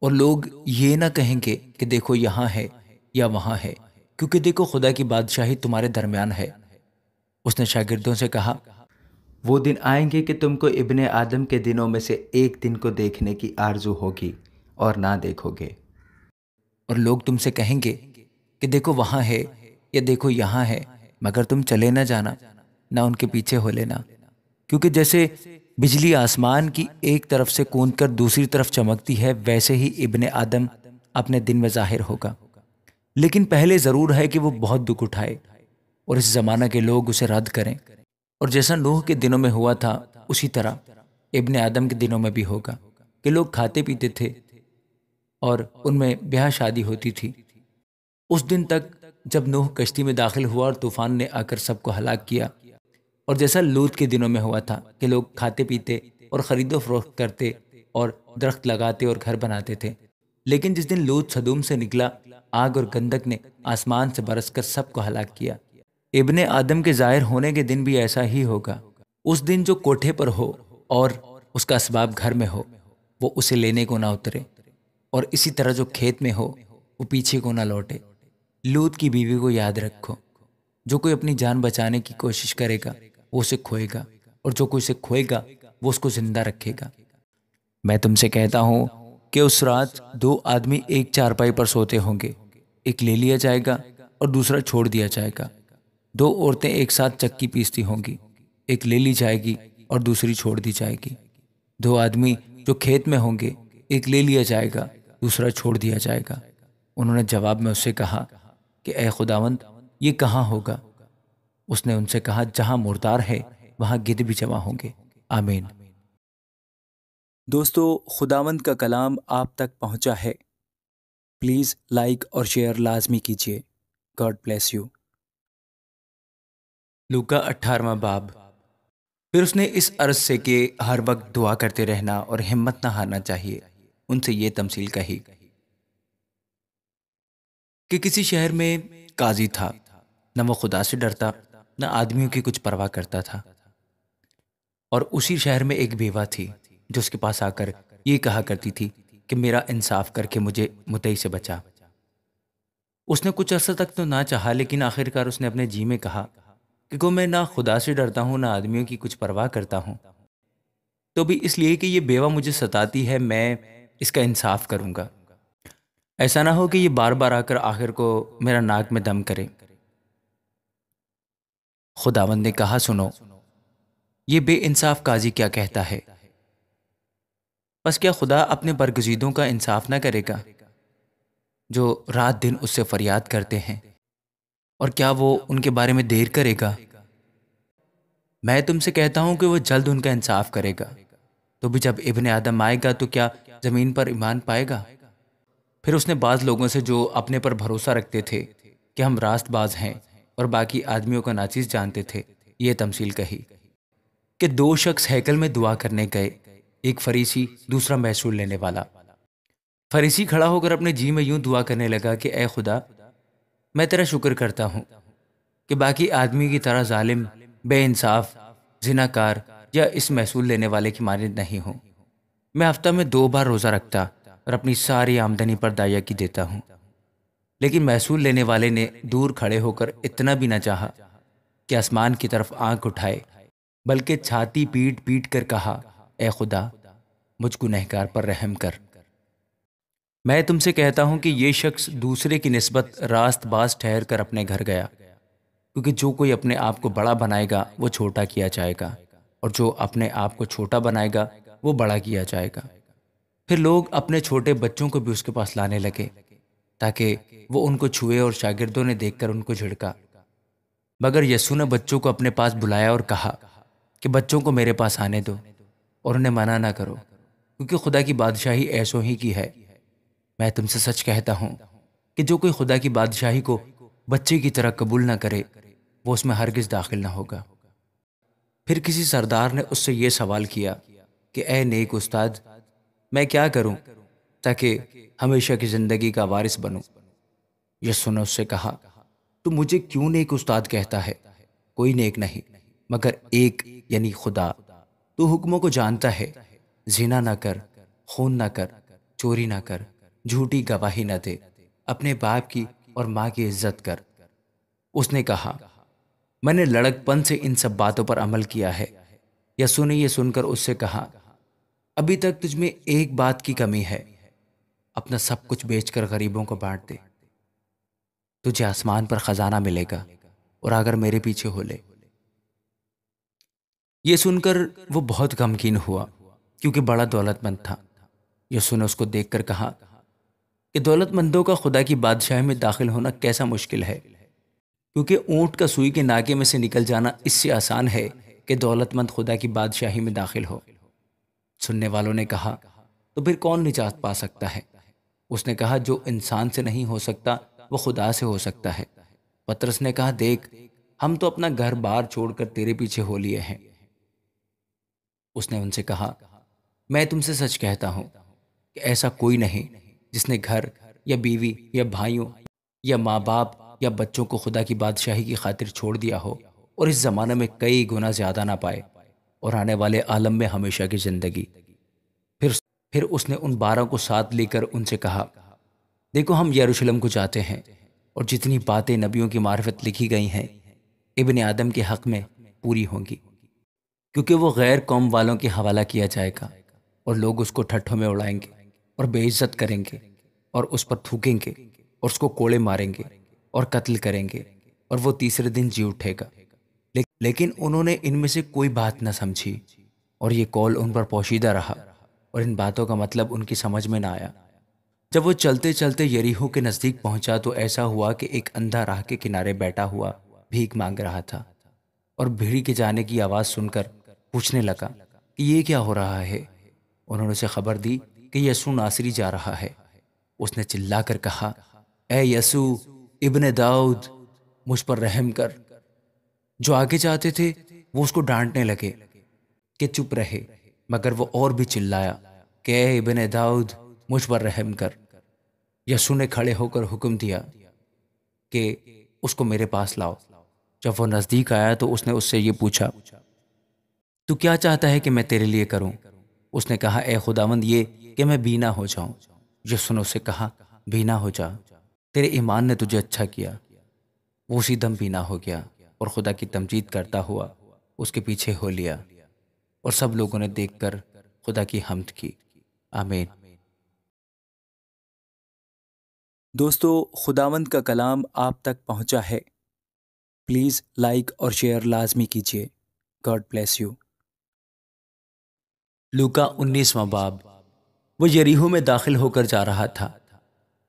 और लोग ये ना कहेंगे कि देखो यहाँ है या वहाँ है, क्योंकि देखो खुदा की बादशाही तुम्हारे दरमियान है। उसने शागिर्दों से कहा वो दिन आएँगे कि तुमको इब्ने आदम के दिनों में से एक दिन को देखने की आरज़ू होगी और ना देखोगे। और लोग तुमसे कहेंगे कि देखो वहाँ है या देखो यहाँ है, मगर तुम चले ना जाना, ना उनके पीछे हो लेना। क्योंकि जैसे बिजली आसमान की एक तरफ़ से कूद कर दूसरी तरफ़ चमकती है, वैसे ही इब्ने आदम अपने दिन में ज़ाहिर होगा। लेकिन पहले ज़रूर है कि वो बहुत दुख उठाए और इस ज़माना के लोग उसे रद्द करें। और जैसा नूह के दिनों में हुआ था, उसी तरह इब्न आदम के दिनों में भी होगा, कि लोग खाते पीते थे और उनमें ब्याह शादी होती थी। उस दिन तक जब नूह कश्ती में दाखिल हुआ और तूफ़ान ने आकर सबको हलाक किया, और जैसा लूत के दिनों में हुआ था, कि लोग खाते पीते और ख़रीदो फरोख्त करते और दरख्त लगाते और घर बनाते थे। लेकिन जिस दिन लूत सदूम से निकला, आग और गंदक ने आसमान से बरसकर सबको हलाक किया। इब्ने आदम के ज़ाहिर होने के दिन भी ऐसा ही होगा। उस दिन जो कोठे पर हो और उसका असबाब घर में हो, वो उसे लेने को ना उतरे और इसी तरह जो खेत में हो, वो पीछे को ना लौटे। लूत की बीवी को याद रखो। जो कोई अपनी जान बचाने की कोशिश करेगा, वो उसे खोएगा और जो कोई उसे खोएगा, वो उसको ज़िंदा रखेगा। मैं तुमसे कहता हूँ कि उस रात दो आदमी एक चारपाई पर सोते होंगे। एक ले लिया जाएगा और दूसरा छोड़ दिया जाएगा। दो औरतें एक साथ चक्की पीसती होंगी। एक ले ली जाएगी और दूसरी छोड़ दी जाएगी। दो आदमी जो खेत में होंगे, एक ले लिया जाएगा, दूसरा छोड़ दिया जाएगा। उन्होंने जवाब में उससे कहा कि, ए खुदावंत, ये कहाँ होगा? उसने उनसे कहा, जहाँ मुर्दार है, वहाँ गिद्ध भी जमा होंगे। आमीन। दोस्तों, खुदावंत का कलाम आप तक पहुँचा है। प्लीज़ लाइक और शेयर लाजमी कीजिए। God bless you. लूका अठारवा बाब। फिर उसने इस अर्ज़ से कि हर वक्त दुआ करते रहना और हिम्मत ना हारना चाहिए, उनसे ये तमसील कही कि किसी शहर में काजी था, न वो खुदा से डरता, न आदमियों की कुछ परवाह करता था। और उसी शहर में एक बेवा थी, जो उसके पास आकर ये कहा करती थी कि मेरा इंसाफ करके मुझे मुतई से बचा। उसने कुछ अर्सा तक तो ना चाहा, लेकिन आखिरकार उसने अपने जी में कहा कि को मैं ना खुदा से डरता हूँ, ना आदमियों की कुछ परवाह करता हूँ। तो भी इसलिए कि ये बेवा मुझे सताती है, मैं इसका इंसाफ करूँगा। ऐसा ना हो कि ये बार बार आकर आखिर को मेरा नाक में दम करे। खुदावंद ने कहा, सुनो, ये बेइंसाफ काजी क्या कहता है? बस क्या खुदा अपने बरगजीदों का इंसाफ ना करेगा, जो रात दिन उससे फरियाद करते हैं? और क्या वो उनके बारे में देर करेगा? मैं तुमसे कहता हूँ कि वो जल्द उनका इंसाफ करेगा। तो भी जब इब्ने आदम आएगा तो क्या ज़मीन पर ईमान पाएगा? फिर उसने बाज लोगों से जो अपने पर भरोसा रखते थे कि हम रास्तबाज हैं और बाकी आदमियों का नाचीज जानते थे, ये तमसील कही कि दो शख्स हैकल में दुआ करने गए, एक फरीसी, दूसरा महसूल लेने वाला। फरीसी खड़ा होकर अपने जी में यूँ दुआ करने लगा कि, ए खुदा मैं तेरा शुक्र करता हूँ कि बाकी आदमी की तरह जालिम, बेइंसाफ, जिनाकार या इस महसूल लेने वाले की मानद नहीं हूँ। मैं हफ़्ता में दो बार रोज़ा रखता और अपनी सारी आमदनी पर दाया की देता हूँ। लेकिन महसूल लेने वाले ने दूर खड़े होकर इतना भी ना चाहा कि आसमान की तरफ़ आँख उठाए, बल्कि छाती पीट पीट कर कहा, ए खुदा, मुझ गुनहगार पर रहम कर। मैं तुमसे कहता हूँ कि ये शख्स दूसरे की नस्बत रास्तबाज ठहर कर अपने घर गया, क्योंकि जो कोई अपने आप को बड़ा बनाएगा, वो छोटा किया जाएगा, और जो अपने आप को छोटा बनाएगा, वो बड़ा किया जाएगा। फिर लोग अपने छोटे बच्चों को भी उसके पास लाने लगे, ताकि वो उनको छुए और शागिर्दों ने देखकर उनको झिड़का। मगर यसू ने बच्चों को अपने पास बुलाया और कहा कि, बच्चों को मेरे पास आने दो और उन्हें मना ना करो, क्योंकि खुदा की बादशाही ऐसो ही की है। मैं तुमसे सच कहता हूँ कि जो कोई खुदा की बादशाही को बच्चे की तरह कबूल ना करे, वो उसमें हरगिज दाखिल ना होगा। फिर किसी सरदार ने उससे ये सवाल किया कि, ए नेक उस्ताद, मैं क्या करूँ ताकि हमेशा की ज़िंदगी का वारिस बनूं? यसु ने उससे कहा तो मुझे क्यों नेक उस्ताद कहता है? कोई नेक नहीं, मगर एक, यानी खुदा। तू हुक्मों को जानता है, जिना ना कर, खून ना कर, चोरी ना कर झूठी गवाही न दे, अपने बाप की और माँ की इज़्ज़त कर। उसने कहा, मैंने लड़कपन से इन सब बातों पर अमल किया है। यसु ने यह सुनकर उससे कहा, अभी तक तुझमें एक बात की कमी है। अपना सब कुछ बेचकर गरीबों को बांट दे। तुझे आसमान पर खजाना मिलेगा और अगर मेरे पीछे हो ले। ये सुनकर वो बहुत गमकीन हुआ, क्योंकि बड़ा दौलतमंद था। यसु ने उसको देखकर कहा कि दौलतमंदों का खुदा की बादशाही में दाखिल होना कैसा मुश्किल है? क्योंकि ऊँट का सुई के नाके में से निकल जाना इससे आसान है कि दौलतमंद खुदा की बादशाही में दाखिल हो। सुनने वालों ने कहा तो फिर कौन निजात पा सकता है? उसने कहा, जो इंसान से नहीं हो सकता, वो खुदा से हो सकता है। पत्रस ने कहा, देख, हम तो अपना घर बार छोड़कर तेरे पीछे हो लिए हैं। उसने उनसे कहा, मैं तुमसे सच कहता हूँ कि ऐसा कोई नहीं। जिसने घर या बीवी या भाइयों या माँ बाप या बच्चों को खुदा की बादशाही की खातिर छोड़ दिया हो और इस ज़माने में कई गुना ज़्यादा ना पाए और आने वाले आलम में हमेशा की ज़िंदगी। फिर फिर उसने उन बारह को साथ लेकर उनसे कहा, देखो, हम यरूशलेम को जाते हैं और जितनी बातें नबियों की मार्फत लिखी गई हैं, इबन आदम के हक में पूरी होंगी, क्योंकि वो गैर कौम वालों के हवाला किया जाएगा और लोग उसको ठट्ठों में उड़ाएँगे। और बेइज्जत करेंगे और उस पर थूकेंगे और उसको कोड़े मारेंगे और कत्ल करेंगे और वो तीसरे दिन जी उठेगा। ले, लेकिन उन्होंने इनमें से कोई बात न समझी और ये कॉल उन पर पोशीदा रहा और इन बातों का मतलब उनकी समझ में ना आया। जब वो चलते चलते यरीहो के नज़दीक पहुँचा तो ऐसा हुआ कि एक अंधा राह के किनारे बैठा हुआ भीख मांग रहा था और भीड़ के जाने की आवाज़ सुनकर पूछने लगा कि ये क्या हो रहा है? उन्होंने उसे खबर दी कि यसु नासरी जा रहा है। उसने चिल्लाकर कहा ए यसु इब्न दाऊद, मुझ पर रहम कर। जो आगे जाते थे, वो उसको डांटने लगे कि चुप रहे, मगर वो और भी चिल्लाया कि ए इब्न दाऊद, मुझ पर रहम कर। यसु ने खड़े होकर हुक्म दिया कि उसको मेरे पास लाओ। जब वो नज़दीक आया तो उसने उससे ये पूछा, तू क्या चाहता है कि मैं तेरे लिए करूँ? उसने कहा ए खुदावंद, ये कि मैं बीना हो जाऊँ। यसु ने उससे कहा बीना हो जा। तेरे ईमान ने तुझे अच्छा किया। वो उसी दम बीना हो गया और खुदा की तमजीद करता हुआ उसके पीछे हो लिया और सब लोगों ने देखकर खुदा की हमद की। आमीन। दोस्तों खुदावंद का कलाम आप तक पहुँचा है। प्लीज़ लाइक और शेयर लाजमी कीजिए। God bless you. लूका उन्नीसवां बाब। वो यरीहो में दाखिल होकर जा रहा था।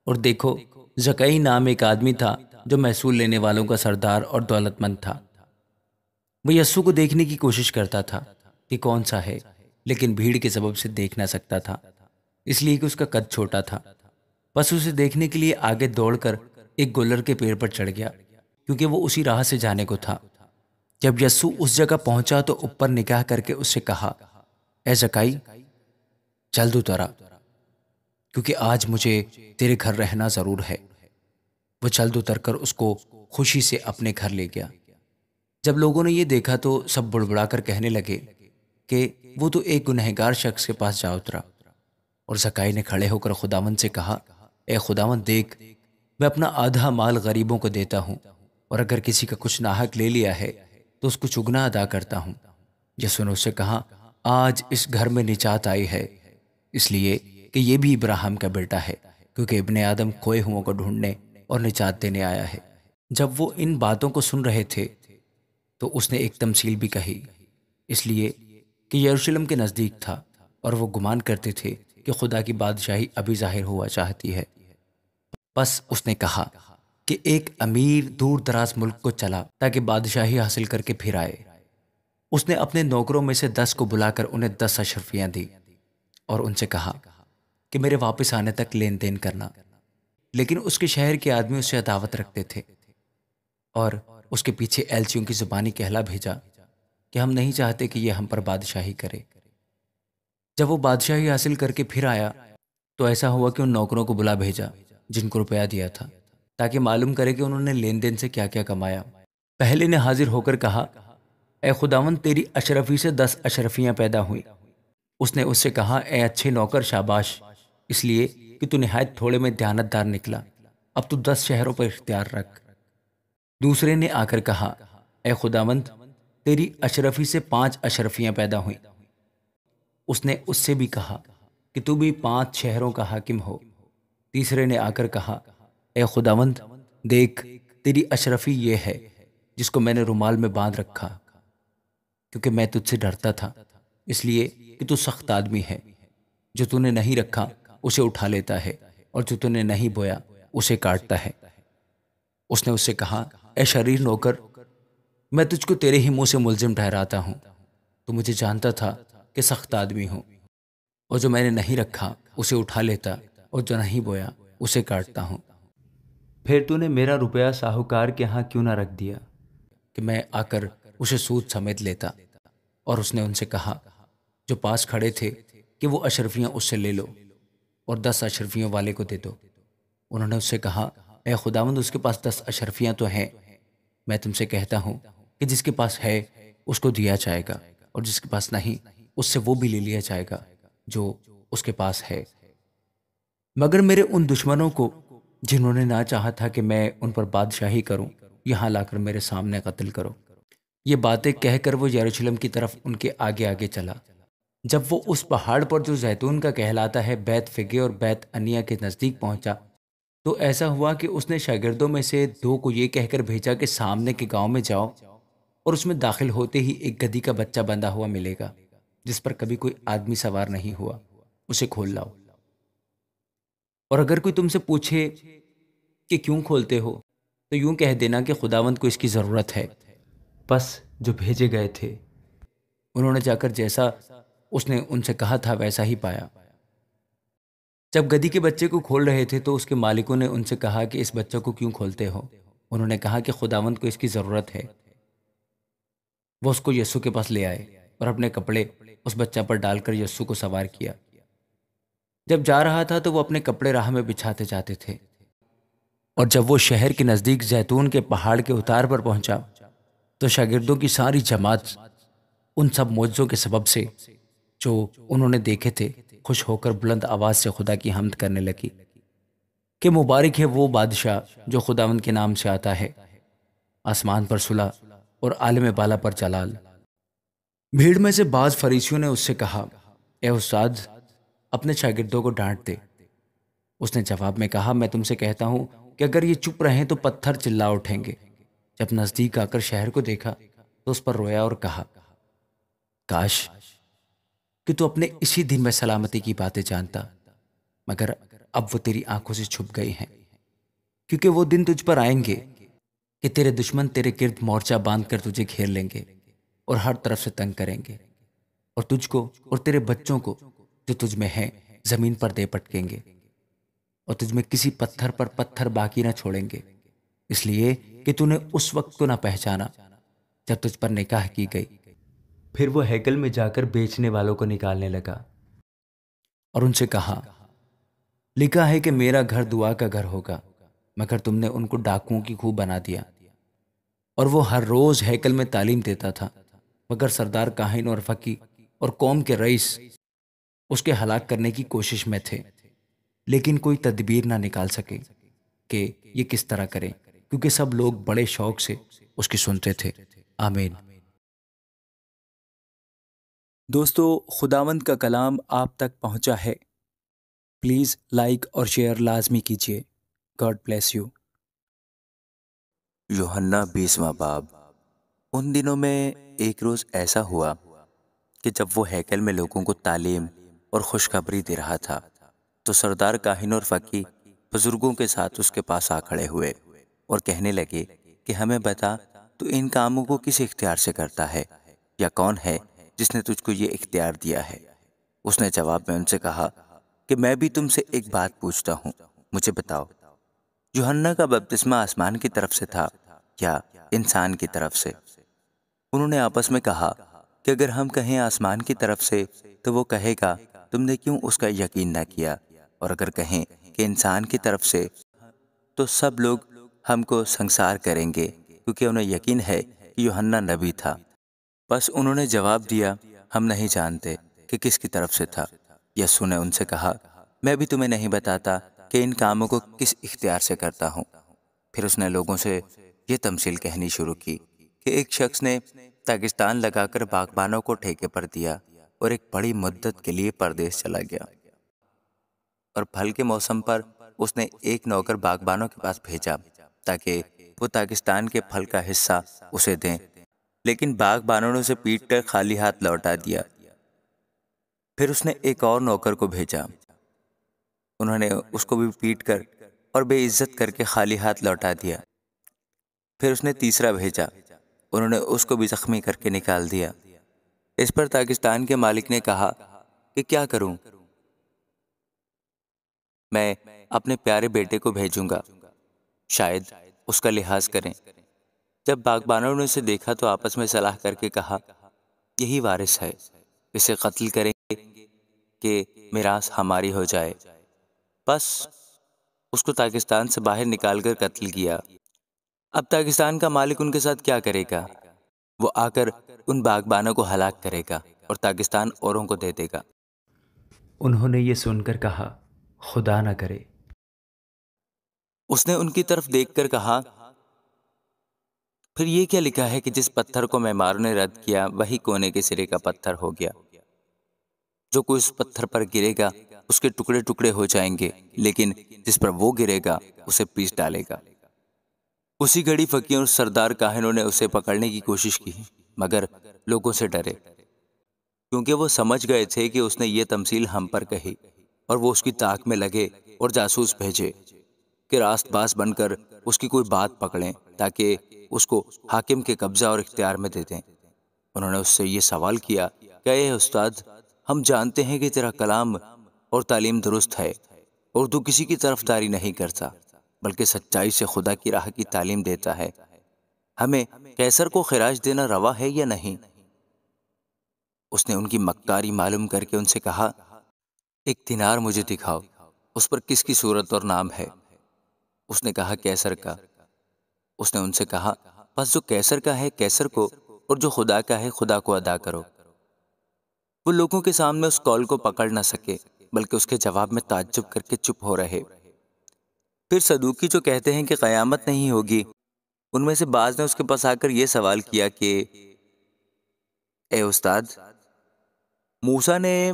और देखो, जकई नाम एक आदमी था जो महसूल लेने वालों का सरदार और दौलतमंद था। वो यस्सु को देखने की कोशिश करता था कि कौन सा है, लेकिन भीड़ के सबब से देख ना सकता था, इसलिए कि उसका कद छोटा था। बस उसे देखने के लिए आगे दौड़कर एक गोलर के पेड़ पर चढ़ गया, क्योंकि वो उसी राह से जाने को था। जब यस्सु उस जगह पहुँचा तो ऊपर निकाह करके उससे कहा, ए जकाई जल्द उतरा क्योंकि आज मुझे तेरे घर रहना ज़रूर है। वो जल्द उतर कर उसको खुशी से अपने घर ले गया। जब लोगों ने ये देखा तो सब बुड़बुड़ा कर कहने लगे कि वो तो एक गुनहगार शख्स के पास जा उतरा। और जकाई ने खड़े होकर खुदावन से कहा, ए खुदावन देख, मैं अपना आधा माल गरीबों को देता हूँ, और अगर किसी का कुछ नाहक ले लिया है तो उसको चुगना अदा करता हूँ। यसु ने उससे कहा, आज इस घर में निचात आई है इसलिए कि ये भी इब्राहिम का बेटा है, क्योंकि इबन आदम खोए हुओं को ढूँढने और निजात देने आया है। जब वो इन बातों को सुन रहे थे तो उसने एक तमसील भी कही, इसलिए कि यरूशलेम के नज़दीक था और वो गुमान करते थे कि खुदा की बादशाही अभी ज़ाहिर हुआ चाहती है। बस उसने कहा कि एक अमीर दूर दराज मुल्क को चला, ताकि बादशाही हासिल करके फिर आए। उसने अपने नौकरों में से दस को बुलाकर उन्हें दस अशरफियाँ दी। और उनसे कहा कि मेरे वापस आने तक लेन देन करना। लेकिन उसके शहर के आदमी उससे अदावत रखते थे और उसके पीछे एलचियों की जुबानी कहला भेजा कि हम नहीं चाहते कि यह हम पर बादशाही करे। जब वो बादशाही हासिल करके फिर आया तो ऐसा हुआ कि उन नौकरों को बुला भेजा, जिनको रुपया दिया था, ताकि मालूम करे कि उन्होंने लेन देन से क्या क्या कमाया। पहले ने हाजिर होकर कहा ए खुदावन तेरी अशरफी से दस अशरफियाँ पैदा हुई। उसने उससे कहा ए अच्छे नौकर शाबाश, इसलिए कि तू नहायत थोड़े में ध्यानतदार निकला। अब तू दस शहरों पर इख्तियार रख। दूसरे ने आकर कहा ए खुदावंत, तेरी अशरफी से पाँच अशरफियाँ पैदा हुई। उसने उससे भी कहा, कि तू भी पाँच शहरों का हाकिम हो। तीसरे ने आकर कहा ए खुदावंत, देख, तेरी अशरफी ये है, जिसको मैंने रुमाल में बाँध रखा, क्योंकि मैं तुझसे डरता था, इसलिए कि तू सख्त आदमी है जो तूने नहीं रखा उसे उठा लेता है और जो तूने नहीं बोया उसे काटता है। उसने उससे कहा ए शरीर नौकर मैं तुझको तेरे ही मुँह से मुलजिम ठहराता हूँ। तो मुझे जानता था कि सख्त आदमी हूँ और जो मैंने नहीं रखा उसे उठा लेता और जो नहीं बोया उसे काटता हूँ। फिर तूने मेरा रुपया साहूकार के यहाँ क्यों ना रख दिया? कि मैं आकर उसे सूद समेत लेता और उसने उनसे कहा जो पास खड़े थे कि वो अशरफियाँ उससे ले लो और दस अशरफियों वाले को दे दो। उन्होंने उससे कहा ए खुदावंद, उसके पास दस अशरफियाँ तो हैं। मैं तुमसे कहता हूँ कि जिसके पास है, उसको दिया जाएगा और जिसके पास नहीं, उससे वो भी ले लिया जाएगा जो उसके पास है। मगर मेरे उन दुश्मनों को, जिन्होंने ना चाहा था कि मैं उन पर बादशाही करूँ, यहाँ लाकर मेरे सामने कत्ल करो। ये बातें कहकर वो यरूशलेम की तरफ़ उनके आगे आगे चला। जब वो उस पहाड़ पर जो जैतून का कहलाता है, बैत फिगे और बैत अनिया के नज़दीक पहुँचा तो ऐसा हुआ कि उसने शागिर्दों में से दो को ये कहकर भेजा कि सामने के गाँव में जाओ और उसमें दाखिल होते ही एक गधी का बच्चा बंधा हुआ मिलेगा, जिस पर कभी कोई आदमी सवार नहीं हुआ। उसे खोल लाओ। और अगर कोई तुमसे पूछे कि क्यों खोलते हो तो यूँ कह देना कि खुदावंत को इसकी ज़रूरत है। बस जो भेजे गए थे। उन्होंने जाकर जैसा उसने उनसे कहा था, वैसा ही पाया। जब गधी के बच्चे को खोल रहे थे तो उसके मालिकों ने उनसे कहा कि, इस बच्चे को क्यों खोलते हो? उन्होंने कहा कि, खुदावंत को इसकी ज़रूरत है। वो उसको यस्सु के पास ले आए और अपने कपड़े उस बच्चा पर डालकर यस्सु को सवार किया। जब जा रहा था तो वो अपने कपड़े राह में बिछाते जाते थे। और जब वो शहर के नज़दीक जैतून के पहाड़ के उतार पर पहुँचा तो शागिर्दों की सारी जमात उन सब मौजों के सबब से जो उन्होंने देखे थे, खुश होकर बुलंद आवाज़ से खुदा की हमद करने लगी। कि मुबारक है वो बादशाह जो खुदावंद के नाम से आता है। आसमान पर सुलह और आलम बाला पर जलाल। भीड़ में से बाज फरीसियों ने उससे कहा, ए उस्ताद, अपने शागिर्दों को डांट दे। उसने जवाब में कहा, मैं तुमसे कहता हूँ कि अगर ये चुप रहें तो पत्थर चिल्ला उठेंगे। जब नज़दीक आकर शहर को देखा तो उस पर रोया और कहा, काश कि तू अपने इसी दिन में सलामती की बातें जानता, मगर अब वो तेरी आँखों से छुप गई हैं। क्योंकि वो दिन तुझ पर आएँगे कि तेरे दुश्मन तेरे गिर्द मोर्चा बाँध कर तुझे घेर लेंगे और हर तरफ़ से तंग करेंगे। और तुझको और तेरे बच्चों को जो तुझ में है, ज़मीन पर दे पटकेंगे और तुझ में किसी पत्थर पर पत्थर बाकी ना छोड़ेंगे। इसलिए कि तूने उस वक्त को ना पहचाना जब तुझ पर निकाह की गई। फिर वो हैकल में जाकर बेचने वालों को निकालने लगा। और उनसे कहा, लिखा है कि मेरा घर दुआ का घर होगा, मगर तुमने उनको डाकुओं की खूब बना दिया। और वो हर रोज हैकल में तालीम देता था, मगर सरदार काहिन और फकी और कौम के रईस उसके हलाक करने की कोशिश में थे। लेकिन कोई तदबीर ना निकाल सके कि ये किस तरह करें, क्योंकि सब लोग बड़े शौक से उसकी सुनते थे। आमीन। दोस्तों खुदावंद का कलाम आप तक पहुँचा है। प्लीज़ लाइक और शेयर लाजमी कीजिए। God bless you. योहन्ना बीसवा बाब। उन दिनों में एक रोज़ ऐसा हुआ कि जब वो हैकल में लोगों को तालीम और खुशखबरी दे रहा था तो सरदार काहिन और फ़की बुज़ुर्गों के साथ उसके पास आ खड़े हुए और कहने लगे कि, हमें बता तो इन कामों को किस इख्तियार से करता है? या कौन है जिसने तुझको ये इख्तियार दिया है। उसने जवाब में उनसे कहा कि मैं भी तुमसे एक बात पूछता हूँ। मुझे बताओ जोहन्ना का बपतिस्मा आसमान की तरफ़ से था या इंसान की तरफ़ से? उन्होंने आपस में कहा कि अगर हम कहें आसमान की तरफ़ से तो वो कहेगा, तुमने क्यों उसका यकीन ना किया? और अगर कहें कि इंसान की तरफ़ से तो सब लोग हमको संसार करेंगे, क्योंकि उन्हें यकीन है कि योहन्ना नबी था। बस उन्होंने जवाब दिया, हम नहीं जानते कि किसकी तरफ़ से था। यसु ने उनसे कहा, मैं भी तुम्हें नहीं बताता कि इन कामों को किस इख्तियार से करता हूँ। फिर उसने लोगों से ये तमसील कहनी शुरू की कि एक शख्स ने ताकिस्तान लगाकर बागबानों को ठेके पर दिया और एक बड़ी मुद्दत के लिए परदेश चला गया। और फल के मौसम पर उसने एक नौकर बागबानों के पास भेजा ताकि वो पाकिस्तान के फल का हिस्सा उसे दें लेकिन बागबानों ने उसे पीट कर खाली हाथ लौटा दिया। फिर उसने एक और नौकर को भेजा। उन्होंने उसको भी पीट कर और बेइज्जत करके खाली हाथ लौटा दिया। फिर उसने तीसरा भेजा। उन्होंने उसको भी जख्मी करके निकाल दिया। इस पर पाकिस्तान के मालिक ने कहा कि क्या करूँ? मैं अपने प्यारे बेटे को भेजूँगा। शायद उसका लिहाज करें। जब बागबानों ने उसे देखा तो आपस में सलाह करके कहा यही वारिस है। इसे कत्ल करेंगे कि मिरास हमारी हो जाए। बस उसको ताकिस्तान से बाहर निकालकर कत्ल किया। अब ताकिस्तान का मालिक उनके साथ क्या करेगा? वो आकर उन बागबानों को हलाक करेगा और ताकिस्तान औरों को दे देगा। उन्होंने ये सुनकर कहा खुदा ना करे। उसने उनकी तरफ़ देखकर कहा फिर ये क्या लिखा है कि जिस पत्थर को मेमार ने रद्द किया, वही कोने के सिरे का पत्थर हो गया। जो कोई उस पत्थर पर गिरेगा, उसके टुकड़े टुकड़े हो जाएँगे, लेकिन जिस पर वो गिरेगा, उसे पीस डालेगा। उसी घड़ी फकीर और सरदार काहिनों ने उसे पकड़ने की कोशिश की, मगर लोगों से डरे। क्योंकि वो समझ गए थे कि उसने ये तमसील हम पर कही, और वो उसकी ताक में लगे और जासूस भेजे। कि रास्तबाज बनकर उसकी कोई बात पकड़ें, ताकि उसको हाकिम के कब्जा और इख्तियार में दे दें। उन्होंने उससे ये सवाल किया, क्या ये उस्ताद, हम जानते हैं कि तेरा कलाम और तालीम दुरुस्त है और तू किसी की तरफदारी नहीं करता, बल्कि सच्चाई से खुदा की राह की तालीम देता है। हमें कैसर को खराज देना रवा है या नहीं? उसने उनकी मक्कारी मालूम करके उनसे कहा, एक दिनार मुझे दिखाओ, उस पर किसकी सूरत और नाम है? उसने कहा, कैसर का। उसने उनसे कहा, बस जो कैसर का है, कैसर को, और जो खुदा का है, खुदा को अदा करो। वो लोगों के सामने उस कॉल को पकड़ ना सके, बल्कि उसके जवाब में ताज्जुब करके चुप हो रहे। फिर सदूकी जो कहते हैं कि क़यामत नहीं होगी, उनमें से बाज ने उसके पास आकर यह सवाल किया कि, ए उस्ताद, मूसा ने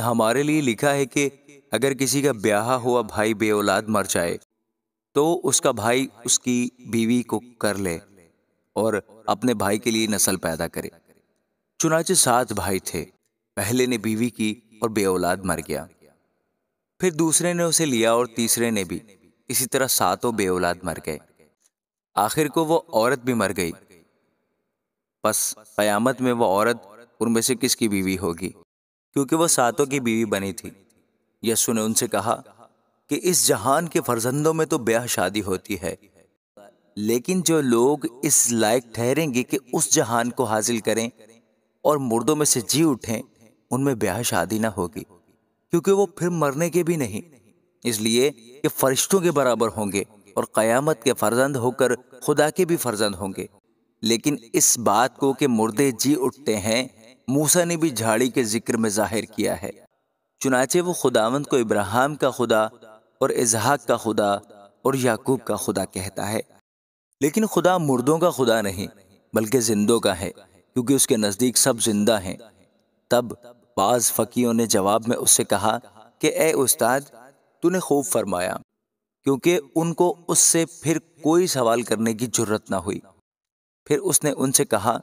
हमारे लिए लिखा है कि अगर किसी का ब्याह हुआ, भाई बे औलाद मर जाए तो उसका भाई उसकी बीवी को कर ले और अपने भाई के लिए नस्ल पैदा करे। चुनाचे सात भाई थे। पहले ने बीवी की और बे औलाद मर गया। फिर दूसरे ने उसे लिया और तीसरे ने भी। इसी तरह सातों बे औलाद मर गए। आखिर को वो औरत भी मर गई। बस कयामत में वो औरत उनमें से किसकी बीवी होगी? क्योंकि वो सातों की बीवी बनी थी। यसु ने उनसे कहा कि इस जहान के फर्जंदों में तो ब्याह शादी होती है। लेकिन जो लोग इस लायक ठहरेंगे कि उस जहान को हासिल करें और मुर्दों में से जी उठें, उनमें ब्याह शादी ना होगी, क्योंकि वो फिर मरने के भी नहीं। इसलिए कि फरिश्तों के बराबर होंगे और क़यामत के फर्जंद होकर खुदा के भी फर्जंद होंगे। लेकिन इस बात को कि मुर्दे जी उठते हैं, मूसा ने भी झाड़ी के ज़िक्र में ज़ाहिर किया है। चुनाचे वो खुदावंत को इब्राहिम का खुदा और इजहाक का खुदा और याकूब का खुदा कहता है। लेकिन खुदा मुर्दों का खुदा नहीं बल्कि जिंदों का है क्योंकि उसके नज़दीक सब ज़िंदा हैं। तब बाज फ़कीयों ने जवाब में उससे कहा कि ए उस्ताद तूने खूब फरमाया क्योंकि उनको उससे फिर कोई सवाल करने की ज़रूरत ना हुई। फिर उसने उनसे कहा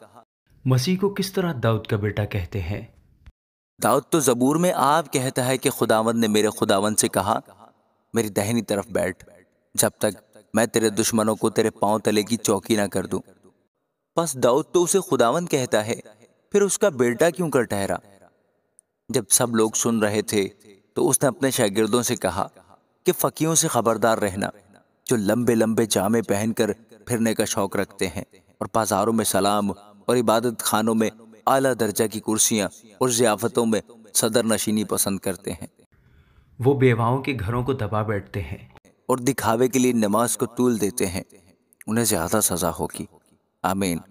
मसीह को किस तरह दाऊद का बेटा कहते हैं? दाऊद तो जबूर में आप कहता है कि खुदावंद ने मेरे खुदावंद से कहा मेरी दहनी तरफ़ बैठ, जब तक मैं तेरे दुश्मनों को तेरे पाँव तले की चौकी ना कर दूँ। बस दाऊद तो उसे खुदावंद कहता है, फिर उसका बेटा क्यों कर ठहरा? जब सब लोग सुन रहे थे तो उसने अपने शागिर्दों से कहा कि फकीयों से खबरदार रहना, जो लंबे लंबे जामे पहनकर फिरने का शौक रखते हैं और बाजारों में सलाम और इबादत खानों में आला दर्जा की कुर्सियाँ और जियाफतों में सदर नशीनी पसंद करते हैं। वो बेवाओं के घरों को दबा बैठते हैं। और दिखावे के लिए नमाज़ को तूल देते हैं। उन्हें ज़्यादा सजा होगी। आमीन।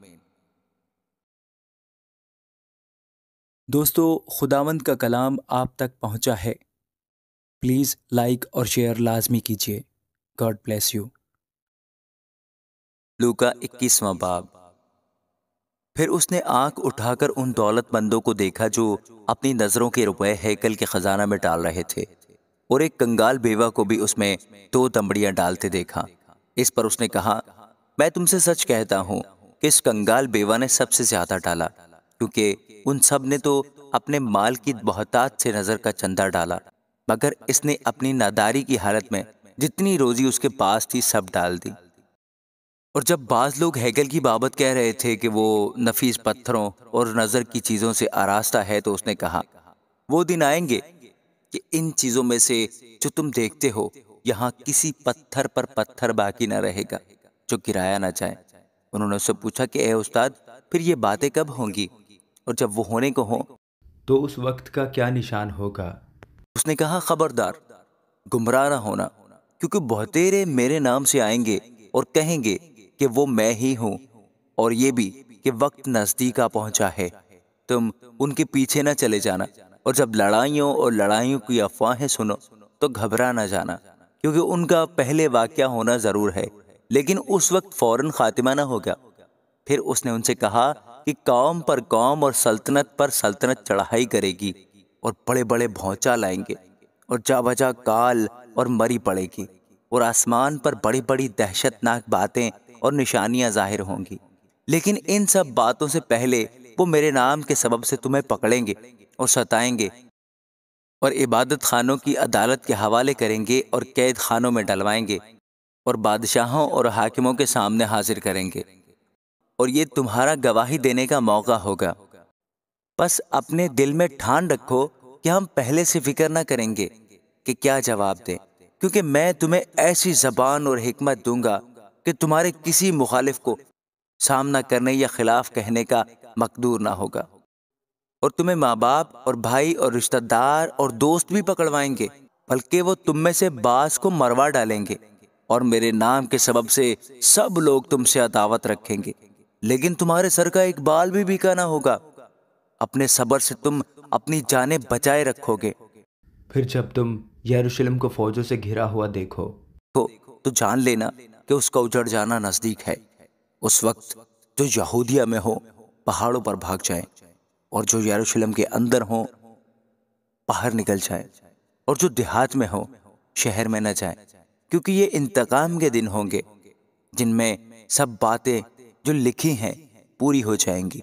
दोस्तों, खुदावंद का कलाम आप तक पहुँचा है। प्लीज़ लाइक और शेयर लाजमी कीजिए। God bless you. लूका इक्कीसवां बाब। फिर उसने आँख उठाकर उन दौलतमंदों को देखा जो अपनी नज़रों के रुपए हैकल के खजाना में डाल रहे थे। और एक कंगाल बेवा को भी उसमें दो दमड़ियाँ डालते देखा। इस पर उसने कहा, मैं तुमसे सच कहता हूँ कि इस कंगाल बेवा ने सबसे ज़्यादा डाला, क्योंकि उन सबने तो अपने माल की बहुतात से नज़र का चंदा डाला, मगर इसने अपनी नादारी की हालत में जितनी रोजी उसके पास थी सब डाल दी। और जब बाज लोग हैगल की बाबत कह रहे थे कि वो नफीस पत्थरों और नज़र की चीज़ों से आरास्ता है तो उसने कहा, वो दिन आएँगे कि इन चीज़ों में से जो तुम देखते हो यहाँ किसी पत्थर पर पत्थर बाकी ना रहेगा जो गिराया ना जाए। उन्होंने उससे पूछा कि ए उस्ताद फिर ये बातें कब होंगी? और जब वो होने को हो तो उस वक्त का क्या निशान होगा? उसने कहा खबरदार गुमराह ना होना क्योंकि बहुतेरे मेरे नाम से आएँगे और कहेंगे कि वो मैं ही हूँ और ये भी कि वक्त नज़दीक आ पहुँचा है। तुम उनके पीछे ना चले जाना और जब लड़ाइयों और लड़ाइयों की अफवाहें सुनो तो घबरा ना जाना, क्योंकि उनका पहले वाक्य होना ज़रूर है, लेकिन उस वक्त फ़ौरन खातिमा ना हो गया। फिर उसने उनसे कहा कि कौम पर कौम और सल्तनत पर सल्तनत चढ़ाई करेगी और बड़े बड़े भौचा लाएँगे और जा बजा काल और मरी पड़ेगी और आसमान पर बड़ी बड़ी दहशतनाक बातें और निशानियाँ ज़ाहिर होंगी। लेकिन इन सब बातों से पहले वो मेरे नाम के सबब से तुम्हें पकड़ेंगे। और सताएँगे और इबादत खानों की अदालत के हवाले करेंगे और कैद खानों में डलवाएँगे और बादशाहों और हाकिमों के सामने हाजिर करेंगे। और ये तुम्हारा गवाही देने का मौका होगा। बस अपने दिल में ठान रखो कि हम पहले से फ़िक्र ना करेंगे कि क्या जवाब दें, क्योंकि मैं तुम्हें ऐसी जबान और हिकमत दूँगा कि तुम्हारे किसी मुखालिफ को सामना करने या खिलाफ कहने का मकदूर ना होगा। और तुम्हें माँ बाप और भाई और रिश्तेदार और दोस्त भी पकड़वाएँगे बल्कि वो तुम में से बास को मरवा डालेंगे और मेरे नाम के सबब से सब लोग तुमसे अदावत रखेंगे। लेकिन तुम्हारे सर का एक बाल भी बिका ना होगा। अपने सबर से तुम अपनी जाने बचाए रखोगे। फिर जब तुम यरूशलेम को फौजों से घिरा हुआ देखो। तो, तो जान लेना कि उसका उजड़ जाना नज़दीक है। उस वक्त जो यहूदिया में हो पहाड़ों पर भाग जाए। और जो यरूशलेम के अंदर हो, बाहर निकल जाए, और जो देहात में हो, शहर में न जाए, क्योंकि ये इंतकाम के दिन होंगे, जिनमें सब बातें जो लिखी हैं पूरी हो जाएँगी।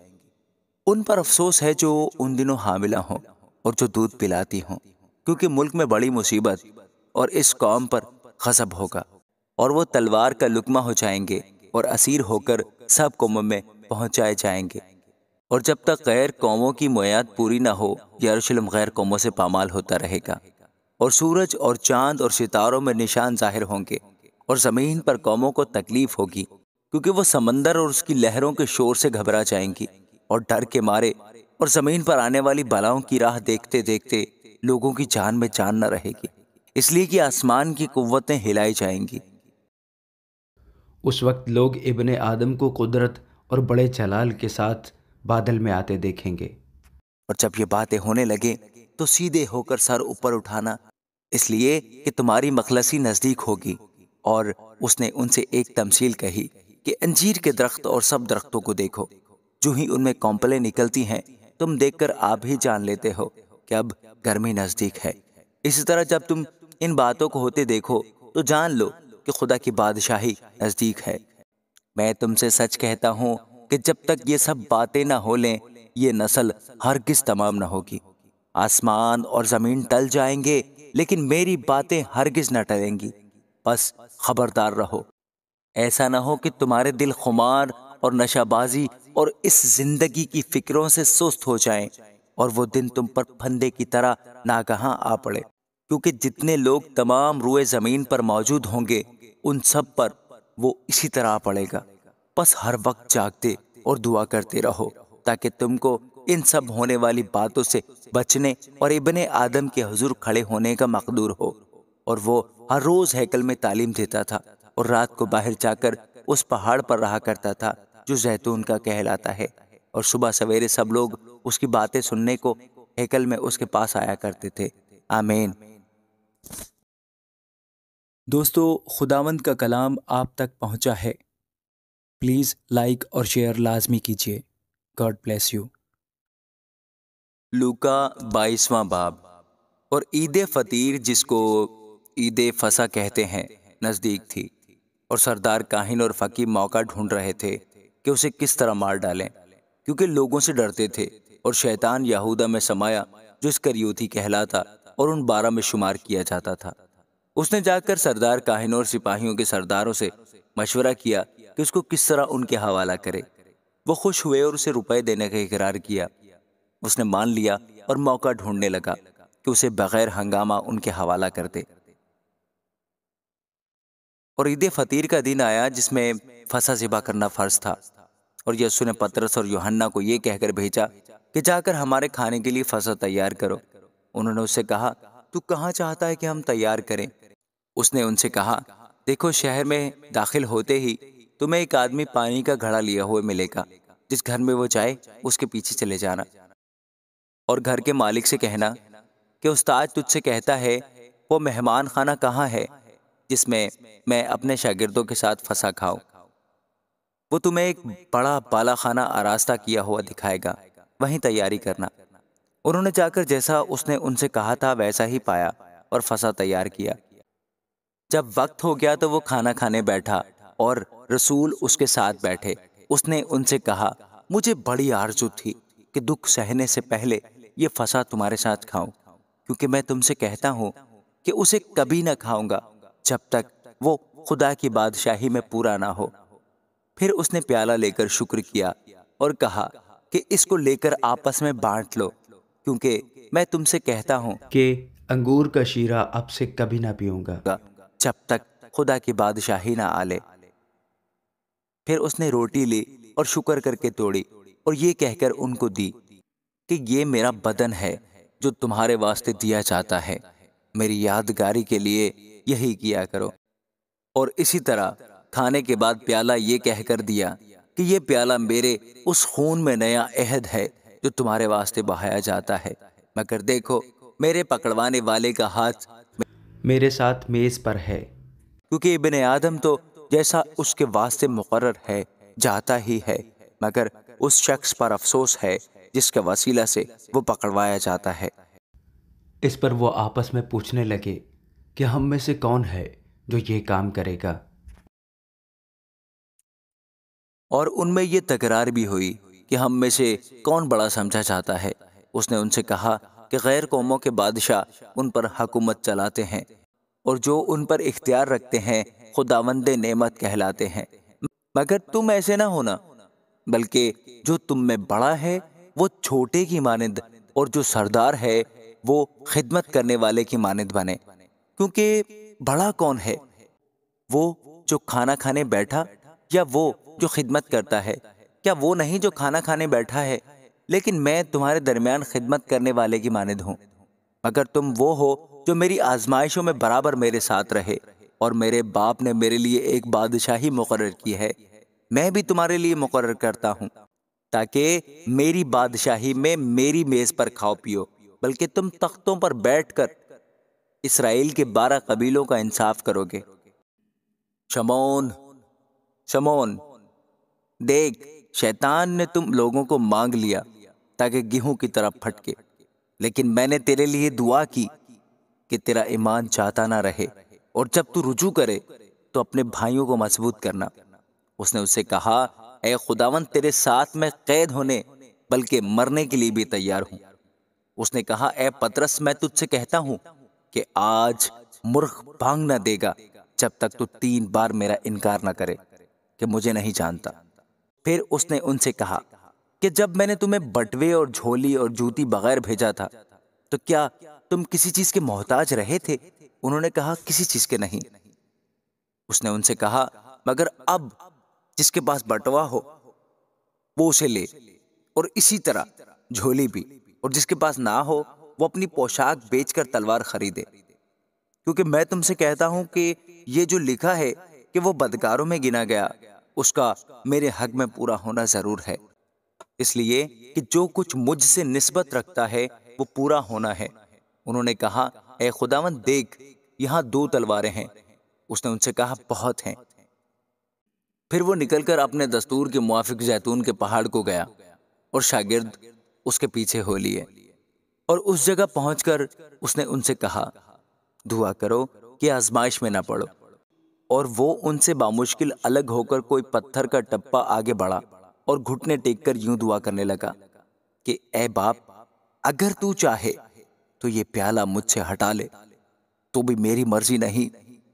उन पर अफसोस है जो उन दिनों हामिला हों और जो दूध पिलाती हों, क्योंकि मुल्क में बड़ी मुसीबत और इस कौम पर खसब होगा, और वो तलवार का लुकमा हो जाएँगे और असीर होकर सब कौमों में पहुँचाए जाएँगे। और जब तक गैर कौमों की मुयाद पूरी ना हो, यरूशलेम गैर कौमों से पामाल होता रहेगा। और सूरज और चाँद और सितारों में निशान ज़ाहिर होंगे और ज़मीन पर कौमों को तकलीफ़ होगी, क्योंकि वो समंदर और उसकी लहरों के शोर से घबरा जाएँगी और डर के मारे और ज़मीन पर आने वाली बलाओं की राह देखते देखते लोगों की जान में जान न रहेगी। इसलिए कि आसमान की कुव्वतें हिलाई जाएँगी। उस वक्त लोग इबन आदम को कुदरत और बड़े जलाल के साथ बादल में आते देखेंगे। और जब ये बातें होने लगे तो सीधे होकर सर ऊपर उठाना, इसलिए कि तुम्हारी मखलसी नज़दीक होगी। और उसने उनसे एक तमसील कही कि अंजीर के दरख्त और सब दरख्तों को देखो। जो ही उनमें कौंपलें निकलती हैं, तुम देखकर आप ही जान लेते हो कि अब गर्मी नज़दीक है। इसी तरह जब तुम इन बातों को होते देखो तो जान लो कि खुदा की बादशाही नज़दीक है। मैं तुमसे सच कहता हूँ कि जब तक ये सब बातें ना हो लें, ये नस्ल हर किस तमाम ना होगी। आसमान और ज़मीन टल जाएँगे, लेकिन मेरी बातें हरगिज न टलेंगी। बस खबरदार रहो। ऐसा ना हो कि तुम्हारे दिल खुमार और नशाबाजी और इस ज़िंदगी की फिक्रों से सुस्त हो जाएँ और वो दिन तुम पर फंदे की तरह नागहां आ पड़े। क्योंकि जितने लोग तमाम रुए ज़मीन पर मौजूद होंगे, उन सब पर वो इसी तरह पड़ेगा। बस हर वक्त जागते और दुआ करते रहो, ताकि तुमको इन सब होने वाली बातों से बचने और इबन आदम के हजूर खड़े होने का मकदूर हो। और वो हर रोज हैकल में तालीम देता था और रात को बाहर जाकर उस पहाड़ पर रहा करता था, जो जैतून का कहलाता है। और सुबह सवेरे सब लोग उसकी बातें सुनने को हैकल में उसके पास आया करते थे। आमीन। दोस्तों खुदावंद का कलाम आप तक पहुँचा है। प्लीज़ लाइक और शेयर लाजमी कीजिए। गॉड ब्लेस यू लूका बाईसवां बाब। और ईद फतीर जिसको ईद फसा कहते हैं, नज़दीक थी। और सरदार काहिन और फ़कीर मौका ढूंढ रहे थे कि उसे किस तरह मार डालें, क्योंकि लोगों से डरते थे। और शैतान यहूदा में समाया, जो इस करियोथी कहलाता और उन बारह में शुमार किया जाता था। उसने जाकर सरदार काहिनों और सिपाहियों के सरदारों से मशवरा किया कि उसको किस तरह उनके हवाला करे। वो खुश हुए और उसे रुपए देने का इकरार किया। उसने मान लिया और मौका ढूँढने लगा कि उसे बगैर हंगामा उनके हवाला कर दे और ईद फतीर का दिन आया जिसमें फसा जिबा करना फ़र्ज़ था। और यसु ने पतरस और योहन्ना को यह कहकर भेजा कि जाकर हमारे खाने के लिए फसा तैयार करो। उन्होंने उससे कहा, तू कहाँ चाहता है कि हम तैयार करें? उसने उनसे कहा, देखो, शहर में दाखिल होते ही तुम्हें एक आदमी पानी का घड़ा लिया हुआ मिलेगा, जिस घर में वो जाए, उसके पीछे चले जाना। और घर के मालिक से कहना कि, उस्ताद, तुझसे कहता है, वो मेहमान खाना कहाँ है, जिसमें मैं अपने शागिर्दों के साथ फंसा खाऊं? वो तुम्हें एक बड़ा बाला खाना आरास्ता किया हुआ दिखाएगा, वहीं तैयारी करना। उन्होंने जाकर जैसा उसने उनसे कहा था, वैसा ही पाया और फंसा तैयार किया। जब वक्त हो गया तो वो खाना खाने बैठा। और रसूल उसके साथ बैठे। उसने उनसे कहा मुझे बड़ी आरज़ू थी कि दुख सहने से पहले ये फंसा तुम्हारे साथ खाऊं क्योंकि मैं तुमसे कहता हूँ कि उसे कभी ना खाऊँगा जब तक वो खुदा की बादशाही में पूरा ना हो। फिर उसने प्याला लेकर शुक्र किया और कहा कि इसको लेकर आपस में बांट लो क्योंकि मैं तुमसे कहता हूँ कि अंगूर का शीरा अब से कभी ना पीऊँगा। जब तक खुदा की बादशाही ना आले। फिर उसने रोटी ली और शुक्र करके तोड़ी और ये कहकर उनको दी कि ये मेरा बदन है जो तुम्हारे वास्ते दिया जाता है। मेरी यादगारी के लिए यही किया करो। और इसी तरह खाने के बाद प्याला ये कहकर दिया कि ये प्याला मेरे उस खून में नया अहद है जो तुम्हारे वास्ते बहाया जाता है। मगर देखो मेरे पकड़वाने वाले का हाथ मेरे साथ मेज पर है। क्योंकि इबन आदम तो जैसा उसके वास्ते मुकर है जाता ही है मगर उस शख्स पर अफसोस है जिसके वसीला से वो पकड़वाया जाता है। इस पर वो आपस में पूछने लगे कि हम में से कौन है जो ये काम करेगा। और उनमें ये तकरार भी हुई कि हम में से कौन बड़ा समझा जाता है। उसने उनसे कहा कि गैर कौमों के बादशाह उन पर हकूमत चलाते हैं और जो उन पर इख्तियार रखते हैं खुदावंद नेमत कहलाते हैं। मगर तुम ऐसे ना होना, बल्कि जो तुम में बड़ा है, वो छोटे की मानद, और जो सरदार है, वो खिदमत करने वाले की मानद बने। क्योंकि बड़ा कौन है? वो जो खाना खाने बैठा, या वो जो खिदमत करता है? क्या वो नहीं जो खाना खाने बैठा है, लेकिन मैं तुम्हारे दरमियान खिदमत करने वाले की मानद हूँ। मगर तुम वो हो, जो मेरी आजमाइशों में बराबर मेरे साथ रहे। और मेरे बाप ने मेरे लिए एक बादशाही मुकर की है। मैं भी तुम्हारे लिए मुकर करता हूँ, ताकि मेरी बादशाही में मेरी मेज पर खाओ पियो, बल्कि तुम तख्तों पर बैठकर इसराइल के बारह कबीलों का इंसाफ करोगे। शमोन शमोन, देख, शैतान ने तुम लोगों को मांग लिया, ताकि गेहूँ की तरफ़ फटके, लेकिन मैंने तेरे लिए दुआ की कि तेरा ईमान चाहता ना रहे। और जब तू रुजू करे तो अपने भाइयों को मज़बूत करना। उसने उससे कहा ए खुदावन तेरे साथ में कैद होने, बल्कि मरने के लिए भी तैयार हूँ। उसने कहा ए पतरस, मैं तुझसे कहता हूँ कि आज मूर्ख भाँग न देगा, जब तक तू तीन बार मेरा इनकार ना करे, कि मुझे नहीं जानता। फिर उसने उनसे कहा, कि जब मैंने तुम्हें बटवे और झोली और जूती बगैर भेजा था तो क्या तुम किसी चीज़ के मोहताज रहे थे? उन्होंने कहा, किसी चीज़ के नहीं। उसने उनसे कहा, मगर अब जिसके पास बटवा हो, वो उसे ले और इसी तरह झोली भी, और जिसके पास ना हो, वो अपनी पोशाक बेचकर तलवार खरीदे। क्योंकि मैं तुमसे कहता हूँ कि ये जो लिखा है कि वो बदकारों में गिना गया, उसका मेरे हक में पूरा होना ज़रूर है। इसलिए कि जो कुछ मुझसे निस्बत रखता है, वो पूरा होना है। उन्होंने कहा ए खुदावन देख, यहाँ दो तलवारें हैं। उसने उनसे कहा, बहुत हैं। फिर वो निकलकर अपने दस्तूर के मुआफिक जैतून के पहाड़ को गया और शागिर्द उसके पीछे हो लिए। और उस जगह पहुंचकर उसने उनसे कहा, दुआ करो कि आजमाइश में ना पड़ो। और वो उनसे बामुश्किल अलग होकर कोई पत्थर का टप्पा आगे बढ़ा और घुटने टेक कर यूँ दुआ करने लगा कि, ए बाप, अगर तू चाहे तो ये प्याला मुझसे हटा ले। तो भी मेरी मर्ज़ी नहीं,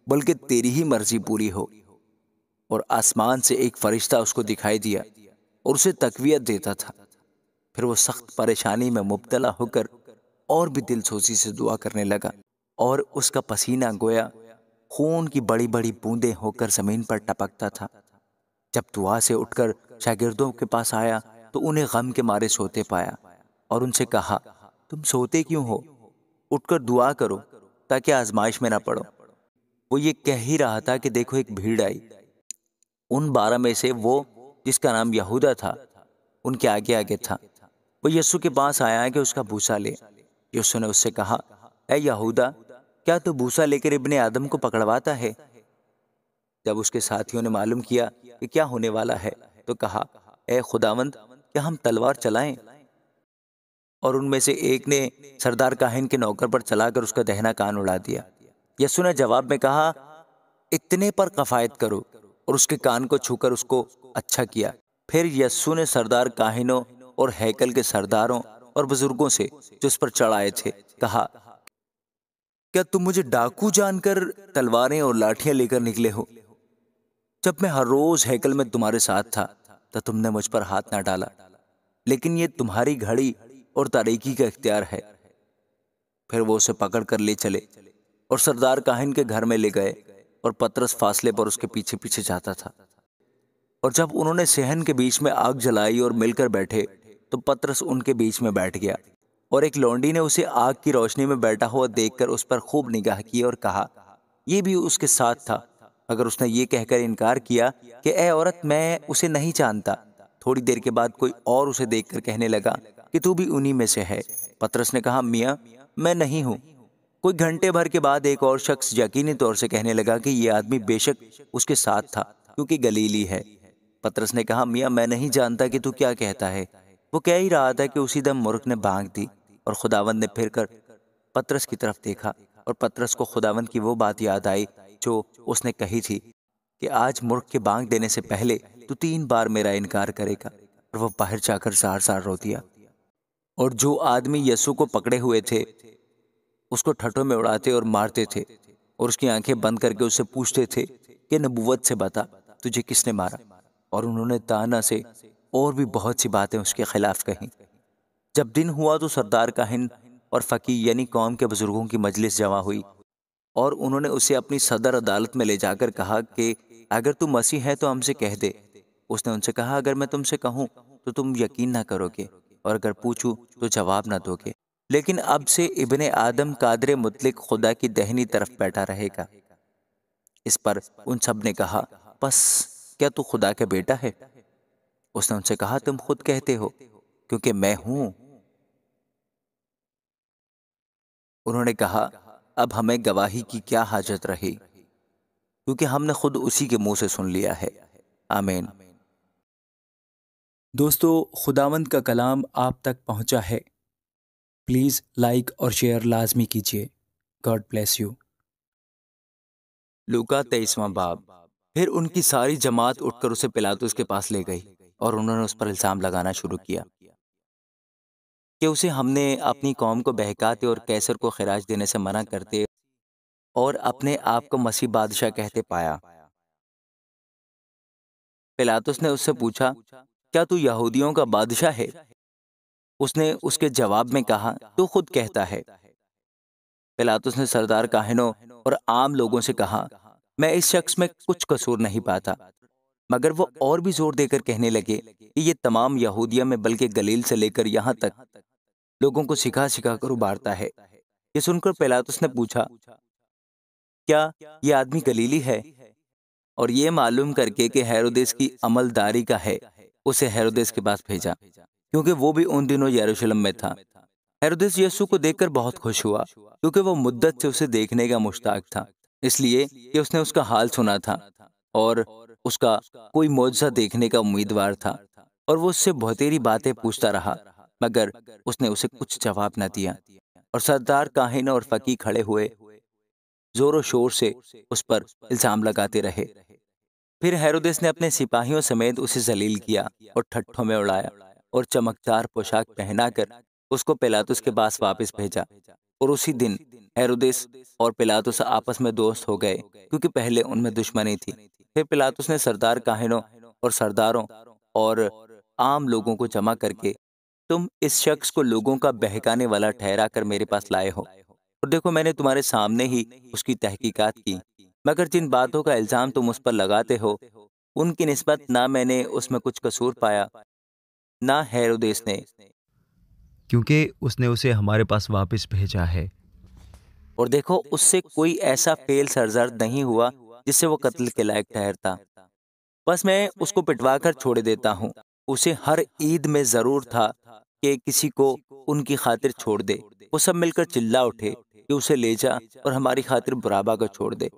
बल्कि तेरी ही मर्ज़ी पूरी हो। और आसमान से एक फरिश्ता उसको दिखाई दिया और उसे तकवीत देता था। फिर वो सख्त परेशानी में मुबतला होकर और भी दिल सोची से दुआ करने लगा और उसका पसीना गोया। खून की बड़ी बड़ी बूंदें होकर ज़मीन पर टपकता था। जब दुआ से उठकर शागिर्दों के पास आया तो उन्हें गम के मारे सोते पाया और उनसे कहा, तुम सोते क्यों हो? उठकर दुआ करो ताकि आजमाइश में ना पड़ो। वो ये कह ही रहा था कि देखो एक भीड़ आई। उन बारह में से वो, जिसका नाम यहूदा था, उनके आगे आगे था। वो यस्सु के पास आया है कि उसका भूसा ले। यस्सु ने उससे कहा ए यहूदा, क्या तू तो भूसा लेकर इब्ने आदम को पकड़वाता है? जब उसके साथियों ने मालूम किया कि क्या होने वाला है तो कहा ए खुदावंद क्या हम तलवार चलाएँ? और उनमें से एक ने सरदार काहिन के नौकर पर चलाकर उसका दहना कान उड़ा दिया। यस्सु ने जवाब में कहा, इतने पर कफायत करो। और उसके कान को छूकर उसको अच्छा किया। फिर यस्सु ने सरदार काहिनों और हैकल के सरदारों और बुज़ुर्गों से जो उस पर चढ़ाए थे, कहा, क्या तुम मुझे डाकू जानकर तलवारें और लाठियाँ लेकर निकले हो? जब मैं हर रोज हैकल में तुम्हारे साथ था तो तुमने मुझ पर हाथ ना डाला। लेकिन ये तुम्हारी घड़ी और तारीकी का इख्तियार है। फिर वो उसे पकड़ कर ले चले और सरदार काहिन के घर में ले गए और पत्रस फासले पर उसके पीछे पीछे जाता था। और जब उन्होंने सहन के बीच में आग जलाई और मिलकर बैठे तो पत्रस उनके बीच में बैठ गया और एक लौंडी ने उसे आग की रोशनी में बैठा हुआ देखकर उस पर खूब निगाह की और कहा यह भी उसके साथ था अगर उसने ये कहकर इनकार किया कि ए औरत, मैं उसे नहीं जानता। थोड़ी देर के बाद कोई और उसे देखकर कहने लगा कि तू भी उन्हीं में से है। पत्रस ने कहा, मियाँ, मैं नहीं हूँ। कोई घंटे भर के बाद एक और शख्स यकीनी तौर से कहने लगा कि यह आदमी बेशक उसके साथ था, क्योंकि गलीली है। पत्रस ने कहा, मियाँ, मैं नहीं जानता कि तू क्या कहता है। वो कह ही रहा था कि उसी दम मुर्ख ने बांग दी और खुदावंद ने फिर कर पत्रस की तरफ़ देखा और पत्रस को खुदावंद की वो बात याद आई, जो उसने कही थी कि आज मुर्ख के बांग देने से पहले तू तीन बार मेरा इनकार करेगा और वो बाहर जाकर सार जार रो दिया। और जो आदमी यसु को पकड़े हुए थे, उसको ठटों में उड़ाते और मारते थे और उसकी आँखें बंद करके उससे पूछते थे कि नबूवत से बता, तुझे किसने मारा? और उन्होंने ताना से और भी बहुत सी बातें उसके खिलाफ कही। जब दिन हुआ तो सरदार का हिंद और फ़कीर यानी कौम के बुज़ुर्गों की मजलिस जमा हुई और उन्होंने उसे अपनी सदर अदालत में ले जाकर कहा कि, अगर तू मसीह है तो हमसे कह दे उसने उनसे कहा, अगर मैं तुमसे कहूँ तो तुम यकीन ना करोगे और अगर पूछूँ तो जवाब ना दोगे। लेकिन अब से इबन आदम कादर मुतलिक खुदा की दहनी तरफ़ बैठा रहेगा। इस पर उन सबने कहा, बस, क्या तू खुदा का बेटा है? उसने उनसे कहा, तुम खुद कहते हो, क्योंकि मैं हूँ। उन्होंने कहा, अब हमें गवाही की क्या हाजत रही? क्योंकि हमने खुद उसी के मुँह से सुन लिया है। आमीन। दोस्तों खुदावंद का कलाम आप तक पहुँचा है। प्लीज़ लाइक और शेयर लाजमी कीजिए। God bless you. लूका तेईसवां बाब। फिर उनकी सारी जमात उठकर उसे पिलातुस के पास ले गई और उन्होंने उस पर इल्ज़ाम लगाना शुरू किया कि उसे हमने अपनी कौम को बहकाते और कैसर को खराज देने से मना करते और अपने आप को मसीह बादशाह कहते पाया। पिलातुस ने उससे पूछा क्या तू यहूदियों का बादशाह है? उसने उसके जवाब में कहा, तू खुद कहता है। पिलातुस ने सरदार काहिनों और आम लोगों से कहा, मैं इस शख्स में कुछ कसूर नहीं पाता। मगर वो और भी ज़ोर देकर कहने लगे कि ये तमाम यहूदिया में बल्कि गलील से लेकर यहाँ तक लोगों को सिखा सिखा कर उबारता है। ये सुनकर पिलातुस ने पूछा, क्या ये आदमी गलीली है? और ये मालूम करके कि हेरोदेस की अमलदारी का है। उसे हेरोदेस के पास भेजा, क्योंकि वो भी उन दिनों यरूशलेम में था। हेरोदेस यीशु को देखकर बहुत खुश हुआ, क्योंकि वो मुद्दत से उसे देखने का मुश्ताक था, इसलिए कि उसने उसका हाल सुना था और उसका कोई मुआवजा देखने का उम्मीदवार था और वो उससे बहुतेरी बातें पूछता रहा, मगर उसने उसे कुछ जवाब न दिया और सरदार काहिन और फकी खड़े हुए जोरों शोर से उस पर इल्ज़ाम लगाते रहे। फिर हेरोदेस ने अपने सिपाहियों समेत उसे जलील किया और ठट्ठों में उड़ाया और चमकदार पोशाक पहनाकर उसको पिलातुस के पास वापस भेजा। और उसी दिन हेरोदेस और पिलातुस आपस में दोस्त हो गए, क्योंकि पहले उनमें दुश्मनी थी। फिर पिलातुस ने सरदार काहिनों और सरदारों और आम लोगों को जमा करके, तुम इस शख्स को लोगों का बहकाने वाला ठहरा कर मेरे पास लाए हो। और देखो, मैंने तुम्हारे सामने ही उसकी तहकीकात की। मगर जिन बातों का इल्ज़ाम तुम उस पर लगाते हो उनकी नस्बत ना मैंने उसमें कुछ कसूर पाया ना हेरोदेस ने। क्योंकि उसने उसे हमारे पास वापस भेजा है। और देखो उससे कोई ऐसा फेल सरजर्द नहीं हुआ जिससे वो कत्ल के लायक ठहरता। बस मैं उसको पिटवा कर छोड़ देता हूँ। उसे हर ईद में ज़रूर था कि किसी को उनकी खातिर छोड़ दे। वो सब मिलकर चिल्ला उठे कि उसे ले जा और हमारी खातिर बुराबा को छोड़ दे।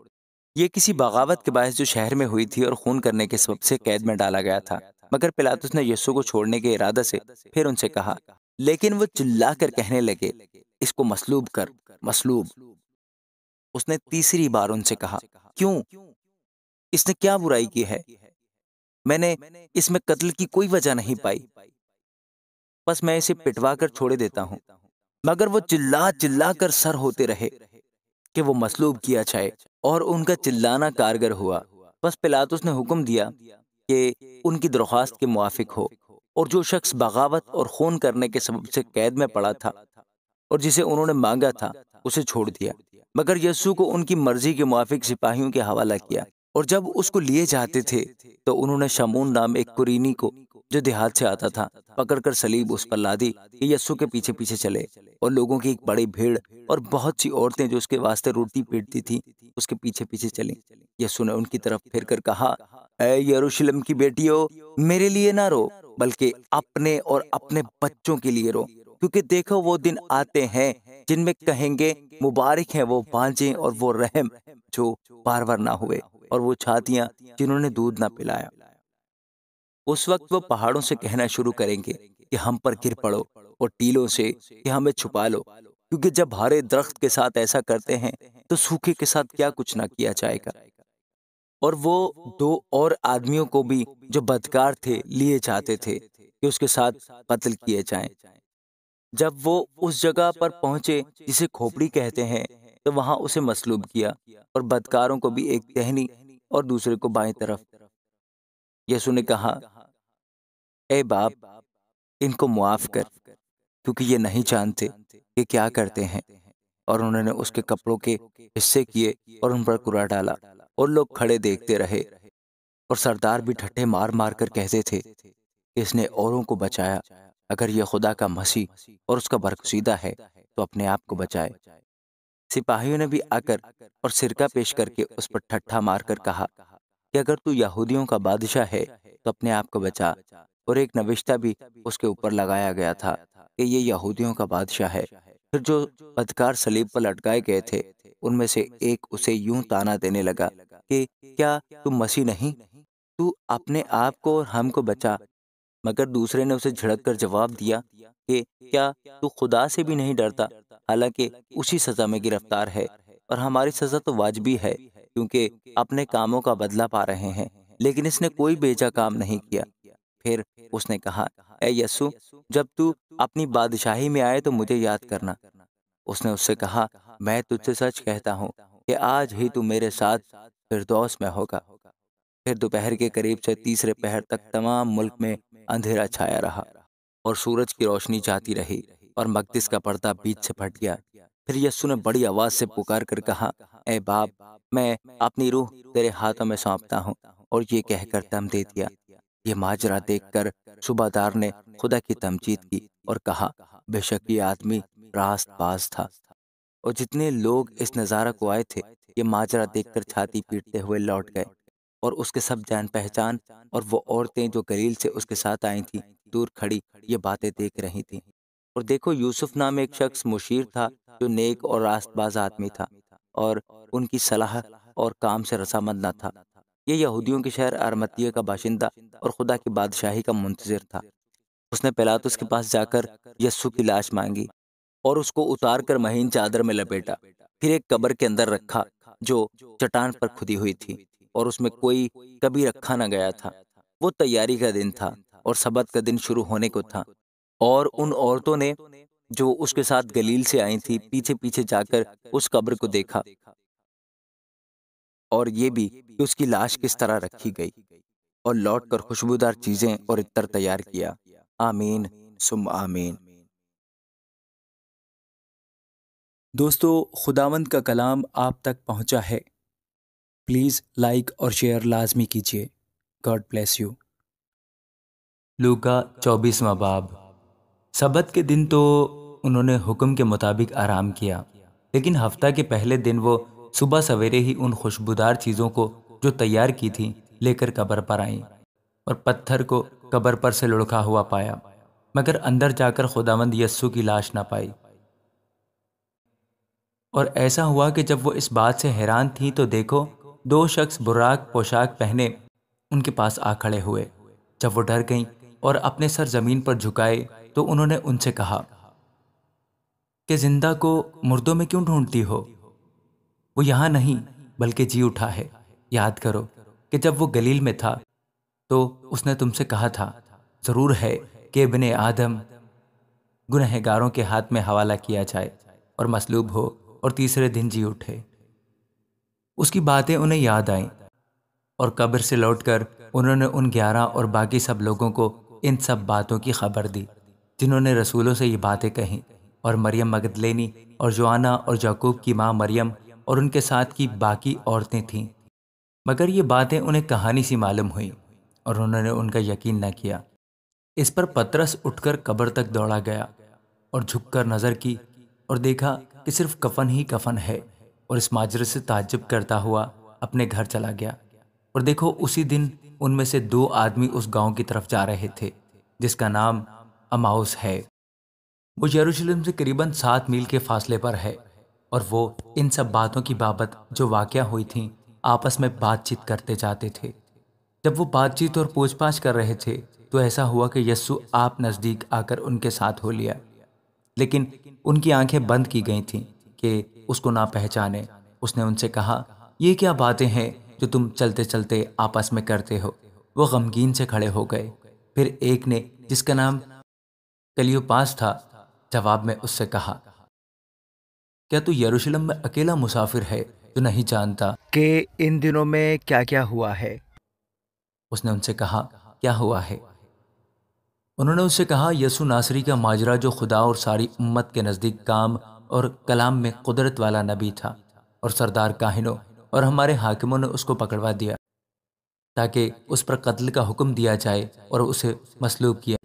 ये किसी बगावत के बायस जो शहर में हुई थी और खून करने के सबब से कैद में डाला गया था। मगर पिलातुस ने यस्सु को छोड़ने के इरादा से फिर उनसे कहा, लेकिन वो चिल्ला कर कहने लगे, इसको मसलूब कर, मसलूब। उसने तीसरी बार उनसे कहा, क्यों? इसने क्या बुराई की है? मैंने इसमें कत्ल की कोई वजह नहीं पाई। बस मैं इसे पिटवा कर छोड़े देता हूँ। मगर वो चिल्ला चिल्ला कर सर होते रहे। कि वो मसलूब किया जाए और उनका चिल्लाना कारगर हुआ। बस पिलातुस ने हुक्म दिया कि उनकी दरख्वास्त के मुआफिक हो और जो शख्स बगावत और खून करने के सबब से कैद में पड़ा था और जिसे उन्होंने मांगा था, उसे छोड़ दिया। मगर यस्सु को उनकी मर्ज़ी के मुआफिक सिपाहियों के हवाला किया और जब उसको लिए जाते थे तो उन्होंने शमून नाम एक कुरीनी को जो देहात से आता था, पकड़कर सलीब उस पर लादी कि यस्सु के पीछे पीछे चले और लोगों की एक बड़ी भीड़ और बहुत सी औरतें जो उसके वास्ते रोटी पीटती थी, उसके पीछे पीछे चली। यस्सु ने उनकी तरफ़ फिर कर कहा यरूशलेम की बेटियों, मेरे लिए ना रो, बल्कि अपने और अपने बच्चों के लिए रो, क्योंकि देखो वो दिन आते हैं जिनमें कहेंगे, मुबारक हैं वो बांझे और वो रहम जो बार बार ना हुए और वो छातियाँ जिन्होंने दूध ना पिलाया। उस वक्त वो पहाड़ों से कहना शुरू करेंगे कि हम पर गिर पड़ो और टीलों से कि हमें छुपा लो, क्योंकि जब हरे दरख्त के साथ ऐसा करते हैं तो सूखे के साथ क्या कुछ ना किया जाएगा। और वो दो और आदमियों को भी जो बदकार थे, लिए जाते थे कि उसके साथ कत्ल किए जाएँ। जब वो उस जगह पर पहुँचे जिसे खोपड़ी कहते हैं तो वहाँ उसे मसलूब किया और बदकारों को भी एक टहनी और दूसरे को बाएँ तरफ़। यसु ने कहा ए बाप, इनको मुआफ कर, क्योंकि ये नहीं जानते कि क्या करते हैं। और उन्होंने उसके कपड़ों के हिस्से किए और उन पर कुरा डाला और लोग खड़े देखते रहे और सरदार भी ठट्ठे मार मार कर कहते थे कि इसने औरों को बचाया। अगर यह खुदा का मसीह और उसका बरकसीदा है तो अपने आप को बचाए। सिपाहियों ने भी आकर और सिरका पेश करके उस पर ठट्ठा मारकर कहा कि अगर तू यहूदियों का बादशाह है तो अपने आप को बचा। और एक नविश्ता भी उसके ऊपर लगाया गया था कि ये यहूदियों का बादशाह है। फिर जो बदकार सलीब पर लटकाए गए थे, उनमें से एक उसे यूँ ताना देने लगा कि, क्या तू मसीह नहीं? तू अपने आप को और हमको बचा। मगर दूसरे ने उसे झड़क कर जवाब दिया कि, क्या तू खुदा से भी नहीं डरता? हालाँकि उसी सजा में गिरफ़्तार है और हमारी सजा तो वाजबी है, क्योंकि अपने कामों का बदला पा रहे हैं। लेकिन इसने कोई बेजा काम नहीं किया। फिर उसने कहा ए यसु जब तू अपनी बादशाही में आए तो मुझे याद करना। उसने उससे कहा मैं तुझसे सच कहता हूँ कि आज ही तू मेरे साथ फिरदौस में होगा। फिर दोपहर के करीब से तीसरे पहर तक तमाम मुल्क में अंधेरा छाया रहा और सूरज की रोशनी जाती रही और मकदिस का पर्दा बीच से फट गया। फिर यस्सु ने बड़ी आवाज़ से पुकार कर कहा ए बाप मैं अपनी रूह तेरे हाथों में सौंपता हूँ और ये कहकर दम दे दिया। ये माजरा देखकर सुबादार ने खुदा की तमजीद की और कहा, बेशक ये आदमी रास्त बाज था। और जितने लोग इस नज़ारा को आए थे, ये माजरा देखकर छाती पीटते हुए लौट गए। और उसके सब जान पहचान और वो औरतें जो गलील से उसके साथ आई थी, दूर खड़ी ये बातें देख रही थी। और देखो, यूसुफ नाम एक शख्स मुशीर था जो नेक और रास्तबाज आदमी था और उनकी सलाह और काम से रसामंद न था। ये यहूदियों के शहर अरमतिया का बाशिंदा और खुदा की बादशाही का मुंतजर था। उसने पिलातुस के पास जाकर यस्सु की लाश मांगी और उसको उतार कर महीन चादर में लपेटा। फिर एक कब्र के अंदर रखा जो चट्टान पर खुदी हुई थी और उसमें कोई कभी रखा न गया था। वो तैयारी का दिन था और सबत का दिन शुरू होने को था और उन औरतों ने जो उसके साथ गलील से आई थी पीछे पीछे जाकर उस कब्र को देखा। और ये भी कि उसकी लाश किस तरह रखी गई और लौटकर खुशबूदार चीज़ें और इतर तैयार किया। आमीन, सुम आमीन। दोस्तों, खुदावंद का कलाम आप तक पहुँचा है। प्लीज़ लाइक और शेयर लाजमी कीजिए। God bless you. लू का बाब। सबत के दिन तो उन्होंने हुक्म के मुताबिक आराम किया, लेकिन हफ़्ता के पहले दिन वो सुबह सवेरे ही उन खुशबूदार चीज़ों को जो तैयार की थी लेकर कब्र पर आई और पत्थर को कब्र पर से लुढ़का हुआ पाया, मगर अंदर जाकर खुदावंद यस्सु की लाश ना पाई। और ऐसा हुआ कि जब वो इस बात से हैरान थी तो देखो, दो शख्स बुराक पोशाक पहने उनके पास आ खड़े हुए। जब वो डर गईं और अपने सर ज़मीन पर झुकाए तो उन्होंने उनसे कहा, कि ज़िंदा को मुर्दों में क्यों ढूंढती हो? वो यहाँ नहीं, बल्कि जी उठा है। याद करो कि जब वो गलील में था तो उसने तुमसे कहा था, ज़रूर है कि इबन आदम गुनहगारों के हाथ में हवाला किया जाए और मसलूब हो और तीसरे दिन जी उठे। उसकी बातें उन्हें याद आईं और कब्र से लौटकर उन्होंने उन ग्यारह और बाकी सब लोगों को इन सब बातों की खबर दी, जिन्होंने रसूलों से ये बातें कहीं और मरियम मगदलेनी और जोआना और जकूब की माँ मरियम और उनके साथ की बाकी औरतें थीं। मगर ये बातें उन्हें कहानी सी मालूम हुई और उन्होंने उनका यकीन न किया। इस पर पतरस उठकर कब्र तक दौड़ा गया और झुककर नज़र की और देखा कि सिर्फ़ कफन ही कफन है और इस माजरे से ताज्जुब करता हुआ अपने घर चला गया। और देखो, उसी दिन उनमें से दो आदमी उस गाँव की तरफ़ जा रहे थे, जिसका नाम अमाउस है। वो यरूशलेम से करीबन सात मील के फासले पर है और वो इन सब बातों की बाबत जो वाक़ हुई थी, आपस में बातचीत करते जाते थे। जब वो बातचीत और पूछपाछ कर रहे थे तो ऐसा हुआ कि यस्सु आप नज़दीक आकर उनके साथ हो लिया। लेकिन उनकी आँखें बंद की गई थीं कि उसको ना पहचाने। उसने उनसे कहा, ये क्या बातें हैं जो तुम चलते चलते आपस में करते हो? वो गमगीन से खड़े हो गए। फिर एक ने, जिसका नाम कलियोपास था, जवाब में उससे कहा क्या तू यरूशलेम में अकेला मुसाफिर है तो नहीं जानता? कि इन दिनों में क्या क्या हुआ है? उसने उनसे कहा क्या हुआ है? उन्होंने उससे कहा यसु नासरी का माजरा जो खुदा और सारी उम्मत के नज़दीक काम और कलाम में कुदरत वाला नबी था और सरदार काहिनों और हमारे हाकिमों ने उसको पकड़वा दिया ताकि उस पर कत्ल का हुक्म दिया जाए और उसे मसलूब किया।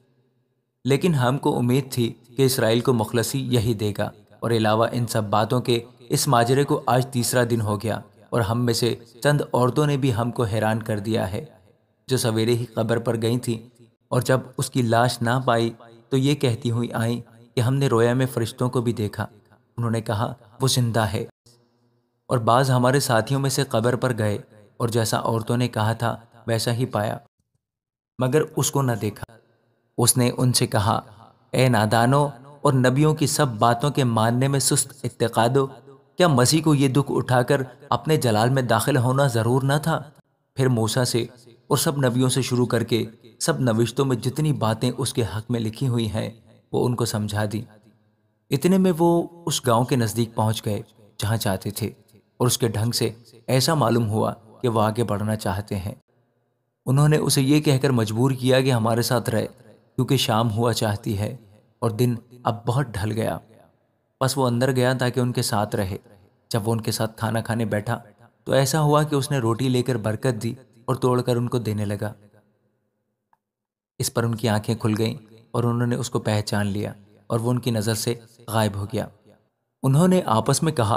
लेकिन हमको उम्मीद थी कि इसराइल को मुखलसी यही देगा। और अलावा इन सब बातों के इस माजरे को आज तीसरा दिन हो गया और हम में से चंद औरतों ने भी हमको हैरान कर दिया है, जो सवेरे ही कब्र पर गई थी और जब उसकी लाश ना पाई तो ये कहती हुई आई कि हमने रोया में फरिश्तों को भी देखा। उन्होंने कहा, वो ज़िंदा है। और बाज हमारे साथियों में से कब्र पर गए और जैसा औरतों ने कहा था, वैसा ही पाया। मगर उसको न देखा। उसने उनसे कहा, ए नादानो और नबियों की सब बातों के मानने में सुस्त इत्तेकादो। क्या मसीह को ये दुख उठाकर अपने जलाल में दाखिल होना ज़रूर न था? फिर मूसा से और सब नबियों से शुरू करके सब नविश्तों में जितनी बातें उसके हक में लिखी हुई हैं, वो उनको समझा दी। इतने में वो उस गाँव के नज़दीक पहुँच गए, जहाँ चाहते थे, और उसके ढंग से ऐसा मालूम हुआ कि वह आगे बढ़ना चाहते हैं। उन्होंने उसे ये कहकर मजबूर किया कि हमारे साथ रहे, क्योंकि शाम हुआ चाहती है, और दिन अब बहुत ढल गया। बस वो अंदर गया ताकि उनके साथ रहे। जब वो उनके साथ खाना खाने बैठा तो ऐसा हुआ कि उसने रोटी लेकर बरकत दी और तोड़कर उनको देने लगा। इस पर उनकी आँखें खुल गईं और उन्होंने उसको पहचान लिया और वो उनकी नज़र से गायब हो गया। उन्होंने आपस में कहा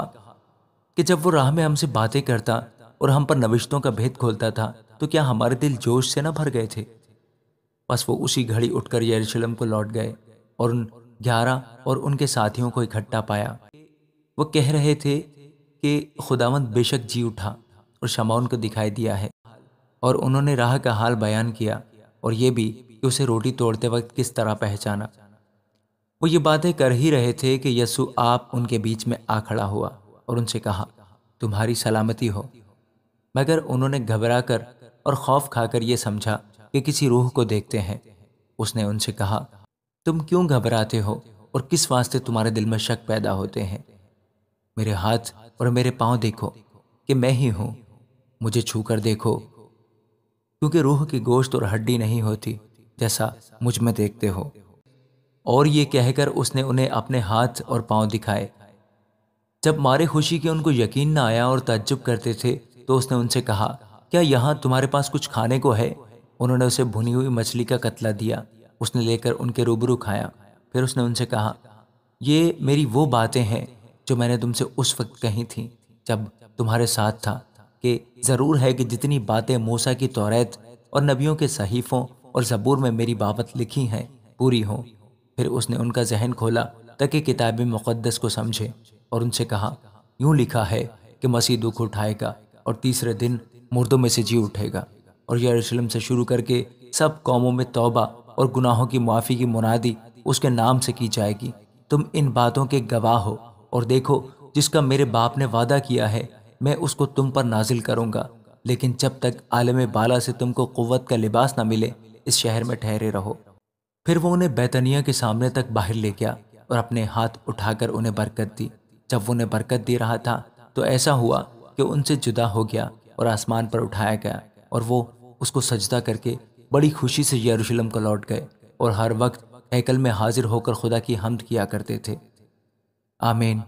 कि जब वो राह में हमसे बातें करता और हम पर नविश्तों का भेद खोलता था तो क्या हमारे दिल जोश से न भर गए थे? बस वो उसी घड़ी उठकर यरूशलेम को लौट गए और उन ग्यारह और उनके साथियों को इकट्ठा पाया। वो कह रहे थे कि खुदावंत बेशक जी उठा और शमा उनको दिखाई दिया है और उन्होंने राह का हाल बयान किया और ये भी कि उसे रोटी तोड़ते वक्त किस तरह पहचाना। वो ये बातें कर ही रहे थे कि यसु आप उनके बीच में आ खड़ा हुआ और उनसे कहा, तुम्हारी सलामती हो। मगर उन्होंने घबरा कर और खौफ खाकर ये समझा कि किसी रूह को देखते हैं। उसने उनसे कहा तुम क्यों घबराते हो? और किस वास्ते तुम्हारे दिल में शक पैदा होते हैं? मेरे हाथ और मेरे पाँव देखो कि मैं ही हूँ। मुझे छू कर देखो, क्योंकि रूह की गोश्त और हड्डी नहीं होती जैसा मुझमें देखते हो। और ये कहकर उसने उन्हें अपने हाथ और पाँव दिखाए। जब मारे खुशी के उनको यकीन न आया और तज्जुब करते थे तो उसने उनसे कहा, क्या यहाँ तुम्हारे पास कुछ खाने को है? उन्होंने उसे भुनी हुई मछली का कतला दिया। उसने लेकर उनके रूबरू खाया। फिर उसने उनसे कहा, ये मेरी वो बातें हैं जो मैंने तुमसे उस वक्त कही थी, जब तुम्हारे साथ था, कि ज़रूर है कि जितनी बातें मूसा की तौरेत और नबियों के सहीफ़ों और ज़बूर में मेरी बाबत लिखी हैं, पूरी हों। फिर उसने उनका जहन खोला, ताकि किताब मुक़दस को समझे और उनसे कहा, यूँ लिखा है कि मसीह दुख उठाएगा और तीसरे दिन मुर्दों में से जी उठेगा और यरूशलेम से शुरू करके सब कौमों में तौबा और गुनाहों की माफ़ी की मुनादी उसके नाम से की जाएगी। तुम इन बातों के गवाह हो और देखो, जिसका मेरे बाप ने वादा किया है, मैं उसको तुम पर नाजिल करूँगा। लेकिन जब तक आलम बाला से तुमको कुत का लिबास ना मिले, इस शहर में ठहरे रहो। फिर वो उन्हें बैतनिया के सामने तक बाहर ले गया और अपने हाथ उठाकर उन्हें बरकत दी। जब वो उन्हें बरकत दे रहा था तो ऐसा हुआ कि उनसे जुदा हो गया और आसमान पर उठाया गया और वो उसको सजदा करके बड़ी खुशी से यरूशलेम को लौट गए और हर वक्त हैकल में हाजिर होकर खुदा की हमद किया करते थे। आमीन।